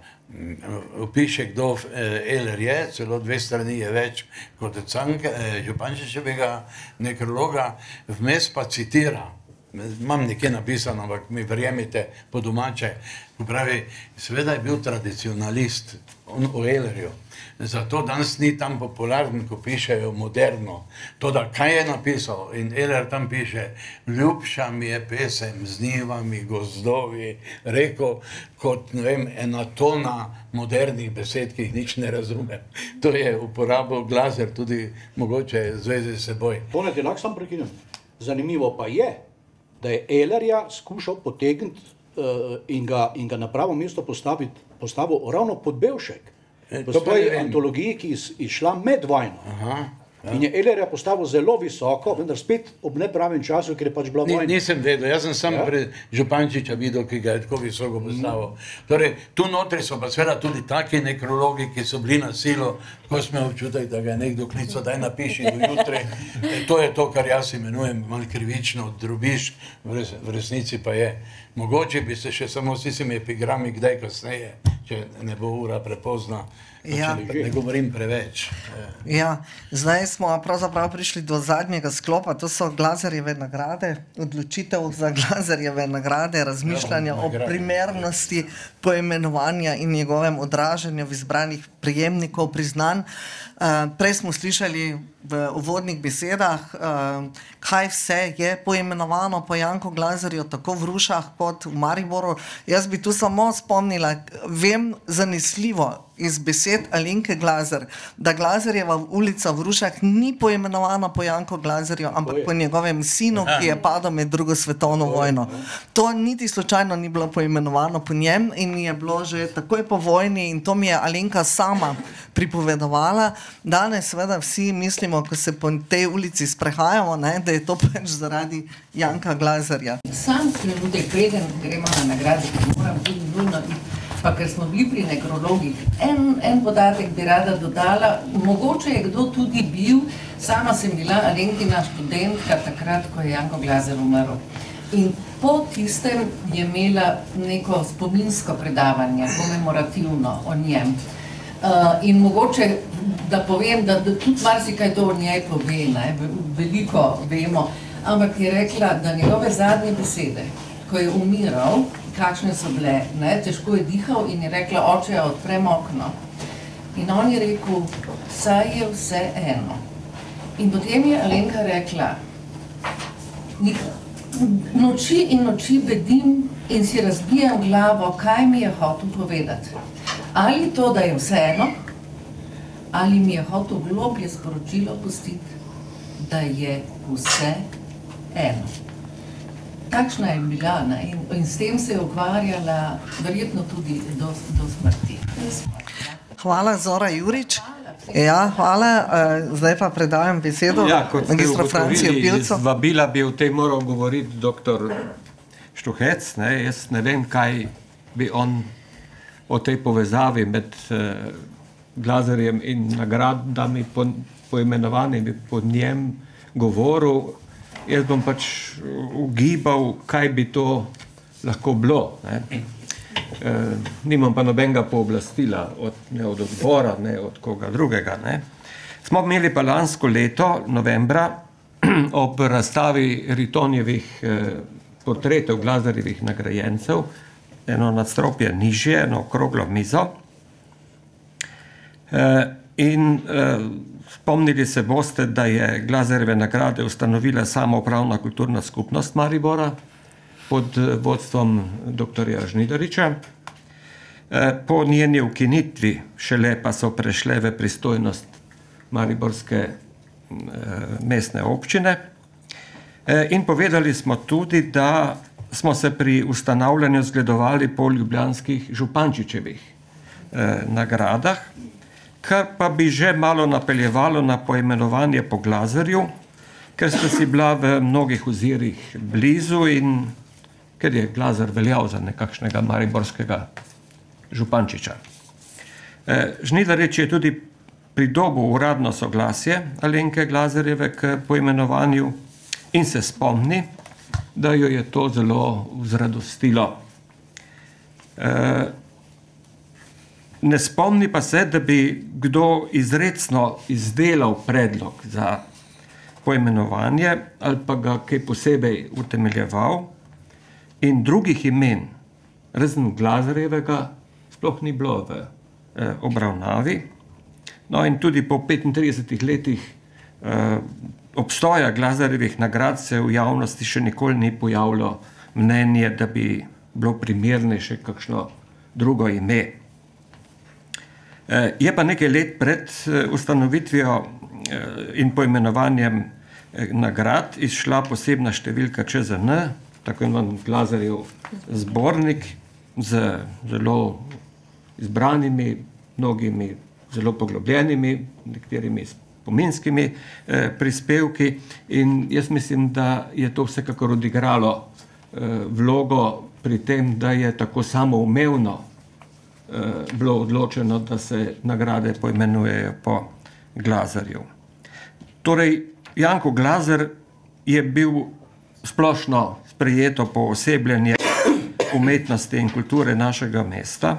opiše, kdo eh, Eler je, celo dve strani je več kot Canke, eh, Župančičevega nekrologa, vmes pa citira, imam nekje napisano, ampak mi verjemite po domače, pravi, seveda je bil tradicionalist, on o Elerju, zato danes ni tam popularen, ko pišejo moderno. To, da kaj je napisal in Eler tam piše, ljubša mi je pesem z nivami, gozdovi, rekel, kot ne vem, ena tona modernih besed, ki jih nič ne razumem. To je uporabil glazer tudi mogoče zvezi s seboj. Ti lahko sam prekinem. Zanimivo pa je, da je Elerja skušal potegniti uh, in, ga, in ga na pravo mesto postaviti, postavil ravno pod Belšek. E, V svoji antologiji, ki je išla med vojno. Aha, Ja. In je Elerja postavil zelo visoko, vendar spet ob nepravem času, ker je pač bila Ni, vojna. nisem vedel, jaz sem samo Ja. pri Župančiča videl, ki ga je tako visoko postavil. Torej, tu notri so pa seveda tudi taki nekrologi, ki so bili na silo, ko smo občutek, da ga je nekdo klical, daj napiši do jutri. E, to je to, kar jaz imenujem malo krivično drobiš, v, res, v resnici pa je. Mogoče bi se še samo s tistimi epigrami kdaj kasneje, če ne bo ura prepozna, Ja. ne govorim preveč. E, Ja, zdaj smo prišli do zadnjega sklopa, to so Glazerjeve nagrade, odločitev za Glazerjeve nagrade, razmišljanja o nagrade. primernosti poimenovanja in njegovem odražanju v izbranih prijemnikov priznanj. Uh, prej smo slišali v uvodnih besedah, uh, kaj vse je poimenovano po Janku Glazerju, tako v Rušah kot v Mariboru. Jaz bi tu samo spomnila, vem zanesljivo iz besed Alenke Glazer, da Glazerjeva ulica v Rušah ni poimenovana po Janku Glazerju, ampak po njegovem sinu, ki je padel med drugo svetovno vojno. To niti slučajno ni bilo poimenovano po njem in je bilo že takoj po vojni in to mi je Alenka sama pripovedovala. Danes seveda vsi mislimo, ko se po tej ulici sprehajamo, ne, da je to pač zaradi Janka Glazerja. Sam trenutek, preden gremo na nagrade, moram tudi nujno pa ker smo bili pri nekrologih, en, en podatek bi rada dodala, mogoče je kdo tudi bil, sama sem bila Alenkina študentka takrat, ko je Janko Glazer umrl. In po tistem je imela neko spominsko predavanje, komemorativno o njem. Uh, in mogoče, da povem, da, da tudi marsikaj to o njej pove, ne, ve- veliko vemo, ampak je rekla, da njegove zadnje besede, ko je umiral, kakšne so bile, ne, težko je dihal in je rekla, oče, odprem okno. In on je rekel, saj je vse eno. In potem je Alenka rekla, "Nik- noči in noči bedim in si razbijam glavo, kaj mi je hotel povedati. Ali to, da je vseeno, ali mi je hotel globlje sporočilo pustiti, da je vse eno. takšna je bila ne, in, in s tem se je ukvarjala verjetno tudi do, do smrti. Hvala, Zora Jurič. Ja, hvala. Uh, zdaj pa predajam besedo ja, magistru Franciju Pilcu. Vabila bi o tem moral govoriti dr. Štuhec. Ne? Jaz ne vem, kaj bi on o tej povezavi med uh, Glazerjem in nagradami po, poimenovanimi po njem govoril. Jaz bom pač ugibal, kaj bi to lahko bilo. Ne? E, nimam pa nobenega pooblastila, od, ne od odbora, ne od koga drugega. Ne? Smo imeli pa lansko leto, novembra, <clears throat> ob razstavi Ritonjevih eh, portretov glazarjevih nagrajencev, eno nadstropje nižje, eno okroglo mizo. Eh, in eh, spomnili se boste, da je glazarjeve nagrade ustanovila samoupravna kulturna skupnost Maribora pod vodstvom dr. Žnidariča. Po njeni ukinitvi šele pa so prešle v pristojnost Mariborske mestne občine. In povedali smo tudi, da smo se pri ustanavljanju zgledovali po ljubljanskih župančičevih nagradah, kar pa bi že malo napeljevalo na poimenovanje po Glazerju, ker sta si bila v mnogih ozirih blizu in ker je Glazer veljal za nekakšnega mariborskega župančiča. Žnidarič je tudi pridobil uradno soglasje Alenke Glazerjeve k poimenovanju in se spomni, da jo je to zelo vzradostilo. Ne spomni pa se, da bi kdo izredno izdelal predlog za poimenovanje ali pa ga kaj posebej utemeljeval, in drugih imen, razen Glazerjevega, sploh ni bilo v eh, obravnavi. No, in tudi po 35 letih eh, obstoja Glazerjevih nagrad se v javnosti še nikoli ni pojavilo mnenje, da bi bilo primernejše kakšno drugo ime. Je pa nekaj let pred ustanovitvijo in poimenovanjem nagrad izšla posebna številka ČZN, tako imenovan Glazerjev zbornik z zelo izbranimi, mnogimi zelo poglobljenimi, nekaterimi spominskimi eh, prispevki in jaz mislim, da je to vsekakor odigralo eh, vlogo pri tem, da je tako samoumevno eh, bilo odločeno, da se nagrade poimenujejo po Glazerju. Torej, Janko Glazer je bil splošno sprejeto poosebljanje umetnosti in kulture našega mesta,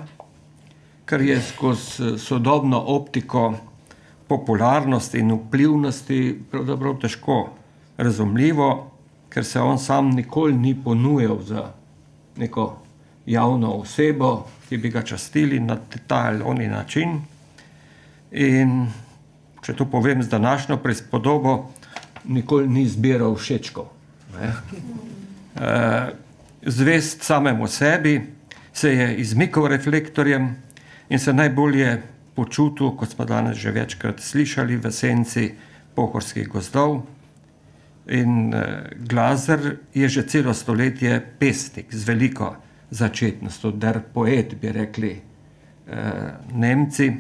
kar je skozi sodobno optiko popularnosti in vplivnosti pravzaprav težko razumljivo, ker se on sam nikoli ni ponujal za neko javno osebo, ki bi ga častili na ta ali oni način. In če to povem z današnjo prispodobo, nikoli ni zbiral všečkov. Zvest samemu sebi, se je izmikal reflektorjem in se najbolje počutil, kot smo danes že večkrat slišali, v senci pohorskih gozdov. In Glazer je že celo stoletje pesnik z veliko začetnostjo, der poet, bi rekli Nemci.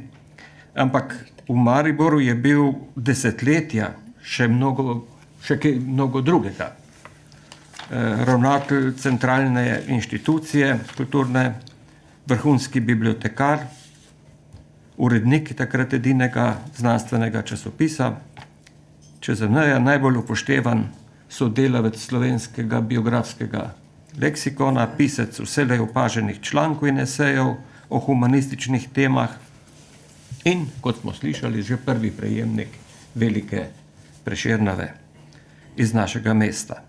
Ampak v Mariboru je bil desetletja še mnogo, še kaj mnogo drugega. Ravnatelj centralne inštitucije kulturne, vrhunski bibliotekar, urednik takrat edinega znanstvenega časopisa, če za meja najbolj upoštevan sodelavec slovenskega biografskega leksikona, pisec vselej opaženih člankov in esejev o humanističnih temah in, kot smo slišali, že prvi prejemnik velike Prešernove iz našega mesta.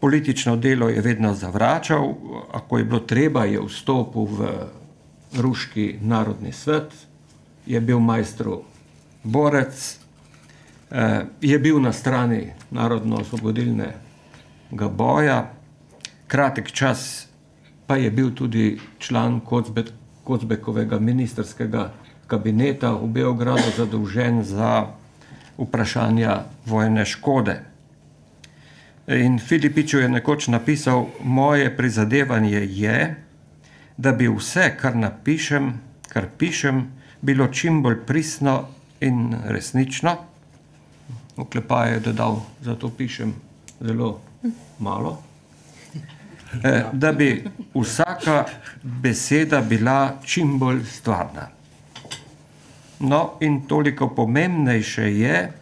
Politično delo je vedno zavračal, ako je bilo treba, je vstopil v ruski narodni svet, je bil majstrov borec, je bil na strani narodno-osvobodilnega boja, kratek čas pa je bil tudi član Kocbekovega ministrskega kabineta v Beogradu, zadolžen za vprašanja vojne škode. In Filipiču je nekoč napisal: Moje prizadevanje je, da bi vse, kar napišem, kar pišem, bilo čim bolj pristno in resnično. Oklepaj je dodal, zato pišem zelo malo. Eh, da bi vsaka beseda bila čim bolj stvarna. No, in toliko pomembnejše je,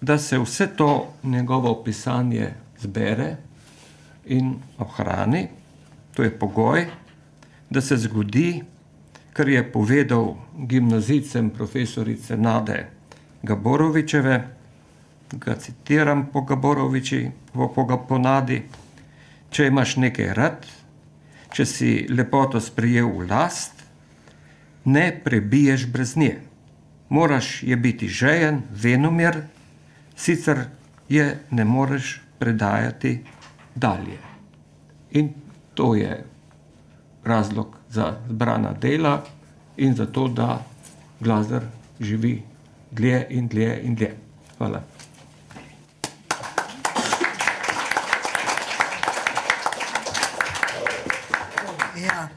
da se vse to njegovo pisanje zbere in ohrani, to je pogoj, da se zgodi, kar je povedal gimnazicem profesorice Nade Gaborovičeve, ga citiram po Gaboroviči, po, po, po Nadi, če imaš nekaj rad, če si lepoto sprijel v last, ne prebiješ brez nje. Moraš je biti žejen, venomer, sicer je ne moreš predajati dalje. In to je razlog za zbrana dela in za to, da Glazar živi dlje in dlje in dlje. Hvala. Ja.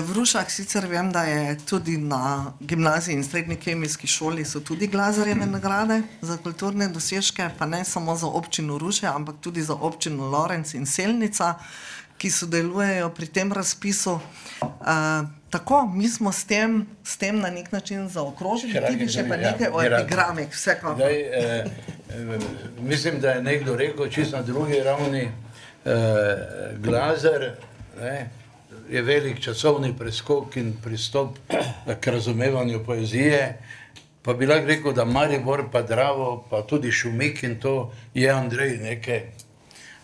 V Rušah sicer vem, da je tudi na gimnaziji in srednji kemijski šoli so tudi glazarjeve nagrade za kulturne dosežke, pa ne samo za občino Ruše, ampak tudi za občino Lorenc in Selnica, ki sodelujejo pri tem razpisu. Uh, tako, mi smo s tem, s tem na nek način zaokrožili, ti bi še pa nekaj o epigramih, vsekakor. Daj, eh, eh, mislim, da je nekdo rekel, čisto na drugi ravni, eh, Glazar, ne, je velik časovni preskok in pristop k razumevanju poezije. Pa bi lahko rekel, da Maribor, pa Dravo, pa tudi Šumik in to je Andrej nekaj,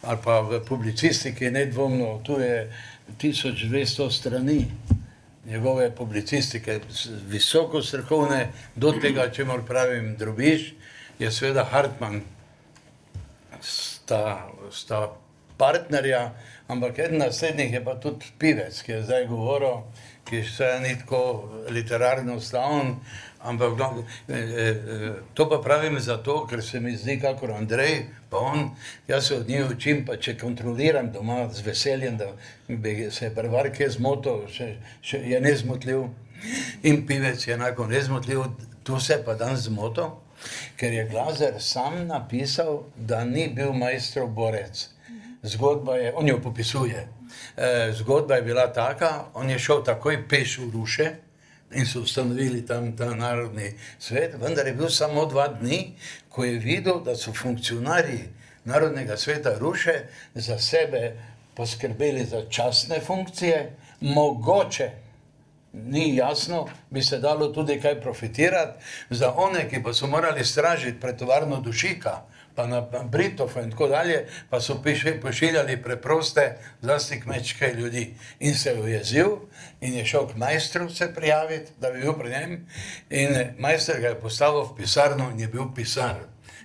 ali pa v publicistiki nedvomno, tu je 1200 strani njegove publicistike, visoko srkovne, do tega, če mor pravim, drobiš, je seveda Hartmann, sta, sta partnerja, ampak eden naslednjih je pa tudi pivec, ki je zdaj govoril, ki še ni tako literarno stavn, ampak eh, eh, to pa pravim zato, ker se mi zdi, kakor Andrej, pa on, jaz se od njih učim, pa če kontroliram doma z veseljem, da bi se prevarke zmotil, še, še je nezmotljiv in pivec je enako nezmotljiv, tu se pa dan zmotil, ker je Glazer sam napisal, da ni bil majstrov borec zgodba je, on jo popisuje. E, zgodba je bila taka, on je šel takoj peš v Ruše in so ustanovili tam ta narodni svet, vendar je bil samo dva dni, ko je videl, da so funkcionarji narodnega sveta Ruše za sebe poskrbeli za časne funkcije, mogoče, ni jasno, bi se dalo tudi kaj profitirati, za one, ki pa so morali stražiti pred tovarno dušika, pa na Britov in tako dalje, pa so pošiljali preproste, zlasti kmečke ljudi. In se je ujezil in je šel k majstru se prijaviti, da bi bil pri njem. In majster ga je postavil v pisarno in je bil pisar.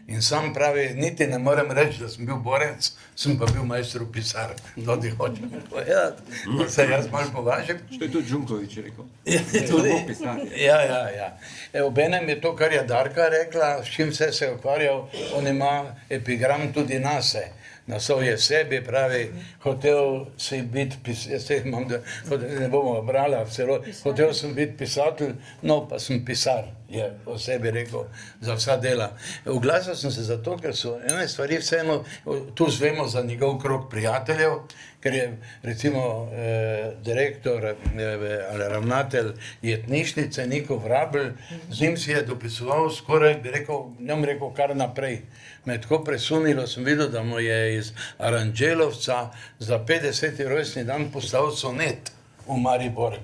In sam pravi, niti ne morem reči, da sem bil borec, sem pa bil majster v pisarni. To ti hočem povedati, da se jaz malo považim. Što je tudi Džunkovič rekel? Ja, tudi, ja, ja, ja. Evo, benem je to, kar je Darka rekla, s čim vse se je ukvarjal, on ima epigram tudi na se. Na svoje sebi pravi, hotel si biti pisatelj, ne bomo brali, hotel sem biti pisatelj, no pa sem pisar, je o sebi rekel, za vsa dela. Oglasil sem se zato, ker so ene stvari vseeno, tu zvemo za njegov krok prijateljev, ker je recimo eh, direktor eh, ali ravnatelj jetnišnice Niko Vrabel, z njim si je dopisoval skoraj, bi rekel, njom rekel kar naprej. Me je tako presunilo, sem videl, da mu je iz Aranželovca za 50. rojstni dan poslal sonet v Maribor.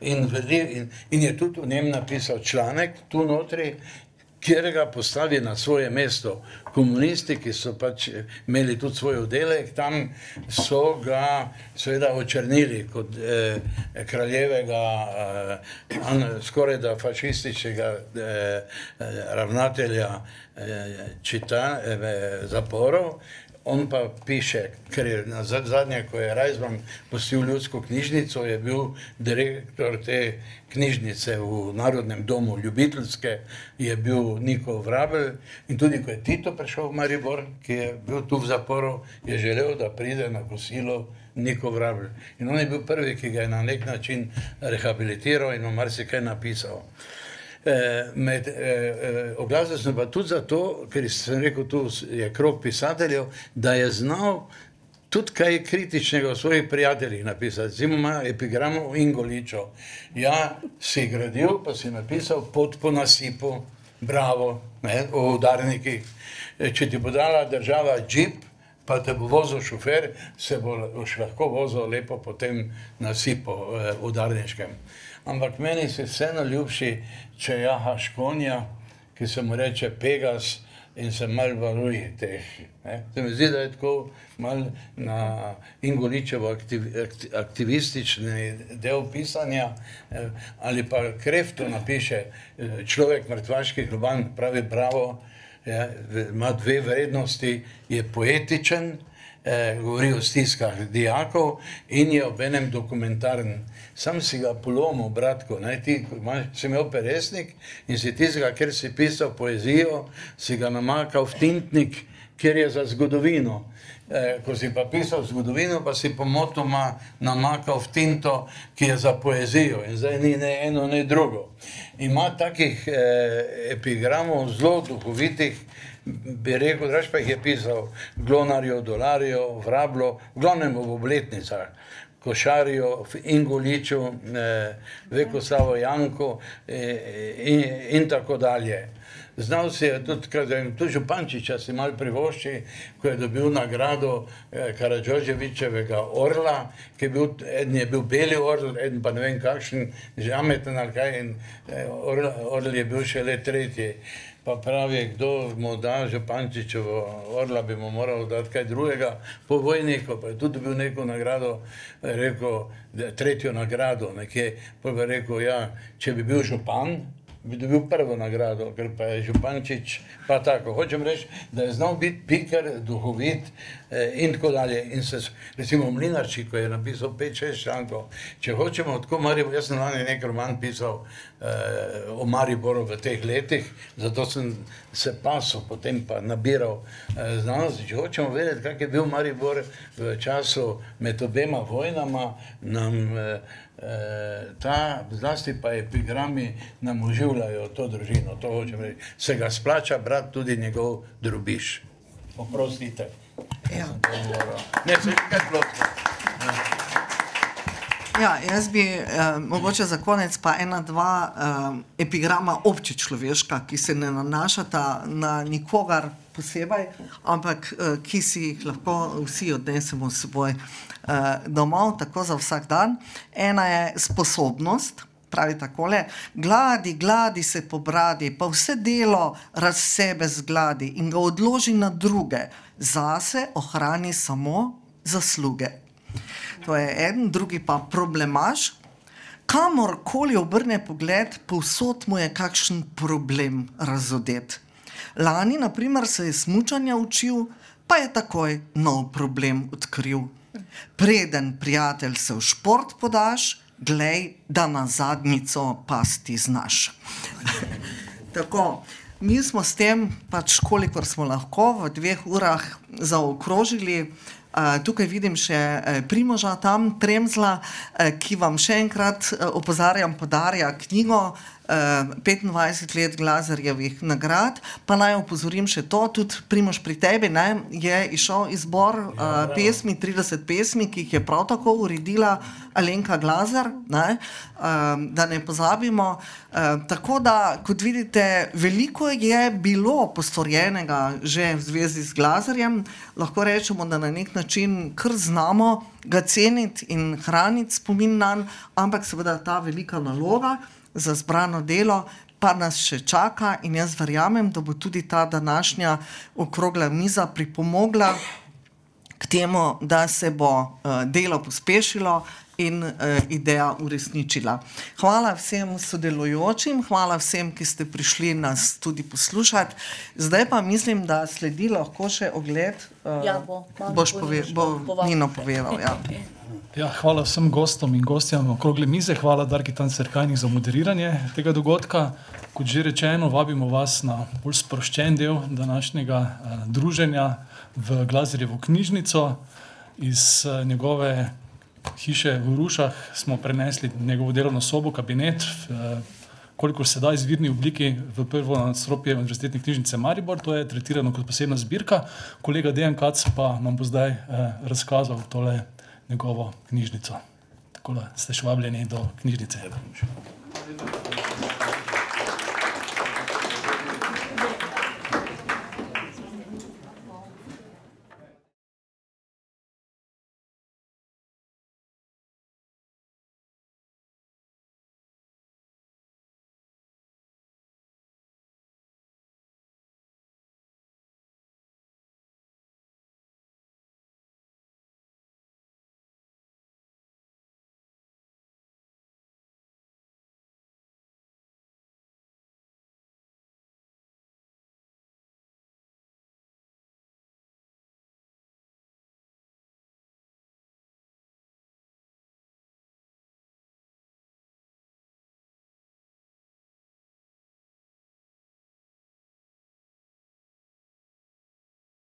In, in, in je tudi v njem napisal članek, tu notri, kjer ga postavi na svoje mesto. Komunisti, ki so pač imeli tudi svoj oddelek, tam so ga seveda očrnili kot eh, kraljevega, eh, skoraj da fašističnega eh, ravnatelja eh, čita, eh, zaporov. On pa piše, ker je na zadnje, ko je Rajzman postil ljudsko knjižnico, je bil direktor te knjižnice v Narodnem domu Ljubiteljske, je bil Niko Vrabel in tudi, ko je Tito prišel v Maribor, ki je bil tu v zaporu, je želel, da pride na kosilo Niko Vrabel. In on je bil prvi, ki ga je na nek način rehabilitiral in mu marsikaj napisal. Eh, med, eh, eh, oglasil sem pa tudi zato, ker sem rekel, tu je krok pisateljev, da je znal tudi kaj kritičnega o svojih prijateljih napisati. Zimo ima epigramo Ingoličo. Ja, si gradil, pa si napisal pot po nasipu, bravo, ne, o udarnikih. E, če ti bo dala država džip, pa te bo vozil šofer, se bo lahko vozil lepo po tem nasipu eh, udarniškem. Ampak meni se vseeno ljubši, če jahaš konja, ki se mu reče Pegas in se mal varuje teh. Ne? Se mi zdi, da je tako mal na Ingoličevo aktiv, aktivistični del pisanja eh, ali pa Krefto napiše eh, človek mrtvaški globan, pravi bravo, ja, ima dve vrednosti, je poetičen, eh, govori o stiskah dijakov in je ob enem dokumentaren. Sam si ga polomil, bratko, naj ti, si imel peresnik in si tistega, ker si pisal poezijo, si ga namakal v tintnik, ker je za zgodovino. Eh, ko si pa pisal zgodovino, pa si pomotoma namakal v tinto, ki je za poezijo in zdaj ni ne eno, ne drugo. Ima takih eh, epigramov zelo duhovitih, bi rekel, draž pa jih je pisal Glonarjo, Dolarjo, Vrablo, v glavnem v obletnicah. Košarijo, Ingoliču, eh, Vekosavo Janko eh, in, in tako dalje. Znal si je tudi, da je tudi Župančiča si mal privošči, ko je dobil nagrado eh, Karadžoževičevega orla, ki je bil, eden je bil beli orl, eden pa ne vem kakšen, žameten ali kaj, in eh, orl, orl je bil šele tretji. Pa pravi, kdo mu da Župančičevo orla, bi mu moral dati kaj drugega, po vojniku, pa je tudi dobil neko nagrado, rekel, tretjo nagrado, nekje, pa bi rekel, ja, če bi bil župan, bi dobil prvo nagrado, ker pa je Župančič pa tako. Hočem reči, da je znal biti piker, duhovit eh, in tako dalje. In se, recimo, Mlinarči, ko je napisal 5-6 člankov, če hočemo tako Maribor, jaz sem lani nek roman pisal eh, o Mariboru v teh letih, zato sem se pasal, potem pa nabiral eh, znanosti. Če hočemo vedeti, kak je bil Maribor v času med obema vojnama, nam eh, ta, zlasti pa epigrami nam oživljajo to družino, to. Se ga splača brati tudi njegov drubiš. Oprostite. Ja. Ne, se kaj plotka. Ja, jaz bi eh, mogoče za konec pa ena, dva eh, epigrama obče človeška, ki se ne nanašata na nikogar posebej, ampak eh, ki si jih lahko vsi odnesemo s seboj eh, domov, tako za vsak dan. Ena je sposobnost. Pravi takole, gladi, gladi se po bradi, pa vse delo raz sebe zgladi in ga odloži na druge, zase ohrani samo zasluge. To je en, drugi pa problemaš. Kamorkoli obrne pogled, povsod mu je kakšen problem razodet. Lani, naprimer, se je smučanja učil, pa je takoj nov problem odkril. Preden prijatelj se v šport podaš, glej, da na zadnico pasti znaš. <laughs> Tako, mi smo s tem, pač kolikor smo lahko, v dveh urah zaokrožili. Uh, tukaj vidim še uh, Primoža, tam Tremzla, uh, ki vam še enkrat opozarjam, podarja knjigo uh, 25 let Glazerjevih nagrad. Pa naj opozorim še to, tudi Primož pri tebi ne, je išel izbor ja, uh, pesmi, 30 pesmi, ki jih je prav tako uredila Alenka Glazer, ne, uh, da ne pozabimo. Uh, tako da, kot vidite, veliko je bilo postorjenega že v zvezi z Glazerjem. Lahko rečemo, da na nek način kar znamo ga ceniti in hraniti spomin na njega, ampak seveda ta velika naloga za zbrano delo, pa nas še čaka, in jaz verjamem, da bo tudi ta današnja okrogla miza pripomogla k temu, da se bo uh, delo pospešilo in uh, ideja uresničila. Hvala vsem sodelujočim, hvala vsem, ki ste prišli nas tudi poslušati. Zdaj pa mislim, da sledi lahko še ogled. Uh, Ja, bo. Boš bo pove, bo povedal. Nino povedal. Ja. <laughs> Ja, hvala vsem gostom in gostjam okrogle mize, hvala Darki Tancerkajnik za moderiranje tega dogodka. Kot že rečeno, vabimo vas na bolj sproščen del današnjega uh, druženja v Glazerjevo knjižnico. Iz uh, njegove hiše v Rušah smo prenesli njegovo delovno sobo, kabinet, uh, kolikor se da izvirni obliki v prvo nadstropje Univerzitetne knjižnice Maribor, to je tretirano kot posebna zbirka. Kolega Dejan Kac pa nam bo zdaj uh, razkazal tole njegovo knjižnico. Tako da ste še vabljeni do knjižnice.